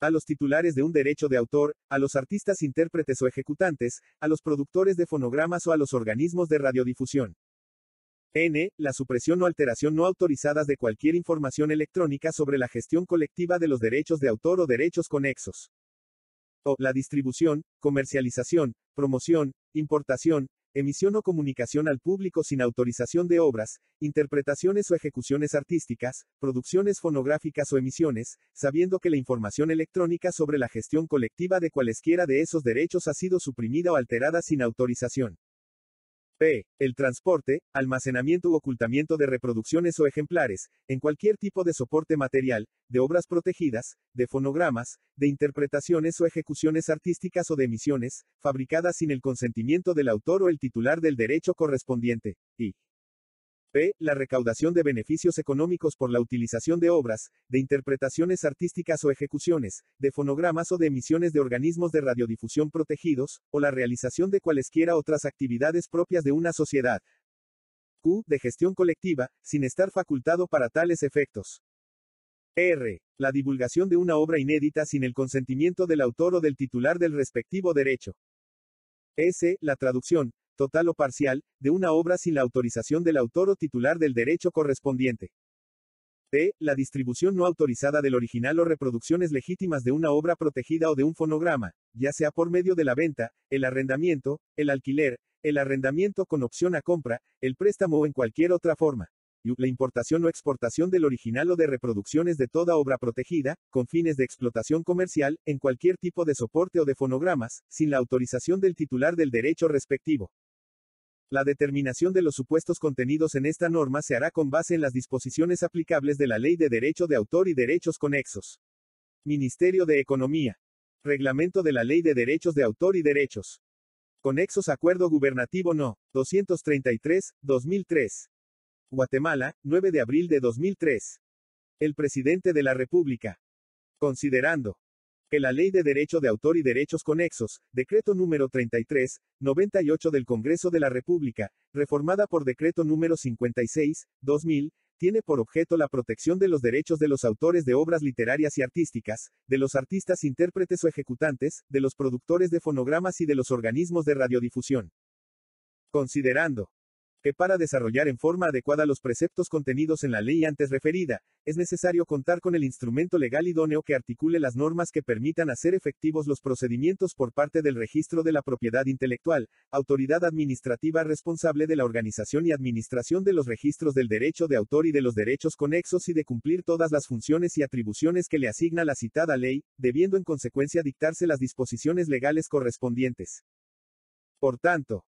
A los titulares de un derecho de autor, a los artistas intérpretes o ejecutantes, a los productores de fonogramas o a los organismos de radiodifusión. N. La supresión o alteración no autorizadas de cualquier información electrónica sobre la gestión colectiva de los derechos de autor o derechos conexos. O. La distribución, comercialización, promoción, importación, emisión o comunicación al público sin autorización de obras, interpretaciones o ejecuciones artísticas, producciones fonográficas o emisiones, sabiendo que la información electrónica sobre la gestión colectiva de cualesquiera de esos derechos ha sido suprimida o alterada sin autorización. El transporte, almacenamiento u ocultamiento de reproducciones o ejemplares, en cualquier tipo de soporte material, de obras protegidas, de fonogramas, de interpretaciones o ejecuciones artísticas o de emisiones, fabricadas sin el consentimiento del autor o el titular del derecho correspondiente. P. La recaudación de beneficios económicos por la utilización de obras, de interpretaciones artísticas o ejecuciones, de fonogramas o de emisiones de organismos de radiodifusión protegidos, o la realización de cualesquiera otras actividades propias de una sociedad. Q. De gestión colectiva, sin estar facultado para tales efectos. R. La divulgación de una obra inédita sin el consentimiento del autor o del titular del respectivo derecho. S. La traducción, total o parcial, de una obra sin la autorización del autor o titular del derecho correspondiente. T. La distribución no autorizada del original o reproducciones legítimas de una obra protegida o de un fonograma, ya sea por medio de la venta, el arrendamiento, el alquiler, el arrendamiento con opción a compra, el préstamo o en cualquier otra forma la importación o exportación del original o de reproducciones de toda obra protegida, con fines de explotación comercial, en cualquier tipo de soporte o de fonogramas, sin la autorización del titular del derecho respectivo. La determinación de los supuestos contenidos en esta norma se hará con base en las disposiciones aplicables de la Ley de Derecho de Autor y Derechos Conexos. Ministerio de Economía. Reglamento de la Ley de Derechos de Autor y Derechos. Conexos Acuerdo Gubernativo No. 233, 2003. Guatemala, 9 de abril de 2003. El presidente de la República. Considerando que la Ley de Derecho de Autor y Derechos Conexos, decreto número 33, 98 del Congreso de la República, reformada por decreto número 56, 2000, tiene por objeto la protección de los derechos de los autores de obras literarias y artísticas, de los artistas intérpretes o ejecutantes, de los productores de fonogramas y de los organismos de radiodifusión. Considerando que para desarrollar en forma adecuada los preceptos contenidos en la ley antes referida, es necesario contar con el instrumento legal idóneo que articule las normas que permitan hacer efectivos los procedimientos por parte del registro de la propiedad intelectual, autoridad administrativa responsable de la organización y administración de los registros del derecho de autor y de los derechos conexos y de cumplir todas las funciones y atribuciones que le asigna la citada ley, debiendo en consecuencia dictarse las disposiciones legales correspondientes. Por tanto,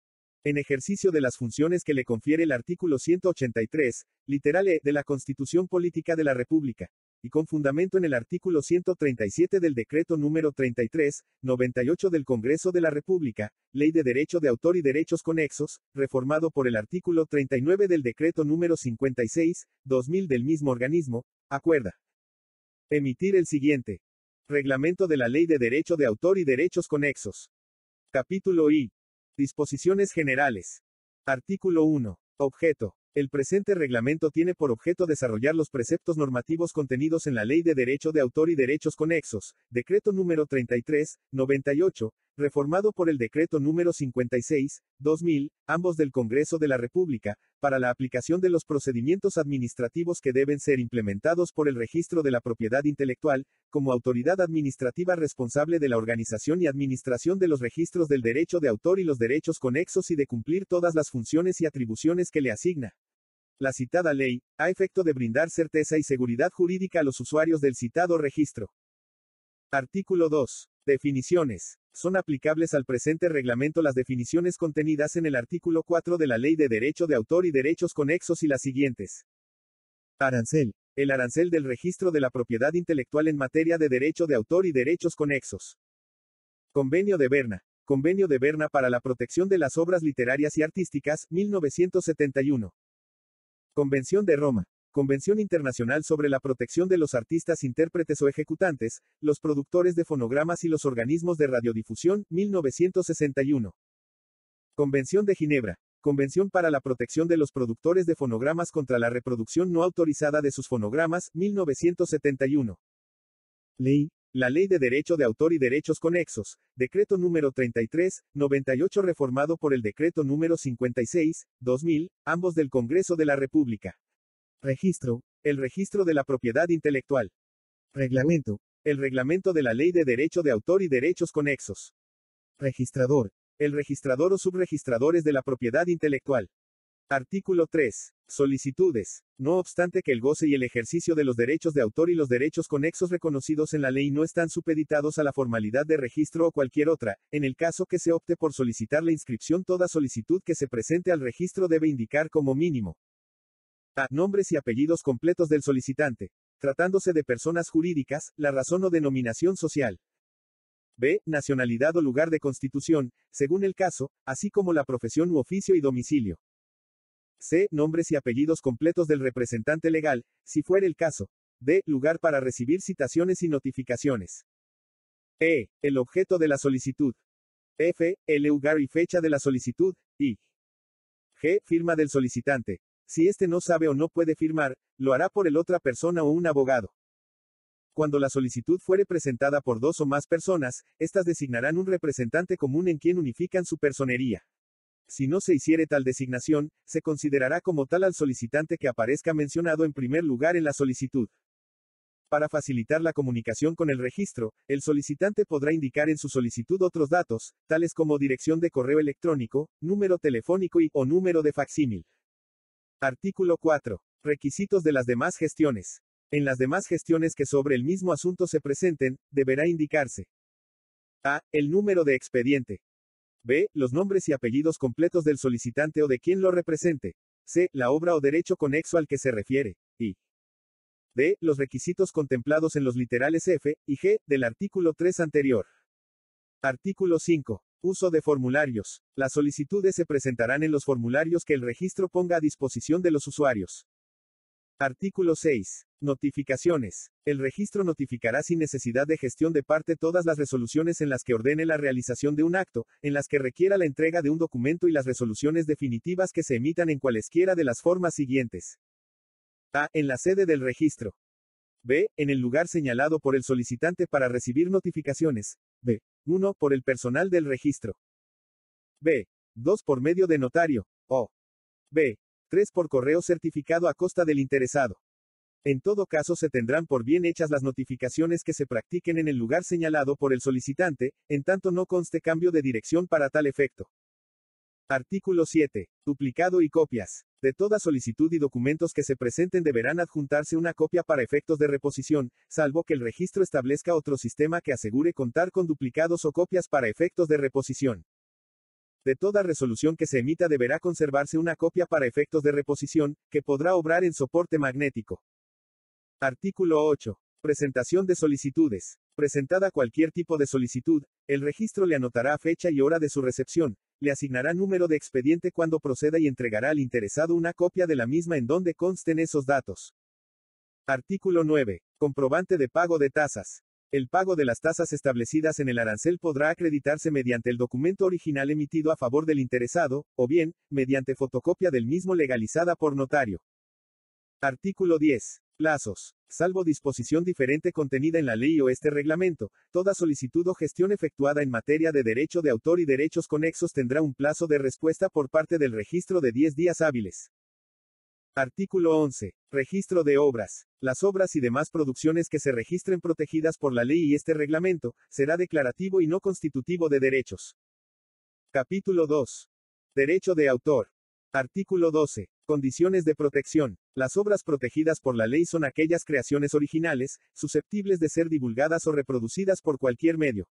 en ejercicio de las funciones que le confiere el artículo 183, literal E, de la Constitución Política de la República, y con fundamento en el artículo 137 del decreto número 33, 98 del Congreso de la República, Ley de Derecho de Autor y Derechos Conexos, reformado por el artículo 39 del decreto número 56, 2000 del mismo organismo, acuerda. Emitir el siguiente. Reglamento de la Ley de Derecho de Autor y Derechos Conexos. Capítulo I. Disposiciones generales. Artículo 1. Objeto. El presente reglamento tiene por objeto desarrollar los preceptos normativos contenidos en la Ley de Derecho de Autor y Derechos Conexos, decreto número 33, 98, reformado por el decreto número 56, 2000, ambos del Congreso de la República, para la aplicación de los procedimientos administrativos que deben ser implementados por el Registro de la Propiedad Intelectual, como autoridad administrativa responsable de la organización y administración de los registros del derecho de autor y los derechos conexos y de cumplir todas las funciones y atribuciones que le asigna. La citada ley, a efecto de brindar certeza y seguridad jurídica a los usuarios del citado registro. Artículo 2. Definiciones. Son aplicables al presente reglamento las definiciones contenidas en el artículo 4 de la Ley de Derecho de Autor y Derechos Conexos y las siguientes. Arancel. El arancel del registro de la propiedad intelectual en materia de derecho de autor y derechos conexos. Convenio de Berna. Convenio de Berna para la protección de las obras literarias y artísticas, 1971. Convención de Roma. Convención Internacional sobre la Protección de los Artistas Intérpretes o Ejecutantes, los productores de fonogramas y los organismos de radiodifusión, 1961. Convención de Ginebra. Convención para la Protección de los Productores de Fonogramas contra la Reproducción no autorizada de sus fonogramas, 1971. Ley. La Ley de Derecho de Autor y Derechos Conexos, Decreto número 33, 98 reformado por el Decreto número 56, 2000, ambos del Congreso de la República. Registro. El registro de la propiedad intelectual. Reglamento. El reglamento de la ley de derecho de autor y derechos conexos. Registrador. El registrador o subregistradores de la propiedad intelectual. Artículo 3. Solicitudes. No obstante que el goce y el ejercicio de los derechos de autor y los derechos conexos reconocidos en la ley no están supeditados a la formalidad de registro o cualquier otra, en el caso que se opte por solicitar la inscripción, toda solicitud que se presente al registro debe indicar como mínimo. Nombres y apellidos completos del solicitante. Tratándose de personas jurídicas, la razón o denominación social. B. Nacionalidad o lugar de constitución, según el caso, así como la profesión u oficio y domicilio. C. Nombres y apellidos completos del representante legal, si fuera el caso. D. Lugar para recibir citaciones y notificaciones. E. El objeto de la solicitud. F. El lugar y fecha de la solicitud. Y. G. Firma del solicitante. Si éste no sabe o no puede firmar, lo hará por el otra persona o un abogado. Cuando la solicitud fuere presentada por dos o más personas, éstas designarán un representante común en quien unifican su personería. Si no se hiciere tal designación, se considerará como tal al solicitante que aparezca mencionado en primer lugar en la solicitud. Para facilitar la comunicación con el registro, el solicitante podrá indicar en su solicitud otros datos, tales como dirección de correo electrónico, número telefónico y o número de facsímil. Artículo 4. Requisitos de las demás gestiones. En las demás gestiones que sobre el mismo asunto se presenten, deberá indicarse a. El número de expediente. B. Los nombres y apellidos completos del solicitante o de quien lo represente. C. La obra o derecho conexo al que se refiere. Y D. Los requisitos contemplados en los literales F y G del artículo 3 anterior. Artículo 5. Uso de formularios. Las solicitudes se presentarán en los formularios que el registro ponga a disposición de los usuarios. Artículo 6. Notificaciones. El registro notificará sin necesidad de gestión de parte todas las resoluciones en las que ordene la realización de un acto, en las que requiera la entrega de un documento y las resoluciones definitivas que se emitan en cualesquiera de las formas siguientes. A. En la sede del registro. B. En el lugar señalado por el solicitante para recibir notificaciones. B. 1. Por el personal del registro. B. 2. Por medio de notario. O. B. 3 por correo certificado a costa del interesado. En todo caso se tendrán por bien hechas las notificaciones que se practiquen en el lugar señalado por el solicitante, en tanto no conste cambio de dirección para tal efecto. Artículo 7. Duplicado y copias. De toda solicitud y documentos que se presenten deberán adjuntarse una copia para efectos de reposición, salvo que el registro establezca otro sistema que asegure contar con duplicados o copias para efectos de reposición. De toda resolución que se emita deberá conservarse una copia para efectos de reposición, que podrá obrar en soporte magnético. Artículo 8. Presentación de solicitudes. Presentada cualquier tipo de solicitud, el registro le anotará fecha y hora de su recepción, le asignará número de expediente cuando proceda y entregará al interesado una copia de la misma en donde consten esos datos. Artículo 9. Comprobante de pago de tasas. El pago de las tasas establecidas en el arancel podrá acreditarse mediante el documento original emitido a favor del interesado, o bien, mediante fotocopia del mismo legalizada por notario. Artículo 10. Plazos. Salvo disposición diferente contenida en la ley o este reglamento, toda solicitud o gestión efectuada en materia de derecho de autor y derechos conexos tendrá un plazo de respuesta por parte del registro de 10 días hábiles. Artículo 11. Registro de obras. Las obras y demás producciones que se registren protegidas por la ley y este reglamento, será declarativo y no constitutivo de derechos. Capítulo 2. Derecho de autor. Artículo 12. Condiciones de protección. Las obras protegidas por la ley son aquellas creaciones originales, susceptibles de ser divulgadas o reproducidas por cualquier medio.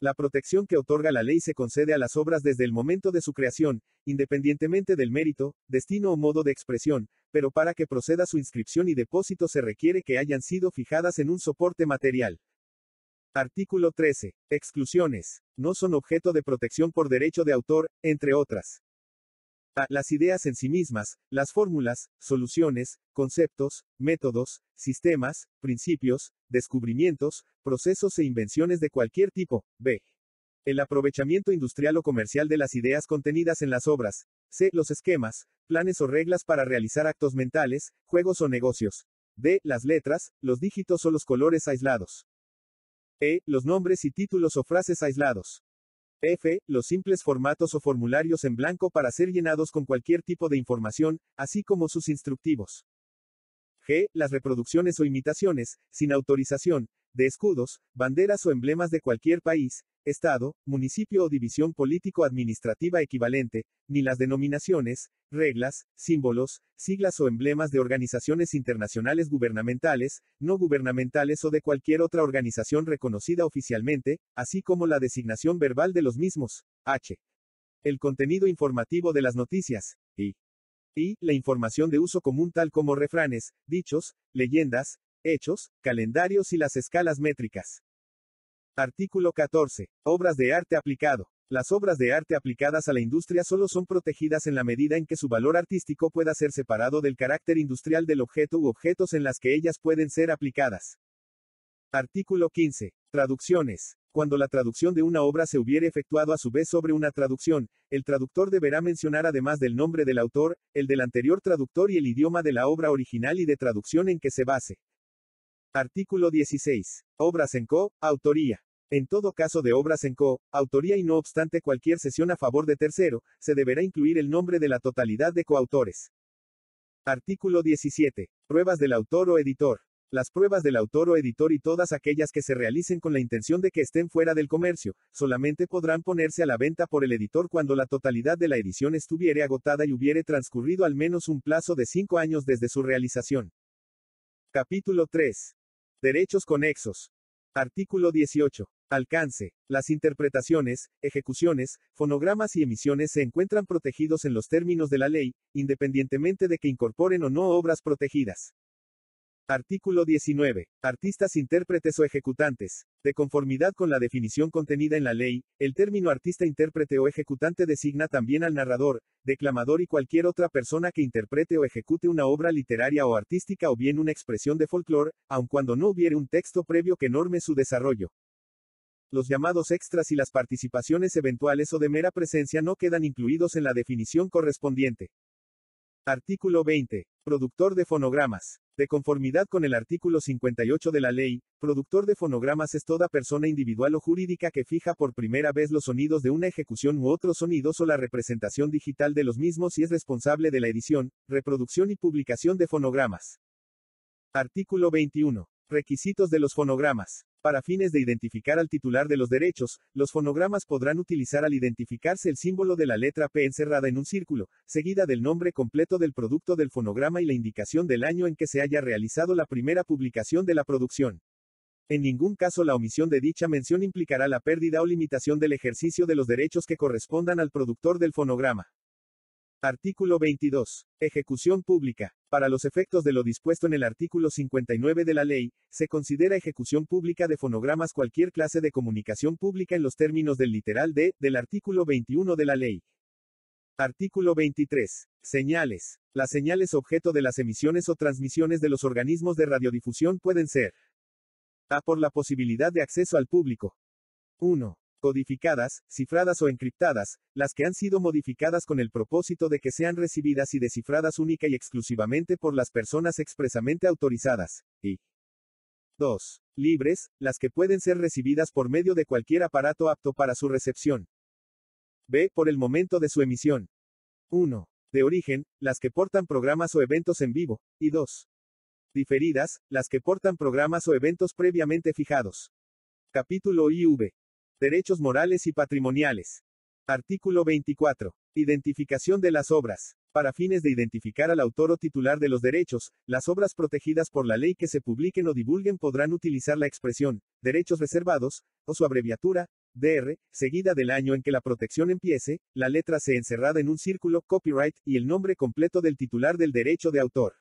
La protección que otorga la ley se concede a las obras desde el momento de su creación, independientemente del mérito, destino o modo de expresión, pero para que proceda su inscripción y depósito se requiere que hayan sido fijadas en un soporte material. Artículo 13. Exclusiones. No son objeto de protección por derecho de autor, entre otras. Las ideas en sí mismas, las fórmulas, soluciones, conceptos, métodos, sistemas, principios, descubrimientos, procesos e invenciones de cualquier tipo. B. El aprovechamiento industrial o comercial de las ideas contenidas en las obras. C. Los esquemas, planes o reglas para realizar actos mentales, juegos o negocios. D. Las letras, los dígitos o los colores aislados. E. Los nombres y títulos o frases aislados. F. Los simples formatos o formularios en blanco para ser llenados con cualquier tipo de información, así como sus instructivos. G. Las reproducciones o imitaciones, sin autorización, de escudos, banderas o emblemas de cualquier país, Estado, municipio o división político-administrativa equivalente, ni las denominaciones, reglas, símbolos, siglas o emblemas de organizaciones internacionales gubernamentales, no gubernamentales o de cualquier otra organización reconocida oficialmente, así como la designación verbal de los mismos. H. El contenido informativo de las noticias. I. Y, la información de uso común tal como refranes, dichos, leyendas, hechos, calendarios y las escalas métricas. Artículo 14. Obras de arte aplicado. Las obras de arte aplicadas a la industria solo son protegidas en la medida en que su valor artístico pueda ser separado del carácter industrial del objeto u objetos en las que ellas pueden ser aplicadas. Artículo 15. Traducciones. Cuando la traducción de una obra se hubiere efectuado a su vez sobre una traducción, el traductor deberá mencionar además del nombre del autor, el del anterior traductor y el idioma de la obra original y de traducción en que se base. Artículo 16. Obras en co, autoría. En todo caso de obras en co, autoría y no obstante cualquier cesión a favor de tercero, se deberá incluir el nombre de la totalidad de coautores. Artículo 17. Pruebas del autor o editor. Las pruebas del autor o editor y todas aquellas que se realicen con la intención de que estén fuera del comercio, solamente podrán ponerse a la venta por el editor cuando la totalidad de la edición estuviere agotada y hubiere transcurrido al menos un plazo de cinco años desde su realización. Capítulo 3. Derechos conexos. Artículo 18. Alcance. Las interpretaciones, ejecuciones, fonogramas y emisiones se encuentran protegidos en los términos de la ley, independientemente de que incorporen o no obras protegidas. Artículo 19. Artistas intérpretes o ejecutantes. De conformidad con la definición contenida en la ley, el término artista intérprete o ejecutante designa también al narrador, declamador y cualquier otra persona que interprete o ejecute una obra literaria o artística o bien una expresión de folclore, aun cuando no hubiere un texto previo que norme su desarrollo. Los llamados extras y las participaciones eventuales o de mera presencia no quedan incluidos en la definición correspondiente. Artículo 20. Productor de fonogramas. De conformidad con el artículo 58 de la ley, productor de fonogramas es toda persona individual o jurídica que fija por primera vez los sonidos de una ejecución u otros sonidos o la representación digital de los mismos y es responsable de la edición, reproducción y publicación de fonogramas. Artículo 21. Requisitos de los fonogramas. Para fines de identificar al titular de los derechos, los fonogramas podrán utilizar al identificarse el símbolo de la letra P encerrada en un círculo, seguida del nombre completo del producto del fonograma y la indicación del año en que se haya realizado la primera publicación de la producción. En ningún caso la omisión de dicha mención implicará la pérdida o limitación del ejercicio de los derechos que correspondan al productor del fonograma. Artículo 22. Ejecución pública. Para los efectos de lo dispuesto en el artículo 59 de la ley, se considera ejecución pública de fonogramas cualquier clase de comunicación pública en los términos del literal D, del artículo 21 de la ley. Artículo 23. Señales. Las señales objeto de las emisiones o transmisiones de los organismos de radiodifusión pueden ser A. Por la posibilidad de acceso al público. 1 codificadas, cifradas o encriptadas, las que han sido modificadas con el propósito de que sean recibidas y descifradas única y exclusivamente por las personas expresamente autorizadas, y 2. Libres, las que pueden ser recibidas por medio de cualquier aparato apto para su recepción. B. Por el momento de su emisión. 1. De origen, las que portan programas o eventos en vivo, y 2. Diferidas, las que portan programas o eventos previamente fijados. Capítulo IV. Derechos morales y patrimoniales. Artículo 24. Identificación de las obras. Para fines de identificar al autor o titular de los derechos, las obras protegidas por la ley que se publiquen o divulguen podrán utilizar la expresión, derechos reservados, o su abreviatura, DR, seguida del año en que la protección empiece, la letra C encerrada en un círculo, copyright, y el nombre completo del titular del derecho de autor.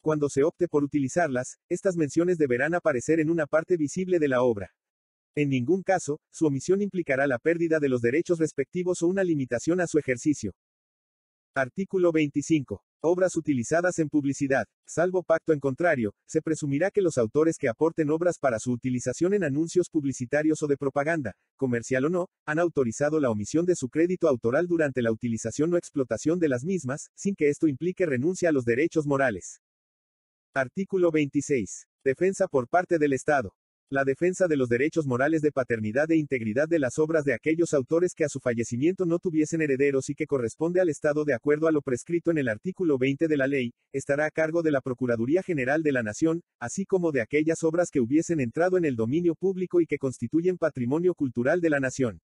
Cuando se opte por utilizarlas, estas menciones deberán aparecer en una parte visible de la obra. En ningún caso, su omisión implicará la pérdida de los derechos respectivos o una limitación a su ejercicio. Artículo 25. Obras utilizadas en publicidad. Salvo pacto en contrario, se presumirá que los autores que aporten obras para su utilización en anuncios publicitarios o de propaganda, comercial o no, han autorizado la omisión de su crédito autoral durante la utilización o explotación de las mismas, sin que esto implique renuncia a los derechos morales. Artículo 26. Defensa por parte del Estado. La defensa de los derechos morales de paternidad e integridad de las obras de aquellos autores que a su fallecimiento no tuviesen herederos y que corresponde al Estado de acuerdo a lo prescrito en el artículo 20 de la ley, estará a cargo de la Procuraduría General de la Nación, así como de aquellas obras que hubiesen entrado en el dominio público y que constituyen patrimonio cultural de la nación.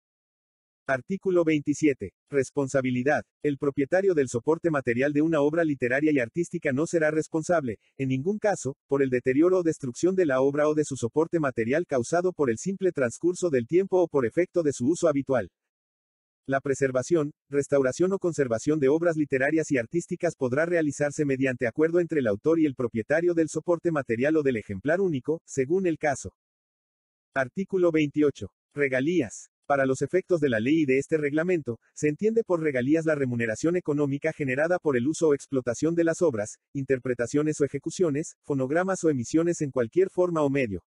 Artículo 27. Responsabilidad. El propietario del soporte material de una obra literaria y artística no será responsable, en ningún caso, por el deterioro o destrucción de la obra o de su soporte material causado por el simple transcurso del tiempo o por efecto de su uso habitual. La preservación, restauración o conservación de obras literarias y artísticas podrá realizarse mediante acuerdo entre el autor y el propietario del soporte material o del ejemplar único, según el caso. Artículo 28. Regalías. Para los efectos de la ley y de este reglamento, se entiende por regalías la remuneración económica generada por el uso o explotación de las obras, interpretaciones o ejecuciones, fonogramas o emisiones en cualquier forma o medio.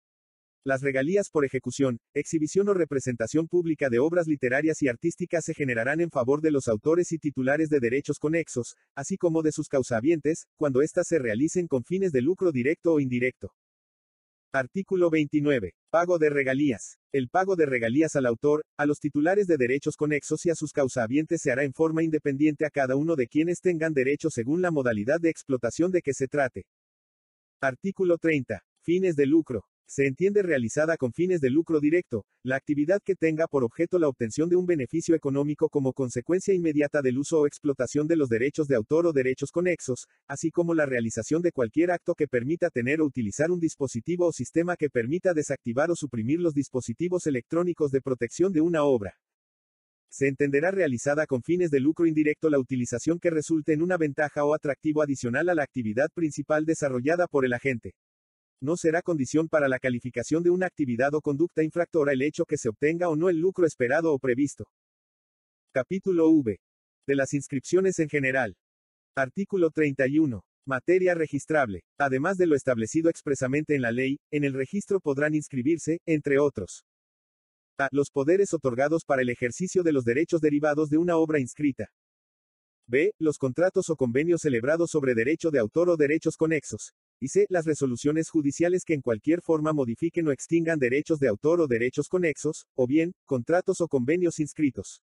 Las regalías por ejecución, exhibición o representación pública de obras literarias y artísticas se generarán en favor de los autores y titulares de derechos conexos, así como de sus causavientes, cuando éstas se realicen con fines de lucro directo o indirecto. Artículo 29. Pago de regalías. El pago de regalías al autor, a los titulares de derechos conexos y a sus causavientes se hará en forma independiente a cada uno de quienes tengan derecho según la modalidad de explotación de que se trate. Artículo 30. Fines de lucro. Se entiende realizada con fines de lucro directo, la actividad que tenga por objeto la obtención de un beneficio económico como consecuencia inmediata del uso o explotación de los derechos de autor o derechos conexos, así como la realización de cualquier acto que permita tener o utilizar un dispositivo o sistema que permita desactivar o suprimir los dispositivos electrónicos de protección de una obra. Se entenderá realizada con fines de lucro indirecto la utilización que resulte en una ventaja o atractivo adicional a la actividad principal desarrollada por el agente no será condición para la calificación de una actividad o conducta infractora el hecho que se obtenga o no el lucro esperado o previsto. Capítulo V. De las inscripciones en general. Artículo 31. Materia registrable. Además de lo establecido expresamente en la ley, en el registro podrán inscribirse, entre otros, a. Los poderes otorgados para el ejercicio de los derechos derivados de una obra inscrita. B. Los contratos o convenios celebrados sobre derecho de autor o derechos conexos y c. Las resoluciones judiciales que en cualquier forma modifiquen o extingan derechos de autor o derechos conexos, o bien, contratos o convenios inscritos.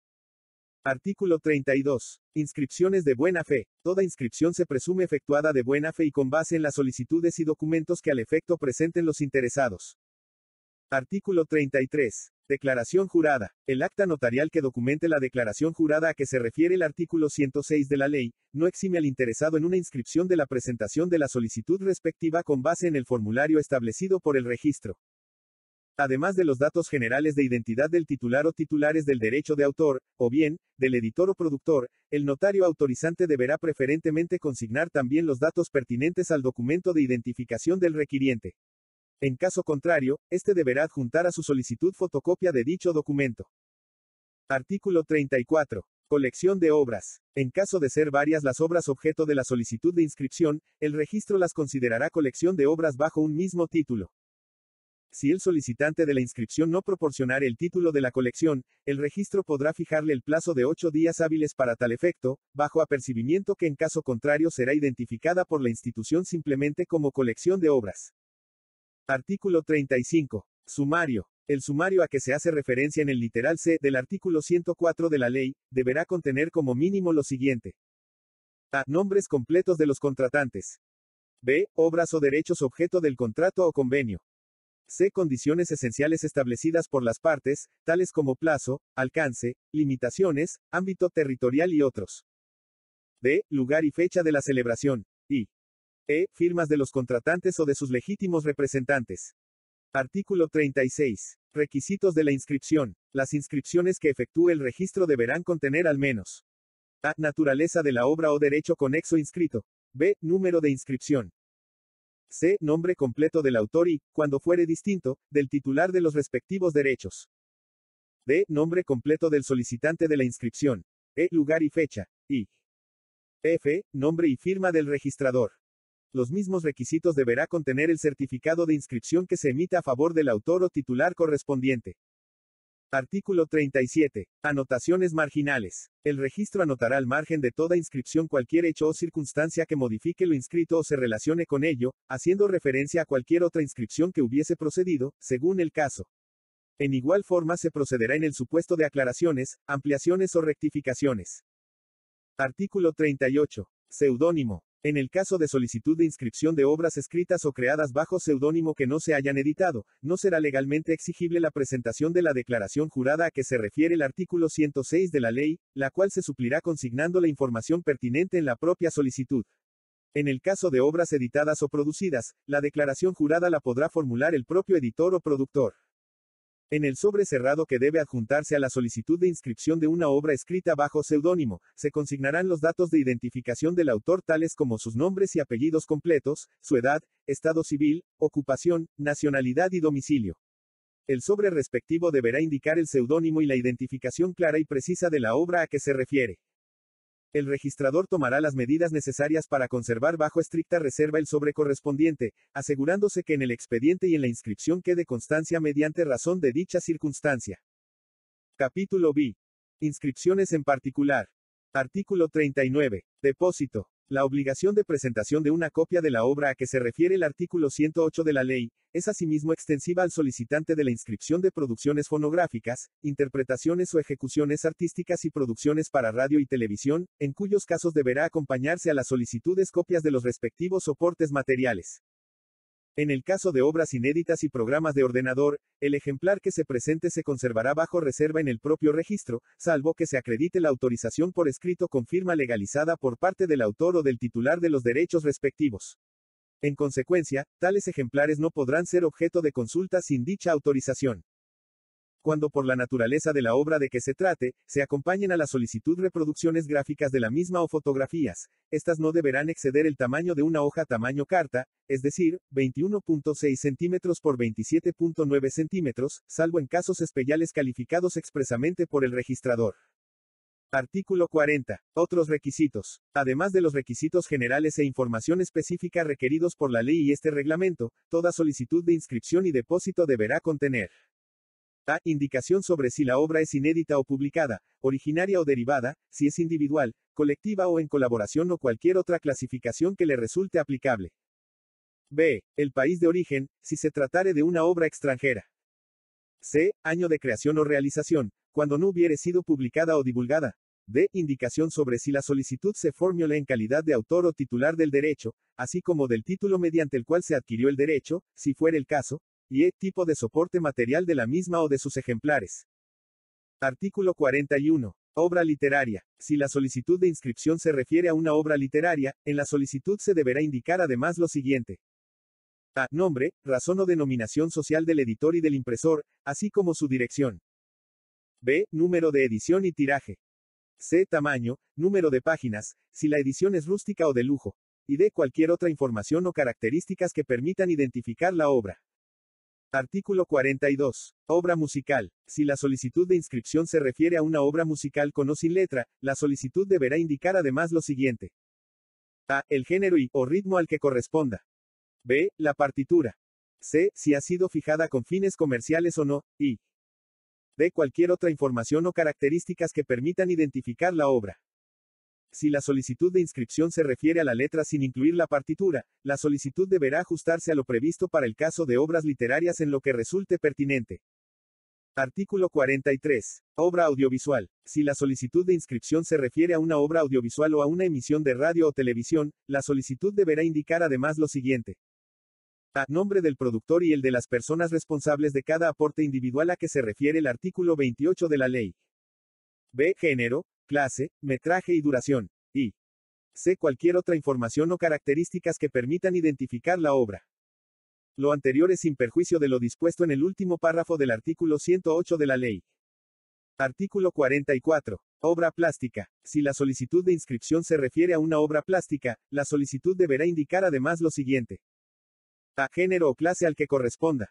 Artículo 32. Inscripciones de buena fe. Toda inscripción se presume efectuada de buena fe y con base en las solicitudes y documentos que al efecto presenten los interesados. Artículo 33. Declaración jurada. El acta notarial que documente la declaración jurada a que se refiere el artículo 106 de la ley, no exime al interesado en una inscripción de la presentación de la solicitud respectiva con base en el formulario establecido por el registro. Además de los datos generales de identidad del titular o titulares del derecho de autor, o bien, del editor o productor, el notario autorizante deberá preferentemente consignar también los datos pertinentes al documento de identificación del requiriente. En caso contrario, éste deberá adjuntar a su solicitud fotocopia de dicho documento. Artículo 34. Colección de obras. En caso de ser varias las obras objeto de la solicitud de inscripción, el registro las considerará colección de obras bajo un mismo título. Si el solicitante de la inscripción no proporcionare el título de la colección, el registro podrá fijarle el plazo de ocho días hábiles para tal efecto, bajo apercibimiento que en caso contrario será identificada por la institución simplemente como colección de obras. Artículo 35. Sumario. El sumario a que se hace referencia en el literal C del artículo 104 de la ley, deberá contener como mínimo lo siguiente. A. Nombres completos de los contratantes. B. Obras o derechos objeto del contrato o convenio. C. Condiciones esenciales establecidas por las partes, tales como plazo, alcance, limitaciones, ámbito territorial y otros. D. Lugar y fecha de la celebración. Y e. Firmas de los contratantes o de sus legítimos representantes. Artículo 36. Requisitos de la inscripción. Las inscripciones que efectúe el registro deberán contener al menos a. Naturaleza de la obra o derecho conexo inscrito. b. Número de inscripción. c. Nombre completo del autor y, cuando fuere distinto, del titular de los respectivos derechos. d. Nombre completo del solicitante de la inscripción. e. Lugar y fecha. y f. Nombre y firma del registrador. Los mismos requisitos deberá contener el certificado de inscripción que se emita a favor del autor o titular correspondiente. Artículo 37. Anotaciones marginales. El registro anotará al margen de toda inscripción cualquier hecho o circunstancia que modifique lo inscrito o se relacione con ello, haciendo referencia a cualquier otra inscripción que hubiese procedido, según el caso. En igual forma se procederá en el supuesto de aclaraciones, ampliaciones o rectificaciones. Artículo 38. Seudónimo. En el caso de solicitud de inscripción de obras escritas o creadas bajo seudónimo que no se hayan editado, no será legalmente exigible la presentación de la declaración jurada a que se refiere el artículo 106 de la ley, la cual se suplirá consignando la información pertinente en la propia solicitud. En el caso de obras editadas o producidas, la declaración jurada la podrá formular el propio editor o productor. En el sobre cerrado que debe adjuntarse a la solicitud de inscripción de una obra escrita bajo seudónimo, se consignarán los datos de identificación del autor tales como sus nombres y apellidos completos, su edad, estado civil, ocupación, nacionalidad y domicilio. El sobre respectivo deberá indicar el seudónimo y la identificación clara y precisa de la obra a que se refiere. El registrador tomará las medidas necesarias para conservar bajo estricta reserva el sobre correspondiente, asegurándose que en el expediente y en la inscripción quede constancia mediante razón de dicha circunstancia. Capítulo B. Inscripciones en particular. Artículo 39. Depósito. La obligación de presentación de una copia de la obra a que se refiere el artículo 108 de la ley, es asimismo extensiva al solicitante de la inscripción de producciones fonográficas, interpretaciones o ejecuciones artísticas y producciones para radio y televisión, en cuyos casos deberá acompañarse a las solicitudes copias de los respectivos soportes materiales. En el caso de obras inéditas y programas de ordenador, el ejemplar que se presente se conservará bajo reserva en el propio registro, salvo que se acredite la autorización por escrito con firma legalizada por parte del autor o del titular de los derechos respectivos. En consecuencia, tales ejemplares no podrán ser objeto de consulta sin dicha autorización cuando por la naturaleza de la obra de que se trate, se acompañen a la solicitud reproducciones gráficas de la misma o fotografías, estas no deberán exceder el tamaño de una hoja tamaño carta, es decir, 21.6 centímetros por 27.9 centímetros, salvo en casos especiales calificados expresamente por el registrador. Artículo 40. Otros requisitos. Además de los requisitos generales e información específica requeridos por la ley y este reglamento, toda solicitud de inscripción y depósito deberá contener a. Indicación sobre si la obra es inédita o publicada, originaria o derivada, si es individual, colectiva o en colaboración o cualquier otra clasificación que le resulte aplicable. B. El país de origen, si se tratare de una obra extranjera. C. Año de creación o realización, cuando no hubiere sido publicada o divulgada. D. Indicación sobre si la solicitud se formula en calidad de autor o titular del derecho, así como del título mediante el cual se adquirió el derecho, si fuera el caso, y E. Tipo de soporte material de la misma o de sus ejemplares. Artículo 41. Obra literaria. Si la solicitud de inscripción se refiere a una obra literaria, en la solicitud se deberá indicar además lo siguiente. A. Nombre, razón o denominación social del editor y del impresor, así como su dirección. B. Número de edición y tiraje. C. Tamaño, número de páginas, si la edición es rústica o de lujo. Y D. Cualquier otra información o características que permitan identificar la obra. Artículo 42. Obra musical. Si la solicitud de inscripción se refiere a una obra musical con o sin letra, la solicitud deberá indicar además lo siguiente. A. El género y o ritmo al que corresponda. B. La partitura. C. Si ha sido fijada con fines comerciales o no. Y. D. Cualquier otra información o características que permitan identificar la obra. Si la solicitud de inscripción se refiere a la letra sin incluir la partitura, la solicitud deberá ajustarse a lo previsto para el caso de obras literarias en lo que resulte pertinente. Artículo 43. Obra audiovisual. Si la solicitud de inscripción se refiere a una obra audiovisual o a una emisión de radio o televisión, la solicitud deberá indicar además lo siguiente. A. Nombre del productor y el de las personas responsables de cada aporte individual a que se refiere el artículo 28 de la ley. B. Género, clase, metraje y duración. Y C. Cualquier otra información o características que permitan identificar la obra. Lo anterior es sin perjuicio de lo dispuesto en el último párrafo del artículo 108 de la ley. Artículo 44. Obra plástica. Si la solicitud de inscripción se refiere a una obra plástica, la solicitud deberá indicar además lo siguiente. A. Género o clase al que corresponda.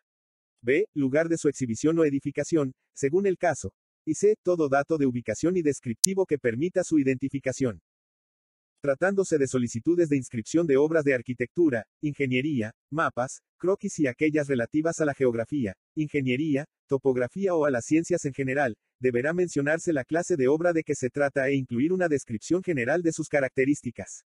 B. Lugar de su exhibición o edificación, según el caso y C. Todo dato de ubicación y descriptivo que permita su identificación. tratándose de solicitudes de inscripción de obras de arquitectura, ingeniería, mapas, croquis y aquellas relativas a la geografía, ingeniería, topografía o a las ciencias en general, deberá mencionarse la clase de obra de que se trata e incluir una descripción general de sus características.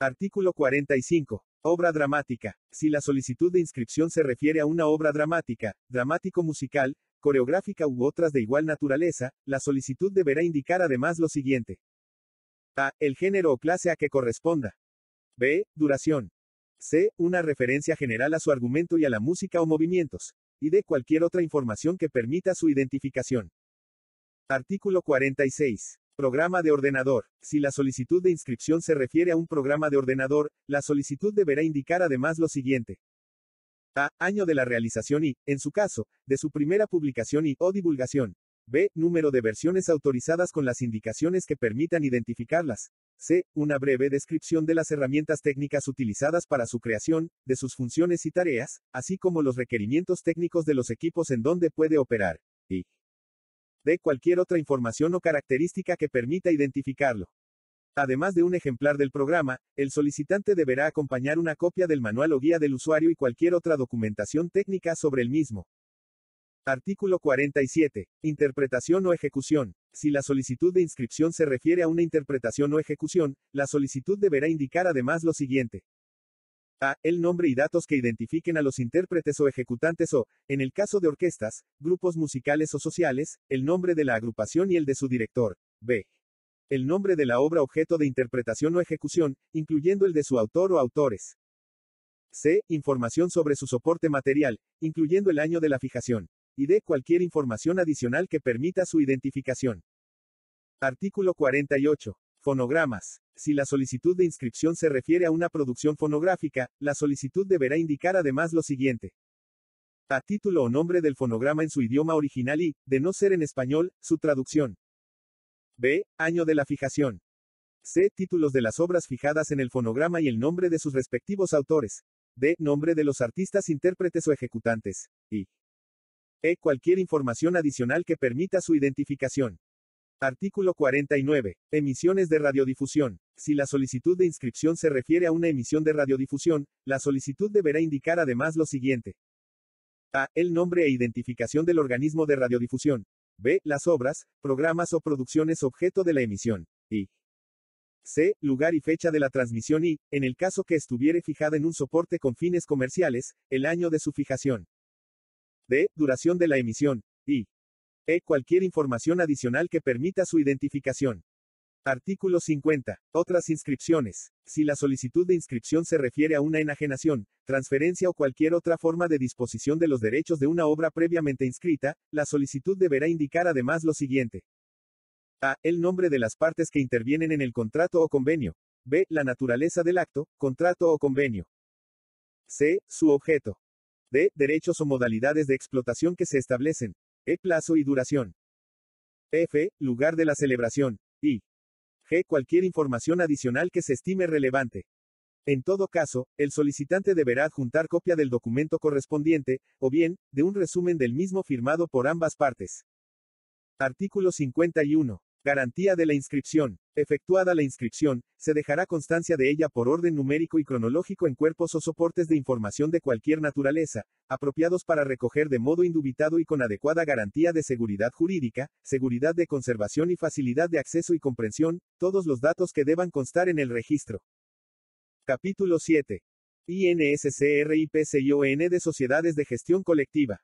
Artículo 45. Obra dramática. Si la solicitud de inscripción se refiere a una obra dramática, dramático-musical, coreográfica u otras de igual naturaleza, la solicitud deberá indicar además lo siguiente. A. El género o clase a que corresponda. B. Duración. C. Una referencia general a su argumento y a la música o movimientos. Y D. Cualquier otra información que permita su identificación. Artículo 46. Programa de ordenador. Si la solicitud de inscripción se refiere a un programa de ordenador, la solicitud deberá indicar además lo siguiente. A. Año de la realización y, en su caso, de su primera publicación y o divulgación. B. Número de versiones autorizadas con las indicaciones que permitan identificarlas. C. Una breve descripción de las herramientas técnicas utilizadas para su creación, de sus funciones y tareas, así como los requerimientos técnicos de los equipos en donde puede operar. Y D. Cualquier otra información o característica que permita identificarlo. Además de un ejemplar del programa, el solicitante deberá acompañar una copia del manual o guía del usuario y cualquier otra documentación técnica sobre el mismo. Artículo 47. Interpretación o ejecución. Si la solicitud de inscripción se refiere a una interpretación o ejecución, la solicitud deberá indicar además lo siguiente. A. El nombre y datos que identifiquen a los intérpretes o ejecutantes o, en el caso de orquestas, grupos musicales o sociales, el nombre de la agrupación y el de su director. B. El nombre de la obra objeto de interpretación o ejecución, incluyendo el de su autor o autores. C. Información sobre su soporte material, incluyendo el año de la fijación y de cualquier información adicional que permita su identificación. Artículo 48. Fonogramas. Si la solicitud de inscripción se refiere a una producción fonográfica, la solicitud deberá indicar además lo siguiente. A título o nombre del fonograma en su idioma original y, de no ser en español, su traducción. B. Año de la fijación. C. Títulos de las obras fijadas en el fonograma y el nombre de sus respectivos autores. D. Nombre de los artistas, intérpretes o ejecutantes. Y e. Cualquier información adicional que permita su identificación. Artículo 49. Emisiones de radiodifusión. Si la solicitud de inscripción se refiere a una emisión de radiodifusión, la solicitud deberá indicar además lo siguiente. A. El nombre e identificación del organismo de radiodifusión. B. Las obras, programas o producciones objeto de la emisión. Y. C. Lugar y fecha de la transmisión y, en el caso que estuviere fijada en un soporte con fines comerciales, el año de su fijación. D. Duración de la emisión. Y. E. Cualquier información adicional que permita su identificación. Artículo 50. Otras inscripciones. Si la solicitud de inscripción se refiere a una enajenación, transferencia o cualquier otra forma de disposición de los derechos de una obra previamente inscrita, la solicitud deberá indicar además lo siguiente. A. El nombre de las partes que intervienen en el contrato o convenio. B. La naturaleza del acto, contrato o convenio. C. Su objeto. D. Derechos o modalidades de explotación que se establecen. E. Plazo y duración. F. Lugar de la celebración. Y. G. Cualquier información adicional que se estime relevante. En todo caso, el solicitante deberá adjuntar copia del documento correspondiente, o bien, de un resumen del mismo firmado por ambas partes. Artículo 51. Garantía de la inscripción. Efectuada la inscripción, se dejará constancia de ella por orden numérico y cronológico en cuerpos o soportes de información de cualquier naturaleza, apropiados para recoger de modo indubitado y con adecuada garantía de seguridad jurídica, seguridad de conservación y facilidad de acceso y comprensión, todos los datos que deban constar en el registro. Capítulo 7. INSCR y PCION de Sociedades de Gestión Colectiva.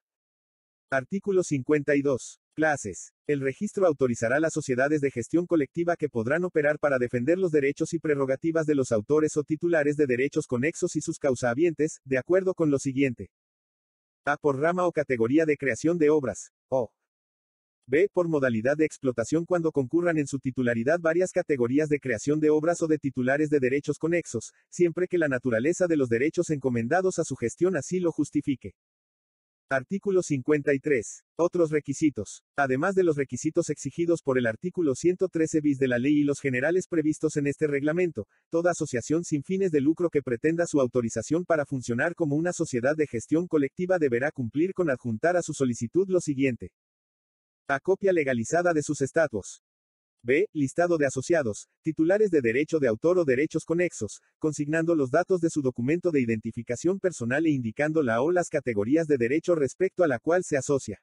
Artículo 52. Clases. El registro autorizará las sociedades de gestión colectiva que podrán operar para defender los derechos y prerrogativas de los autores o titulares de derechos conexos y sus causahabientes, de acuerdo con lo siguiente. A. Por rama o categoría de creación de obras. O. B. Por modalidad de explotación cuando concurran en su titularidad varias categorías de creación de obras o de titulares de derechos conexos, siempre que la naturaleza de los derechos encomendados a su gestión así lo justifique. Artículo 53. Otros requisitos. Además de los requisitos exigidos por el artículo 113 bis de la ley y los generales previstos en este reglamento, toda asociación sin fines de lucro que pretenda su autorización para funcionar como una sociedad de gestión colectiva deberá cumplir con adjuntar a su solicitud lo siguiente. A copia legalizada de sus estatutos. B. Listado de asociados, titulares de derecho de autor o derechos conexos, consignando los datos de su documento de identificación personal e indicando la o las categorías de derecho respecto a la cual se asocia.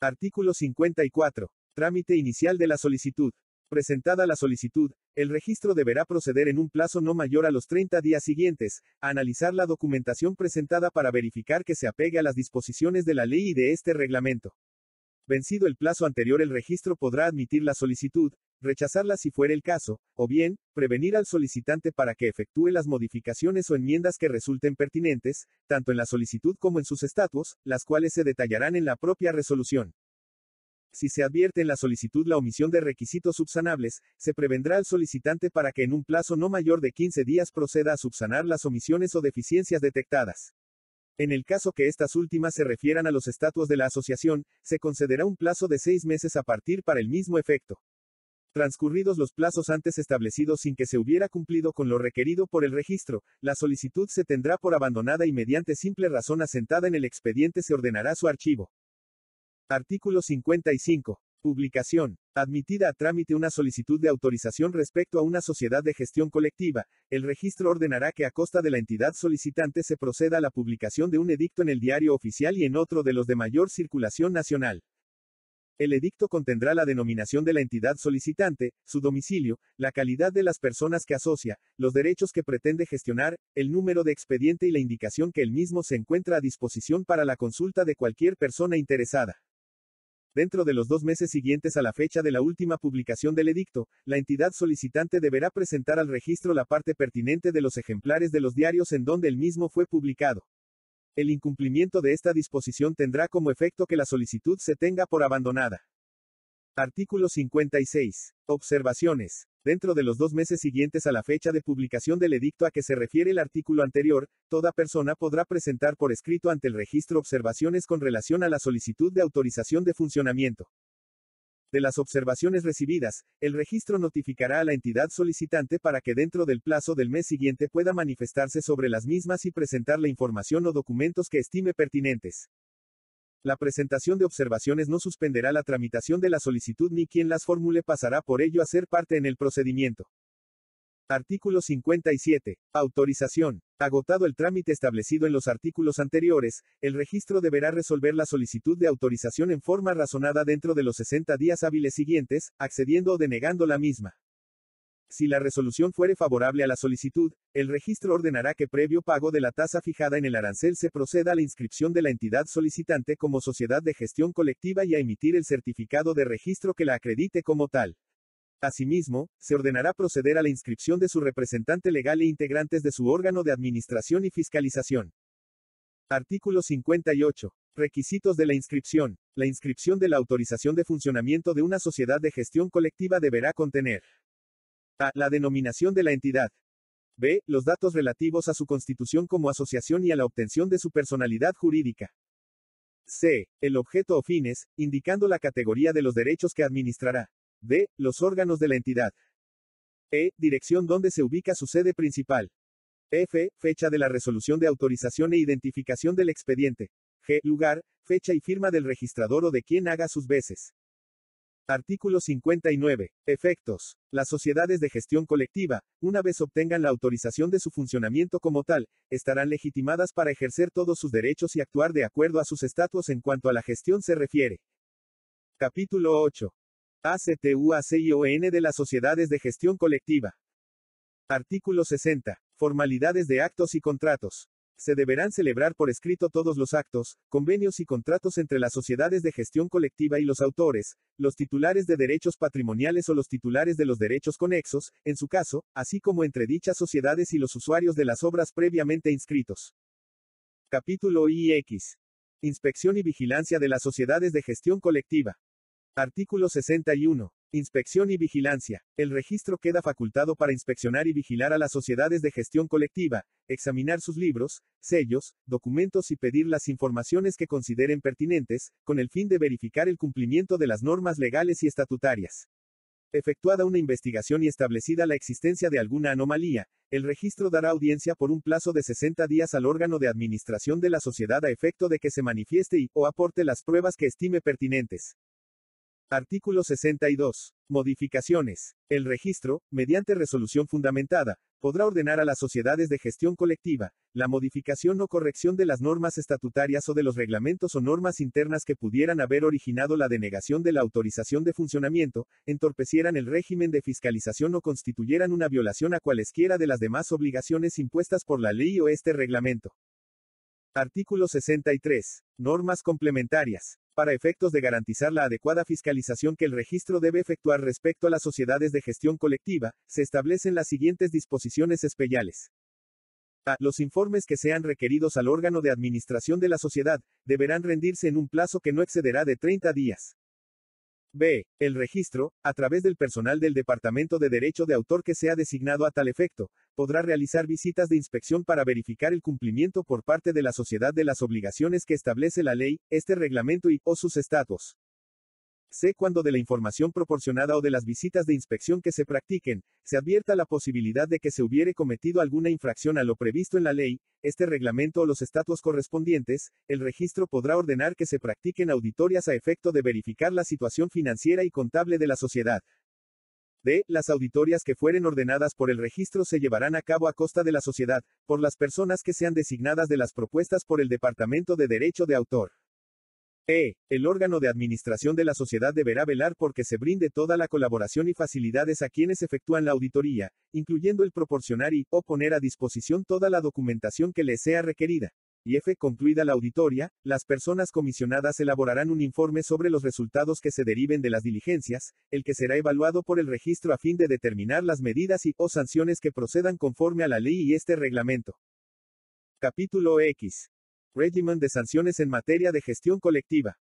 Artículo 54. Trámite inicial de la solicitud. Presentada la solicitud, el registro deberá proceder en un plazo no mayor a los 30 días siguientes, a analizar la documentación presentada para verificar que se apegue a las disposiciones de la ley y de este reglamento. Vencido el plazo anterior, el registro podrá admitir la solicitud, rechazarla si fuere el caso, o bien, prevenir al solicitante para que efectúe las modificaciones o enmiendas que resulten pertinentes, tanto en la solicitud como en sus estatutos, las cuales se detallarán en la propia resolución. Si se advierte en la solicitud la omisión de requisitos subsanables, se prevendrá al solicitante para que en un plazo no mayor de 15 días proceda a subsanar las omisiones o deficiencias detectadas. En el caso que estas últimas se refieran a los estatutos de la asociación, se concederá un plazo de seis meses a partir para el mismo efecto. Transcurridos los plazos antes establecidos sin que se hubiera cumplido con lo requerido por el registro, la solicitud se tendrá por abandonada y mediante simple razón asentada en el expediente se ordenará su archivo. Artículo 55. Publicación. Admitida a trámite una solicitud de autorización respecto a una sociedad de gestión colectiva, el registro ordenará que a costa de la entidad solicitante se proceda a la publicación de un edicto en el diario oficial y en otro de los de mayor circulación nacional. El edicto contendrá la denominación de la entidad solicitante, su domicilio, la calidad de las personas que asocia, los derechos que pretende gestionar, el número de expediente y la indicación que el mismo se encuentra a disposición para la consulta de cualquier persona interesada. Dentro de los dos meses siguientes a la fecha de la última publicación del edicto, la entidad solicitante deberá presentar al registro la parte pertinente de los ejemplares de los diarios en donde el mismo fue publicado. El incumplimiento de esta disposición tendrá como efecto que la solicitud se tenga por abandonada. Artículo 56. Observaciones. Dentro de los dos meses siguientes a la fecha de publicación del edicto a que se refiere el artículo anterior, toda persona podrá presentar por escrito ante el registro observaciones con relación a la solicitud de autorización de funcionamiento. De las observaciones recibidas, el registro notificará a la entidad solicitante para que dentro del plazo del mes siguiente pueda manifestarse sobre las mismas y presentar la información o documentos que estime pertinentes. La presentación de observaciones no suspenderá la tramitación de la solicitud ni quien las formule pasará por ello a ser parte en el procedimiento. Artículo 57. Autorización. Agotado el trámite establecido en los artículos anteriores, el registro deberá resolver la solicitud de autorización en forma razonada dentro de los 60 días hábiles siguientes, accediendo o denegando la misma. Si la resolución fuere favorable a la solicitud, el registro ordenará que previo pago de la tasa fijada en el arancel se proceda a la inscripción de la entidad solicitante como sociedad de gestión colectiva y a emitir el certificado de registro que la acredite como tal. Asimismo, se ordenará proceder a la inscripción de su representante legal e integrantes de su órgano de administración y fiscalización. Artículo 58. Requisitos de la inscripción. La inscripción de la autorización de funcionamiento de una sociedad de gestión colectiva deberá contener a. La denominación de la entidad. B. Los datos relativos a su constitución como asociación y a la obtención de su personalidad jurídica. C. El objeto o fines, indicando la categoría de los derechos que administrará. D. Los órganos de la entidad. E. Dirección donde se ubica su sede principal. F. Fecha de la resolución de autorización e identificación del expediente. G. Lugar, fecha y firma del registrador o de quien haga sus veces. Artículo 59. Efectos. Las sociedades de gestión colectiva, una vez obtengan la autorización de su funcionamiento como tal, estarán legitimadas para ejercer todos sus derechos y actuar de acuerdo a sus estatutos en cuanto a la gestión se refiere. Capítulo 8. ACTUACION de las sociedades de gestión colectiva. Artículo 60. Formalidades de actos y contratos. Se deberán celebrar por escrito todos los actos, convenios y contratos entre las sociedades de gestión colectiva y los autores, los titulares de derechos patrimoniales o los titulares de los derechos conexos, en su caso, así como entre dichas sociedades y los usuarios de las obras previamente inscritos. Capítulo IX. Inspección y vigilancia de las sociedades de gestión colectiva. Artículo 61. Inspección y vigilancia. El registro queda facultado para inspeccionar y vigilar a las sociedades de gestión colectiva, examinar sus libros, sellos, documentos y pedir las informaciones que consideren pertinentes, con el fin de verificar el cumplimiento de las normas legales y estatutarias. Efectuada una investigación y establecida la existencia de alguna anomalía, el registro dará audiencia por un plazo de 60 días al órgano de administración de la sociedad a efecto de que se manifieste y o aporte las pruebas que estime pertinentes. Artículo 62. Modificaciones. El registro, mediante resolución fundamentada, podrá ordenar a las sociedades de gestión colectiva, la modificación o corrección de las normas estatutarias o de los reglamentos o normas internas que pudieran haber originado la denegación de la autorización de funcionamiento, entorpecieran el régimen de fiscalización o constituyeran una violación a cualesquiera de las demás obligaciones impuestas por la ley o este reglamento. Artículo 63. Normas complementarias. Para efectos de garantizar la adecuada fiscalización que el registro debe efectuar respecto a las sociedades de gestión colectiva, se establecen las siguientes disposiciones especiales. A. Los informes que sean requeridos al órgano de administración de la sociedad, deberán rendirse en un plazo que no excederá de 30 días. B. El registro, a través del personal del Departamento de Derecho de Autor que sea designado a tal efecto, podrá realizar visitas de inspección para verificar el cumplimiento por parte de la sociedad de las obligaciones que establece la ley, este reglamento y o sus estatus. C. Cuando de la información proporcionada o de las visitas de inspección que se practiquen, se advierta la posibilidad de que se hubiere cometido alguna infracción a lo previsto en la ley, este reglamento o los estatutos correspondientes, el registro podrá ordenar que se practiquen auditorias a efecto de verificar la situación financiera y contable de la sociedad. D. Las auditorias que fueren ordenadas por el registro se llevarán a cabo a costa de la sociedad, por las personas que sean designadas de las propuestas por el Departamento de Derecho de Autor. E. El órgano de administración de la sociedad deberá velar porque se brinde toda la colaboración y facilidades a quienes efectúan la auditoría, incluyendo el proporcionar y o poner a disposición toda la documentación que les sea requerida. Y F. Concluida la auditoria, las personas comisionadas elaborarán un informe sobre los resultados que se deriven de las diligencias, el que será evaluado por el registro a fin de determinar las medidas y o sanciones que procedan conforme a la ley y este reglamento. Capítulo X. Régimen de sanciones en materia de gestión colectiva.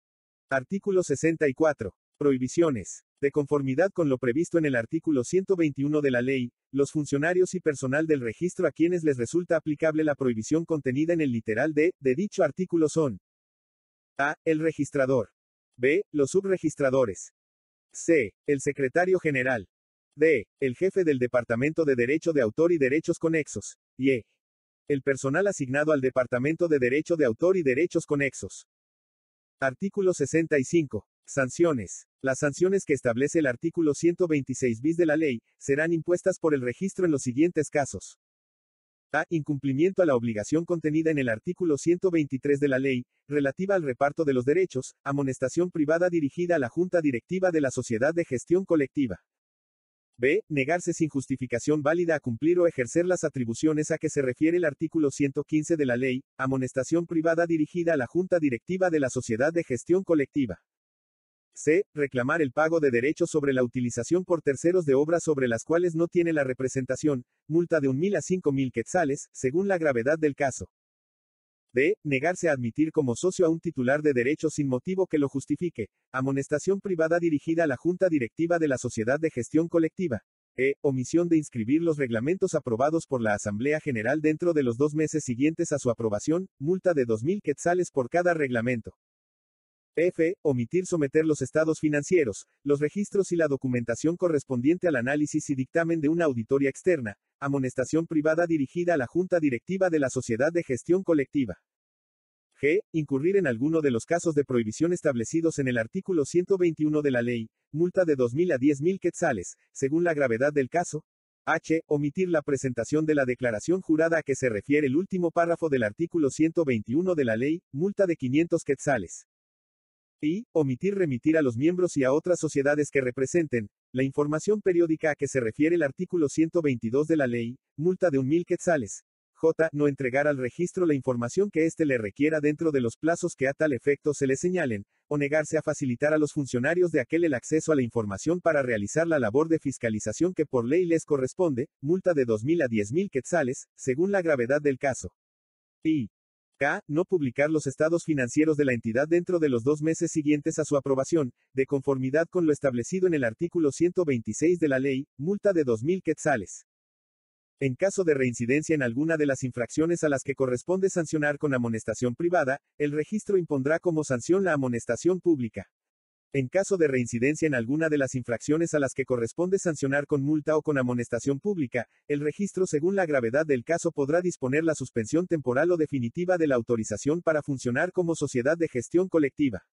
Artículo 64. Prohibiciones. De conformidad con lo previsto en el artículo 121 de la ley, los funcionarios y personal del registro a quienes les resulta aplicable la prohibición contenida en el literal D, de dicho artículo son A. El registrador. B. Los subregistradores. C. El secretario general. D. El jefe del Departamento de Derecho de Autor y Derechos Conexos. Y E. El personal asignado al Departamento de Derecho de Autor y Derechos Conexos. Artículo 65. Sanciones. Las sanciones que establece el artículo 126 bis de la ley, serán impuestas por el registro en los siguientes casos. A. Incumplimiento a la obligación contenida en el artículo 123 de la ley, relativa al reparto de los derechos, amonestación privada dirigida a la Junta Directiva de la Sociedad de Gestión Colectiva. B. Negarse sin justificación válida a cumplir o ejercer las atribuciones a que se refiere el artículo 115 de la ley, amonestación privada dirigida a la Junta Directiva de la Sociedad de Gestión Colectiva. C. Reclamar el pago de derechos sobre la utilización por terceros de obras sobre las cuales no tiene la representación, multa de un mil a cinco mil quetzales, según la gravedad del caso. D. Negarse a admitir como socio a un titular de derecho sin motivo que lo justifique. Amonestación privada dirigida a la Junta Directiva de la Sociedad de Gestión Colectiva. E. Omisión de inscribir los reglamentos aprobados por la Asamblea General dentro de los dos meses siguientes a su aprobación, multa de 2.000 quetzales por cada reglamento. F. Omitir someter los estados financieros, los registros y la documentación correspondiente al análisis y dictamen de una auditoría externa, amonestación privada dirigida a la Junta Directiva de la Sociedad de Gestión Colectiva. G. Incurrir en alguno de los casos de prohibición establecidos en el artículo 121 de la ley, multa de 2.000 a 10.000 quetzales, según la gravedad del caso. H. Omitir la presentación de la declaración jurada a que se refiere el último párrafo del artículo 121 de la ley, multa de 500 quetzales. Y, omitir remitir a los miembros y a otras sociedades que representen, la información periódica a que se refiere el artículo 122 de la ley, multa de un mil quetzales. J. No entregar al registro la información que éste le requiera dentro de los plazos que a tal efecto se le señalen, o negarse a facilitar a los funcionarios de aquel el acceso a la información para realizar la labor de fiscalización que por ley les corresponde, multa de 2.000 a 10.000 quetzales, según la gravedad del caso. Y, K. No publicar los estados financieros de la entidad dentro de los dos meses siguientes a su aprobación, de conformidad con lo establecido en el artículo 126 de la ley, multa de 2.000 quetzales. En caso de reincidencia en alguna de las infracciones a las que corresponde sancionar con amonestación privada, el registro impondrá como sanción la amonestación pública. En caso de reincidencia en alguna de las infracciones a las que corresponde sancionar con multa o con amonestación pública, el registro según la gravedad del caso podrá disponer la suspensión temporal o definitiva de la autorización para funcionar como sociedad de gestión colectiva.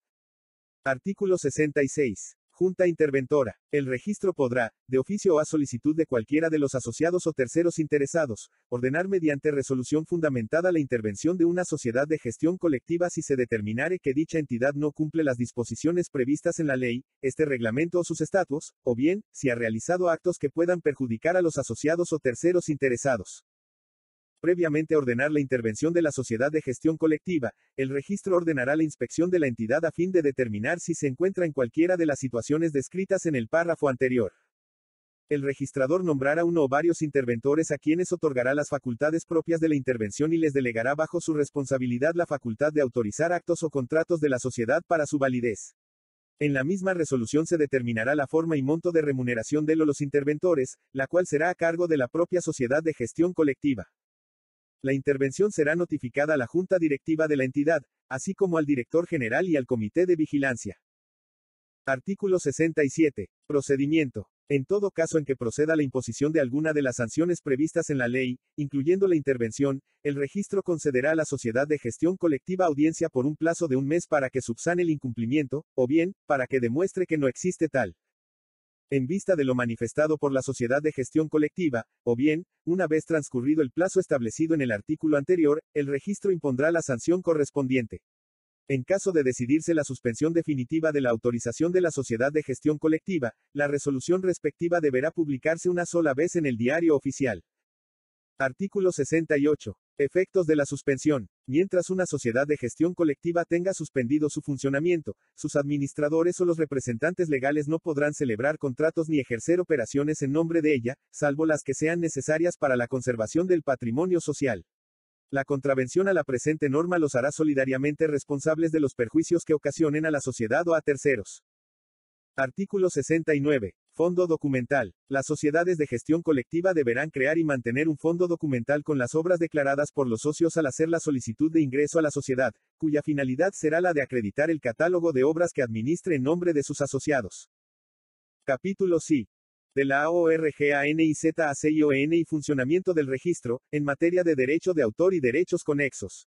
Artículo 66. Junta Interventora. El registro podrá, de oficio o a solicitud de cualquiera de los asociados o terceros interesados, ordenar mediante resolución fundamentada la intervención de una sociedad de gestión colectiva si se determinare que dicha entidad no cumple las disposiciones previstas en la ley, este reglamento o sus estatutos, o bien, si ha realizado actos que puedan perjudicar a los asociados o terceros interesados previamente ordenar la intervención de la sociedad de gestión colectiva, el registro ordenará la inspección de la entidad a fin de determinar si se encuentra en cualquiera de las situaciones descritas en el párrafo anterior. El registrador nombrará uno o varios interventores a quienes otorgará las facultades propias de la intervención y les delegará bajo su responsabilidad la facultad de autorizar actos o contratos de la sociedad para su validez. En la misma resolución se determinará la forma y monto de remuneración de los interventores, la cual será a cargo de la propia sociedad de gestión colectiva. La intervención será notificada a la Junta Directiva de la entidad, así como al Director General y al Comité de Vigilancia. Artículo 67. Procedimiento. En todo caso en que proceda la imposición de alguna de las sanciones previstas en la ley, incluyendo la intervención, el registro concederá a la sociedad de gestión colectiva audiencia por un plazo de un mes para que subsane el incumplimiento, o bien, para que demuestre que no existe tal en vista de lo manifestado por la sociedad de gestión colectiva, o bien, una vez transcurrido el plazo establecido en el artículo anterior, el registro impondrá la sanción correspondiente. En caso de decidirse la suspensión definitiva de la autorización de la sociedad de gestión colectiva, la resolución respectiva deberá publicarse una sola vez en el diario oficial. Artículo 68. Efectos de la suspensión. Mientras una sociedad de gestión colectiva tenga suspendido su funcionamiento, sus administradores o los representantes legales no podrán celebrar contratos ni ejercer operaciones en nombre de ella, salvo las que sean necesarias para la conservación del patrimonio social. La contravención a la presente norma los hará solidariamente responsables de los perjuicios que ocasionen a la sociedad o a terceros. Artículo 69. Fondo documental. Las sociedades de gestión colectiva deberán crear y mantener un fondo documental con las obras declaradas por los socios al hacer la solicitud de ingreso a la sociedad, cuya finalidad será la de acreditar el catálogo de obras que administre en nombre de sus asociados. Capítulo C. De la AORGANIZACION y funcionamiento del registro, en materia de derecho de autor y derechos conexos.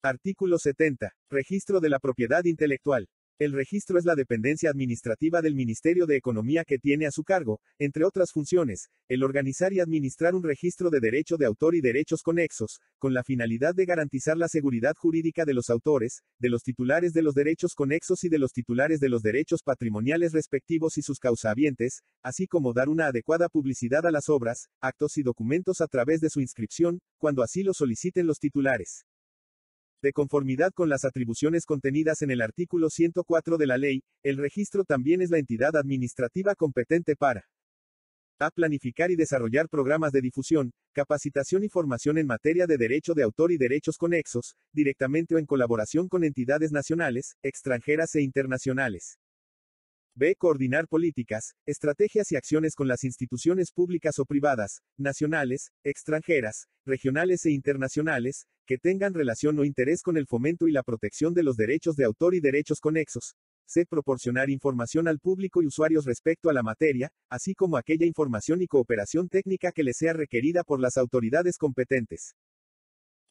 Artículo 70. Registro de la propiedad intelectual. El registro es la dependencia administrativa del Ministerio de Economía que tiene a su cargo, entre otras funciones, el organizar y administrar un registro de derecho de autor y derechos conexos, con la finalidad de garantizar la seguridad jurídica de los autores, de los titulares de los derechos conexos y de los titulares de los derechos patrimoniales respectivos y sus causavientes, así como dar una adecuada publicidad a las obras, actos y documentos a través de su inscripción, cuando así lo soliciten los titulares. De conformidad con las atribuciones contenidas en el artículo 104 de la ley, el registro también es la entidad administrativa competente para a. Planificar y desarrollar programas de difusión, capacitación y formación en materia de derecho de autor y derechos conexos, directamente o en colaboración con entidades nacionales, extranjeras e internacionales. B. Coordinar políticas, estrategias y acciones con las instituciones públicas o privadas, nacionales, extranjeras, regionales e internacionales, que tengan relación o interés con el fomento y la protección de los derechos de autor y derechos conexos. C. Proporcionar información al público y usuarios respecto a la materia, así como aquella información y cooperación técnica que le sea requerida por las autoridades competentes.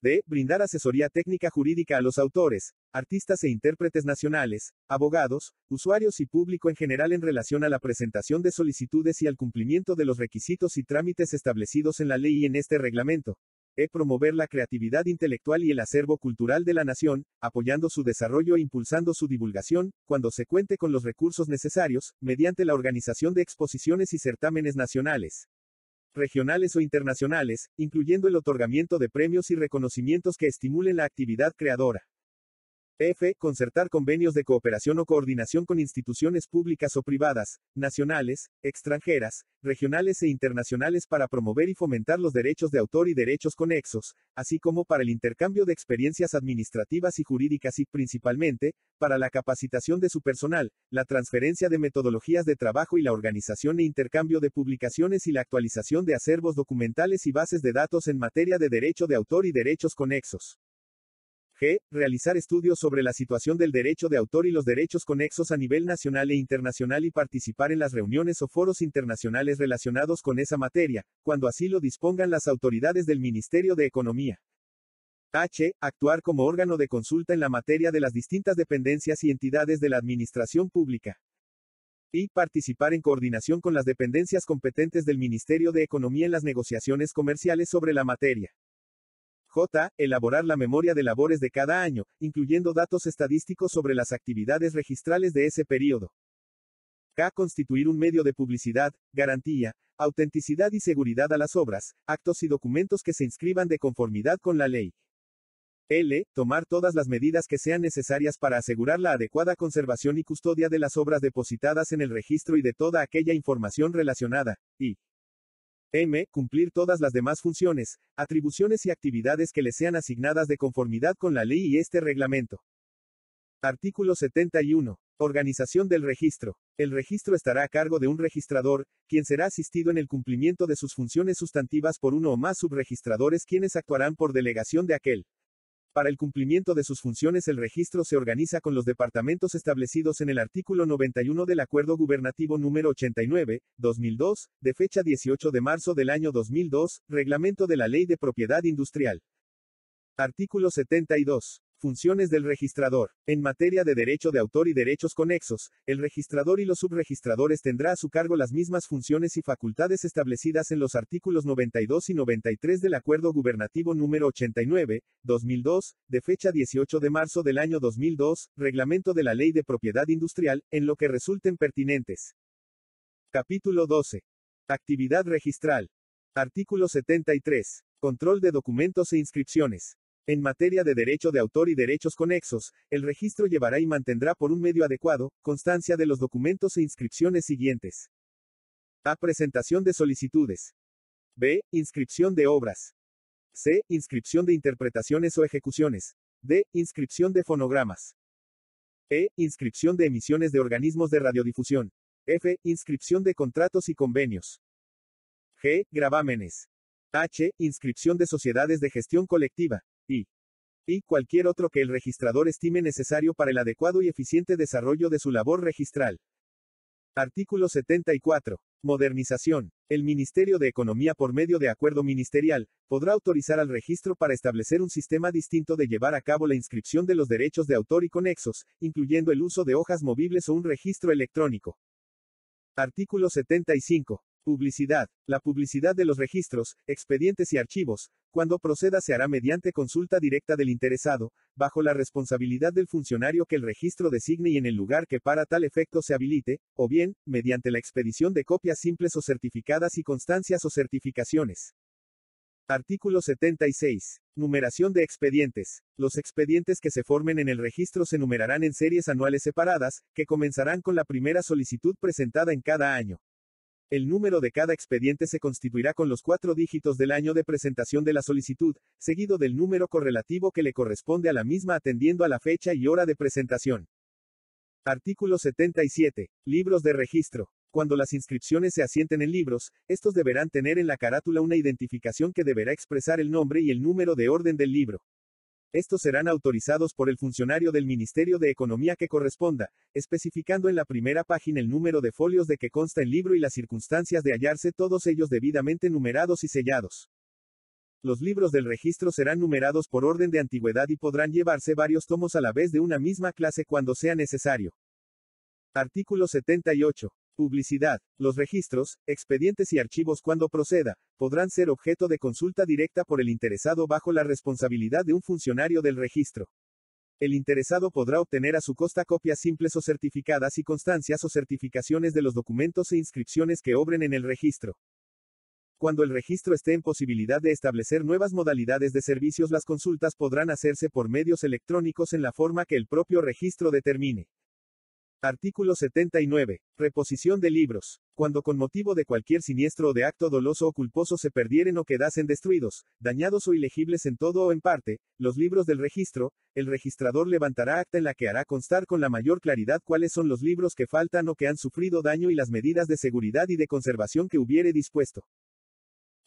D. Brindar asesoría técnica jurídica a los autores, artistas e intérpretes nacionales, abogados, usuarios y público en general en relación a la presentación de solicitudes y al cumplimiento de los requisitos y trámites establecidos en la ley y en este reglamento e promover la creatividad intelectual y el acervo cultural de la nación, apoyando su desarrollo e impulsando su divulgación, cuando se cuente con los recursos necesarios, mediante la organización de exposiciones y certámenes nacionales, regionales o internacionales, incluyendo el otorgamiento de premios y reconocimientos que estimulen la actividad creadora. F. Concertar convenios de cooperación o coordinación con instituciones públicas o privadas, nacionales, extranjeras, regionales e internacionales para promover y fomentar los derechos de autor y derechos conexos, así como para el intercambio de experiencias administrativas y jurídicas y, principalmente, para la capacitación de su personal, la transferencia de metodologías de trabajo y la organización e intercambio de publicaciones y la actualización de acervos documentales y bases de datos en materia de derecho de autor y derechos conexos. G. Realizar estudios sobre la situación del derecho de autor y los derechos conexos a nivel nacional e internacional y participar en las reuniones o foros internacionales relacionados con esa materia, cuando así lo dispongan las autoridades del Ministerio de Economía. H. Actuar como órgano de consulta en la materia de las distintas dependencias y entidades de la administración pública. y participar en coordinación con las dependencias competentes del Ministerio de Economía en las negociaciones comerciales sobre la materia. J. Elaborar la memoria de labores de cada año, incluyendo datos estadísticos sobre las actividades registrales de ese periodo. K. Constituir un medio de publicidad, garantía, autenticidad y seguridad a las obras, actos y documentos que se inscriban de conformidad con la ley. L. Tomar todas las medidas que sean necesarias para asegurar la adecuada conservación y custodia de las obras depositadas en el registro y de toda aquella información relacionada. Y M. Cumplir todas las demás funciones, atribuciones y actividades que le sean asignadas de conformidad con la ley y este reglamento. Artículo 71. Organización del registro. El registro estará a cargo de un registrador, quien será asistido en el cumplimiento de sus funciones sustantivas por uno o más subregistradores quienes actuarán por delegación de aquel. Para el cumplimiento de sus funciones el registro se organiza con los departamentos establecidos en el artículo 91 del Acuerdo Gubernativo número 89, 2002, de fecha 18 de marzo del año 2002, Reglamento de la Ley de Propiedad Industrial. Artículo 72. Funciones del registrador. En materia de derecho de autor y derechos conexos, el registrador y los subregistradores tendrá a su cargo las mismas funciones y facultades establecidas en los artículos 92 y 93 del Acuerdo Gubernativo número 89, 2002, de fecha 18 de marzo del año 2002, Reglamento de la Ley de Propiedad Industrial, en lo que resulten pertinentes. Capítulo 12. Actividad registral. Artículo 73. Control de documentos e inscripciones. En materia de derecho de autor y derechos conexos, el registro llevará y mantendrá por un medio adecuado, constancia de los documentos e inscripciones siguientes. A. Presentación de solicitudes. B. Inscripción de obras. C. Inscripción de interpretaciones o ejecuciones. D. Inscripción de fonogramas. E. Inscripción de emisiones de organismos de radiodifusión. F. Inscripción de contratos y convenios. G. Gravámenes. H. Inscripción de sociedades de gestión colectiva y cualquier otro que el registrador estime necesario para el adecuado y eficiente desarrollo de su labor registral. Artículo 74. Modernización. El Ministerio de Economía por medio de acuerdo ministerial, podrá autorizar al registro para establecer un sistema distinto de llevar a cabo la inscripción de los derechos de autor y conexos, incluyendo el uso de hojas movibles o un registro electrónico. Artículo 75. Publicidad. La publicidad de los registros, expedientes y archivos, cuando proceda se hará mediante consulta directa del interesado, bajo la responsabilidad del funcionario que el registro designe y en el lugar que para tal efecto se habilite, o bien, mediante la expedición de copias simples o certificadas y constancias o certificaciones. Artículo 76. Numeración de expedientes. Los expedientes que se formen en el registro se numerarán en series anuales separadas, que comenzarán con la primera solicitud presentada en cada año. El número de cada expediente se constituirá con los cuatro dígitos del año de presentación de la solicitud, seguido del número correlativo que le corresponde a la misma atendiendo a la fecha y hora de presentación. Artículo 77. Libros de registro. Cuando las inscripciones se asienten en libros, estos deberán tener en la carátula una identificación que deberá expresar el nombre y el número de orden del libro. Estos serán autorizados por el funcionario del Ministerio de Economía que corresponda, especificando en la primera página el número de folios de que consta el libro y las circunstancias de hallarse todos ellos debidamente numerados y sellados. Los libros del registro serán numerados por orden de antigüedad y podrán llevarse varios tomos a la vez de una misma clase cuando sea necesario. Artículo 78. Publicidad. Los registros, expedientes y archivos cuando proceda, podrán ser objeto de consulta directa por el interesado bajo la responsabilidad de un funcionario del registro. El interesado podrá obtener a su costa copias simples o certificadas y constancias o certificaciones de los documentos e inscripciones que obren en el registro. Cuando el registro esté en posibilidad de establecer nuevas modalidades de servicios, las consultas podrán hacerse por medios electrónicos en la forma que el propio registro determine. Artículo 79. Reposición de libros. Cuando con motivo de cualquier siniestro o de acto doloso o culposo se perdieren o quedasen destruidos, dañados o ilegibles en todo o en parte, los libros del registro, el registrador levantará acta en la que hará constar con la mayor claridad cuáles son los libros que faltan o que han sufrido daño y las medidas de seguridad y de conservación que hubiere dispuesto.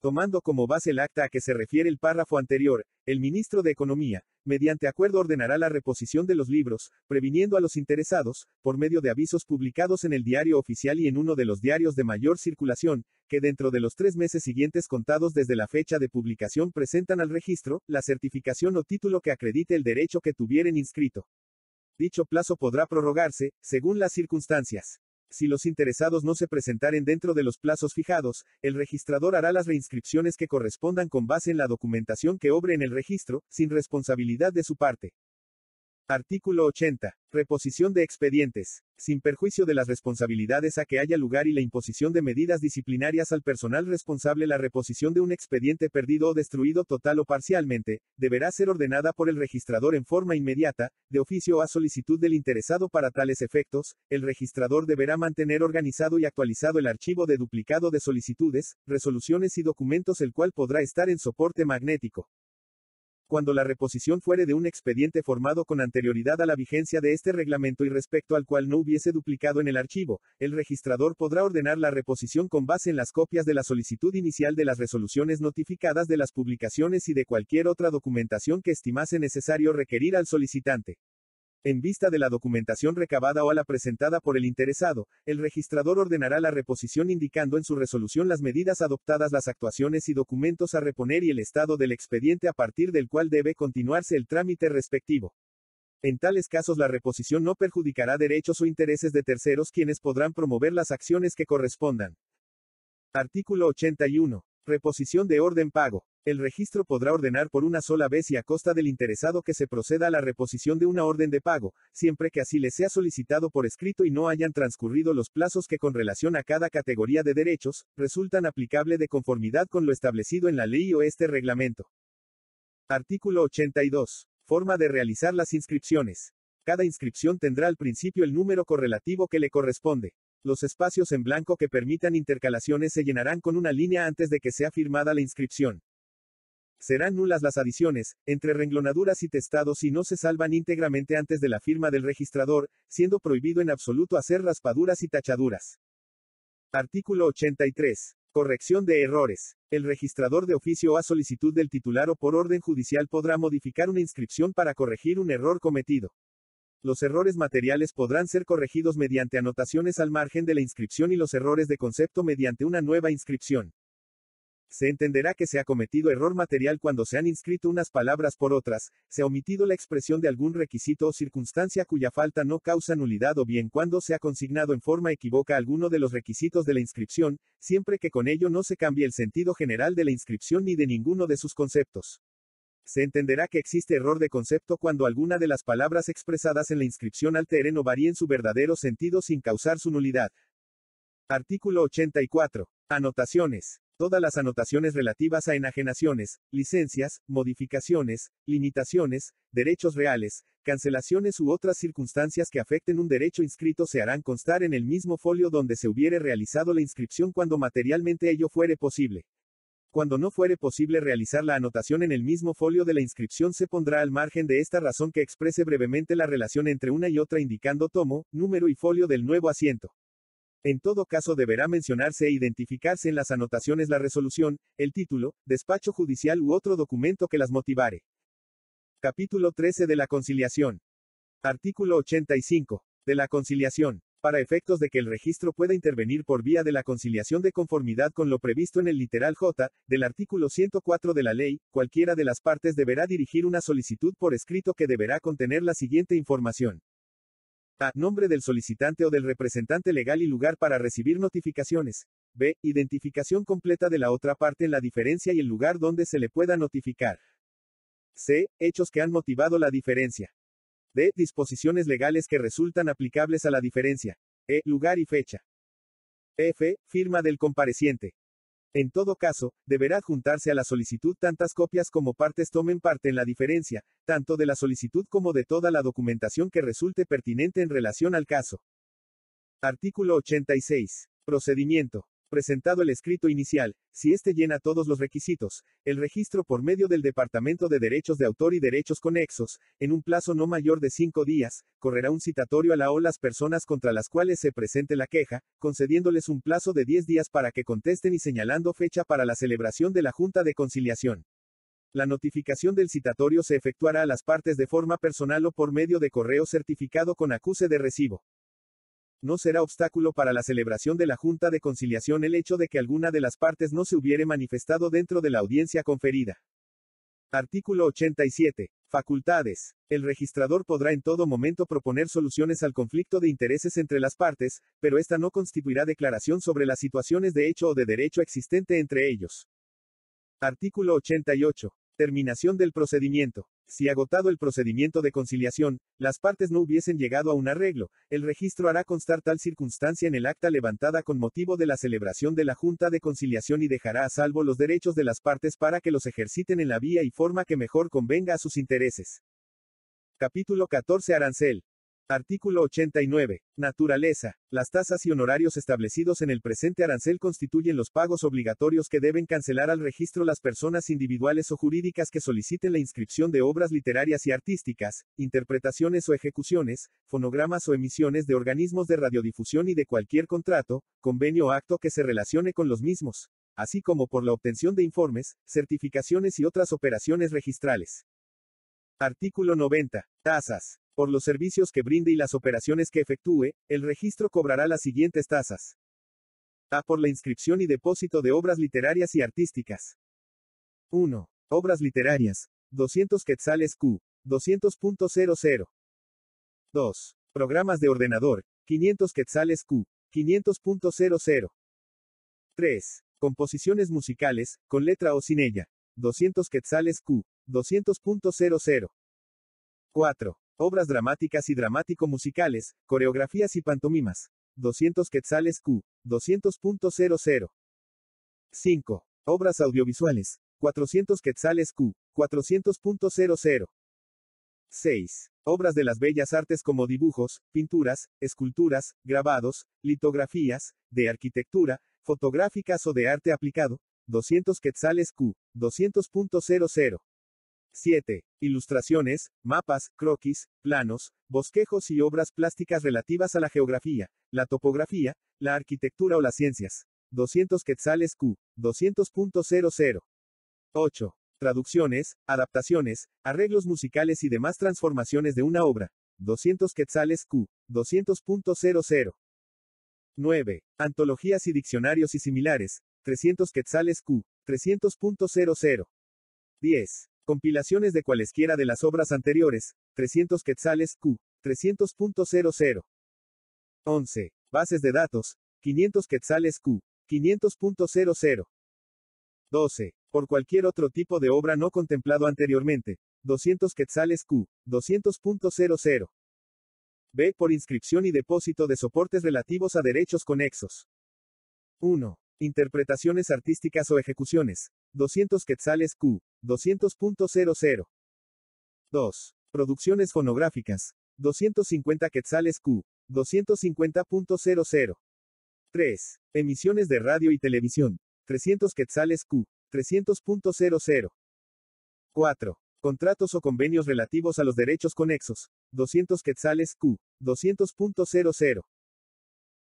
Tomando como base el acta a que se refiere el párrafo anterior, el ministro de Economía, mediante acuerdo ordenará la reposición de los libros, previniendo a los interesados, por medio de avisos publicados en el diario oficial y en uno de los diarios de mayor circulación, que dentro de los tres meses siguientes contados desde la fecha de publicación presentan al registro, la certificación o título que acredite el derecho que tuvieren inscrito. Dicho plazo podrá prorrogarse, según las circunstancias. Si los interesados no se presentaren dentro de los plazos fijados, el registrador hará las reinscripciones que correspondan con base en la documentación que obre en el registro, sin responsabilidad de su parte. Artículo 80. Reposición de expedientes. Sin perjuicio de las responsabilidades a que haya lugar y la imposición de medidas disciplinarias al personal responsable, la reposición de un expediente perdido o destruido total o parcialmente, deberá ser ordenada por el registrador en forma inmediata, de oficio a solicitud del interesado para tales efectos, el registrador deberá mantener organizado y actualizado el archivo de duplicado de solicitudes, resoluciones y documentos el cual podrá estar en soporte magnético cuando la reposición fuere de un expediente formado con anterioridad a la vigencia de este reglamento y respecto al cual no hubiese duplicado en el archivo, el registrador podrá ordenar la reposición con base en las copias de la solicitud inicial de las resoluciones notificadas de las publicaciones y de cualquier otra documentación que estimase necesario requerir al solicitante. En vista de la documentación recabada o a la presentada por el interesado, el registrador ordenará la reposición indicando en su resolución las medidas adoptadas, las actuaciones y documentos a reponer y el estado del expediente a partir del cual debe continuarse el trámite respectivo. En tales casos la reposición no perjudicará derechos o intereses de terceros quienes podrán promover las acciones que correspondan. Artículo 81. Reposición de orden pago. El registro podrá ordenar por una sola vez y a costa del interesado que se proceda a la reposición de una orden de pago, siempre que así le sea solicitado por escrito y no hayan transcurrido los plazos que con relación a cada categoría de derechos, resultan aplicable de conformidad con lo establecido en la ley o este reglamento. Artículo 82. Forma de realizar las inscripciones. Cada inscripción tendrá al principio el número correlativo que le corresponde. Los espacios en blanco que permitan intercalaciones se llenarán con una línea antes de que sea firmada la inscripción. Serán nulas las adiciones, entre renglonaduras y testados y no se salvan íntegramente antes de la firma del registrador, siendo prohibido en absoluto hacer raspaduras y tachaduras. Artículo 83. Corrección de errores. El registrador de oficio a solicitud del titular o por orden judicial podrá modificar una inscripción para corregir un error cometido. Los errores materiales podrán ser corregidos mediante anotaciones al margen de la inscripción y los errores de concepto mediante una nueva inscripción. Se entenderá que se ha cometido error material cuando se han inscrito unas palabras por otras, se ha omitido la expresión de algún requisito o circunstancia cuya falta no causa nulidad o bien cuando se ha consignado en forma equívoca alguno de los requisitos de la inscripción, siempre que con ello no se cambie el sentido general de la inscripción ni de ninguno de sus conceptos. Se entenderá que existe error de concepto cuando alguna de las palabras expresadas en la inscripción alteren o varíen su verdadero sentido sin causar su nulidad. Artículo 84. Anotaciones. Todas las anotaciones relativas a enajenaciones, licencias, modificaciones, limitaciones, derechos reales, cancelaciones u otras circunstancias que afecten un derecho inscrito se harán constar en el mismo folio donde se hubiere realizado la inscripción cuando materialmente ello fuere posible. Cuando no fuere posible realizar la anotación en el mismo folio de la inscripción se pondrá al margen de esta razón que exprese brevemente la relación entre una y otra indicando tomo, número y folio del nuevo asiento. En todo caso deberá mencionarse e identificarse en las anotaciones la resolución, el título, despacho judicial u otro documento que las motivare. Capítulo 13 de la conciliación. Artículo 85. De la conciliación. Para efectos de que el registro pueda intervenir por vía de la conciliación de conformidad con lo previsto en el literal J, del artículo 104 de la ley, cualquiera de las partes deberá dirigir una solicitud por escrito que deberá contener la siguiente información. A. Nombre del solicitante o del representante legal y lugar para recibir notificaciones. B. Identificación completa de la otra parte en la diferencia y el lugar donde se le pueda notificar. C. Hechos que han motivado la diferencia. D. Disposiciones legales que resultan aplicables a la diferencia. E. Lugar y fecha. F. Firma del compareciente. En todo caso, deberá juntarse a la solicitud tantas copias como partes tomen parte en la diferencia, tanto de la solicitud como de toda la documentación que resulte pertinente en relación al caso. Artículo 86. Procedimiento presentado el escrito inicial, si éste llena todos los requisitos, el registro por medio del Departamento de Derechos de Autor y Derechos Conexos, en un plazo no mayor de cinco días, correrá un citatorio a la o las personas contra las cuales se presente la queja, concediéndoles un plazo de diez días para que contesten y señalando fecha para la celebración de la Junta de Conciliación. La notificación del citatorio se efectuará a las partes de forma personal o por medio de correo certificado con acuse de recibo. No será obstáculo para la celebración de la Junta de Conciliación el hecho de que alguna de las partes no se hubiere manifestado dentro de la audiencia conferida. Artículo 87. Facultades. El registrador podrá en todo momento proponer soluciones al conflicto de intereses entre las partes, pero esta no constituirá declaración sobre las situaciones de hecho o de derecho existente entre ellos. Artículo 88. Terminación del procedimiento. Si agotado el procedimiento de conciliación, las partes no hubiesen llegado a un arreglo, el registro hará constar tal circunstancia en el acta levantada con motivo de la celebración de la Junta de Conciliación y dejará a salvo los derechos de las partes para que los ejerciten en la vía y forma que mejor convenga a sus intereses. Capítulo 14 Arancel. Artículo 89. Naturaleza. Las tasas y honorarios establecidos en el presente arancel constituyen los pagos obligatorios que deben cancelar al registro las personas individuales o jurídicas que soliciten la inscripción de obras literarias y artísticas, interpretaciones o ejecuciones, fonogramas o emisiones de organismos de radiodifusión y de cualquier contrato, convenio o acto que se relacione con los mismos, así como por la obtención de informes, certificaciones y otras operaciones registrales. Artículo 90. Tasas. Por los servicios que brinde y las operaciones que efectúe, el registro cobrará las siguientes tasas. A. Por la inscripción y depósito de obras literarias y artísticas. 1. Obras literarias. 200 quetzales Q. 200.00. 2. Programas de ordenador. 500 quetzales Q. 500.00. 3. Composiciones musicales, con letra o sin ella. 200 quetzales Q. 200.00. 4. Obras dramáticas y dramático-musicales, coreografías y pantomimas. 200 quetzales Q. 200.00. 5. Obras audiovisuales. 400 quetzales Q. 400.00. 6. Obras de las bellas artes como dibujos, pinturas, esculturas, grabados, litografías, de arquitectura, fotográficas o de arte aplicado. 200 quetzales Q. 200.00. 7. Ilustraciones, mapas, croquis, planos, bosquejos y obras plásticas relativas a la geografía, la topografía, la arquitectura o las ciencias. 200 quetzales Q. 200.00. 8. Traducciones, adaptaciones, arreglos musicales y demás transformaciones de una obra. 200 quetzales Q. 200.00. 9. Antologías y diccionarios y similares. 300 quetzales Q. 300.00. 10. Compilaciones de cualesquiera de las obras anteriores, 300 quetzales Q, 300.00. 11. Bases de datos, 500 quetzales Q, 500.00. 12. Por cualquier otro tipo de obra no contemplado anteriormente, 200 quetzales Q, 200.00. B. Por inscripción y depósito de soportes relativos a derechos conexos. 1. Interpretaciones artísticas o ejecuciones. 200 quetzales Q. 200.00. 2. Producciones fonográficas. 250 quetzales Q. 250.00. 3. Emisiones de radio y televisión. 300 quetzales Q. 300.00. 4. Contratos o convenios relativos a los derechos conexos. 200 quetzales Q. 200.00.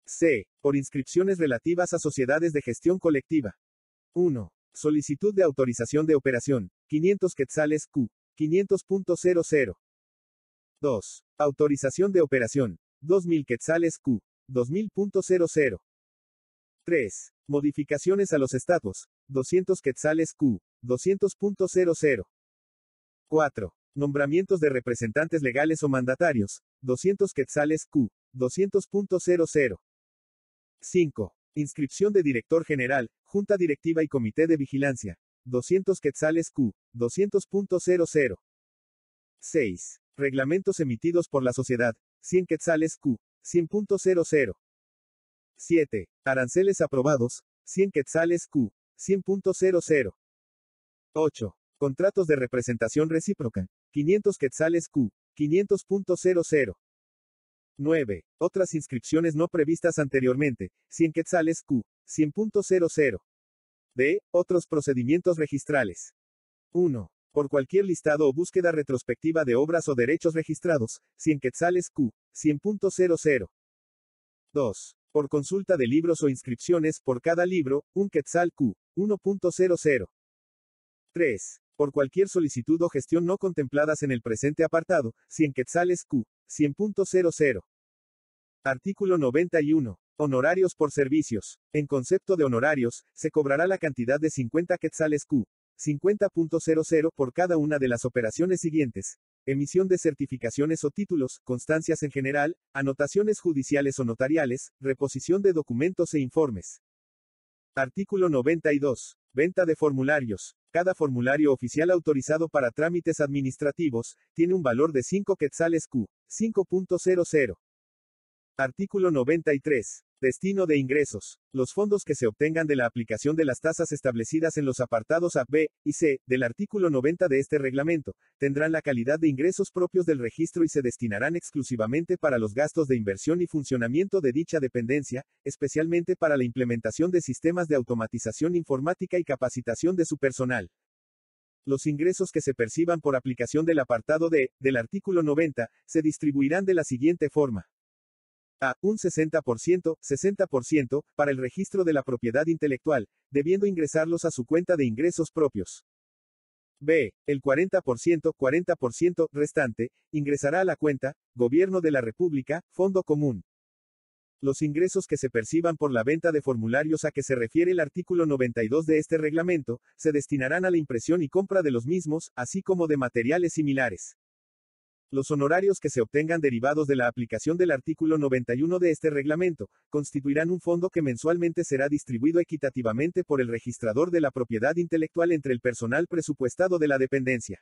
C. Por inscripciones relativas a sociedades de gestión colectiva. 1. Solicitud de autorización de operación. 500 quetzales Q. 500.00. 2. Autorización de operación. 2000 quetzales Q. 2000.00. 3. Modificaciones a los estatus. 200 quetzales Q. 200.00. 4. Nombramientos de representantes legales o mandatarios. 200 quetzales Q. 200.00. 5. Inscripción de director general, junta directiva y comité de vigilancia. 200 quetzales Q. 200.00. 6. Reglamentos emitidos por la sociedad. 100 quetzales Q. 100.00. 7. Aranceles aprobados. 100 quetzales Q. 100.00. 8. Contratos de representación recíproca. 500 quetzales Q. 500.00. 9. Otras inscripciones no previstas anteriormente, 100 quetzales Q, 100.00. D. Otros procedimientos registrales. 1. Por cualquier listado o búsqueda retrospectiva de obras o derechos registrados, 100 quetzales Q, 100.00. 2. Por consulta de libros o inscripciones, por cada libro, un quetzal Q, 1.00. 3. Por cualquier solicitud o gestión no contempladas en el presente apartado, 100 quetzales Q, 100.00. Artículo 91. Honorarios por servicios. En concepto de honorarios, se cobrará la cantidad de 50 quetzales Q. 50.00 por cada una de las operaciones siguientes. Emisión de certificaciones o títulos, constancias en general, anotaciones judiciales o notariales, reposición de documentos e informes. Artículo 92. Venta de formularios. Cada formulario oficial autorizado para trámites administrativos, tiene un valor de 5 quetzales Q. 5.00. Artículo 93. Destino de ingresos. Los fondos que se obtengan de la aplicación de las tasas establecidas en los apartados A, B y C del artículo 90 de este reglamento, tendrán la calidad de ingresos propios del registro y se destinarán exclusivamente para los gastos de inversión y funcionamiento de dicha dependencia, especialmente para la implementación de sistemas de automatización informática y capacitación de su personal. Los ingresos que se perciban por aplicación del apartado D del artículo 90 se distribuirán de la siguiente forma a. Un 60%, 60%, para el registro de la propiedad intelectual, debiendo ingresarlos a su cuenta de ingresos propios. B. El 40%, 40% restante, ingresará a la cuenta, Gobierno de la República, Fondo Común. Los ingresos que se perciban por la venta de formularios a que se refiere el artículo 92 de este reglamento, se destinarán a la impresión y compra de los mismos, así como de materiales similares. Los honorarios que se obtengan derivados de la aplicación del artículo 91 de este reglamento, constituirán un fondo que mensualmente será distribuido equitativamente por el registrador de la propiedad intelectual entre el personal presupuestado de la dependencia.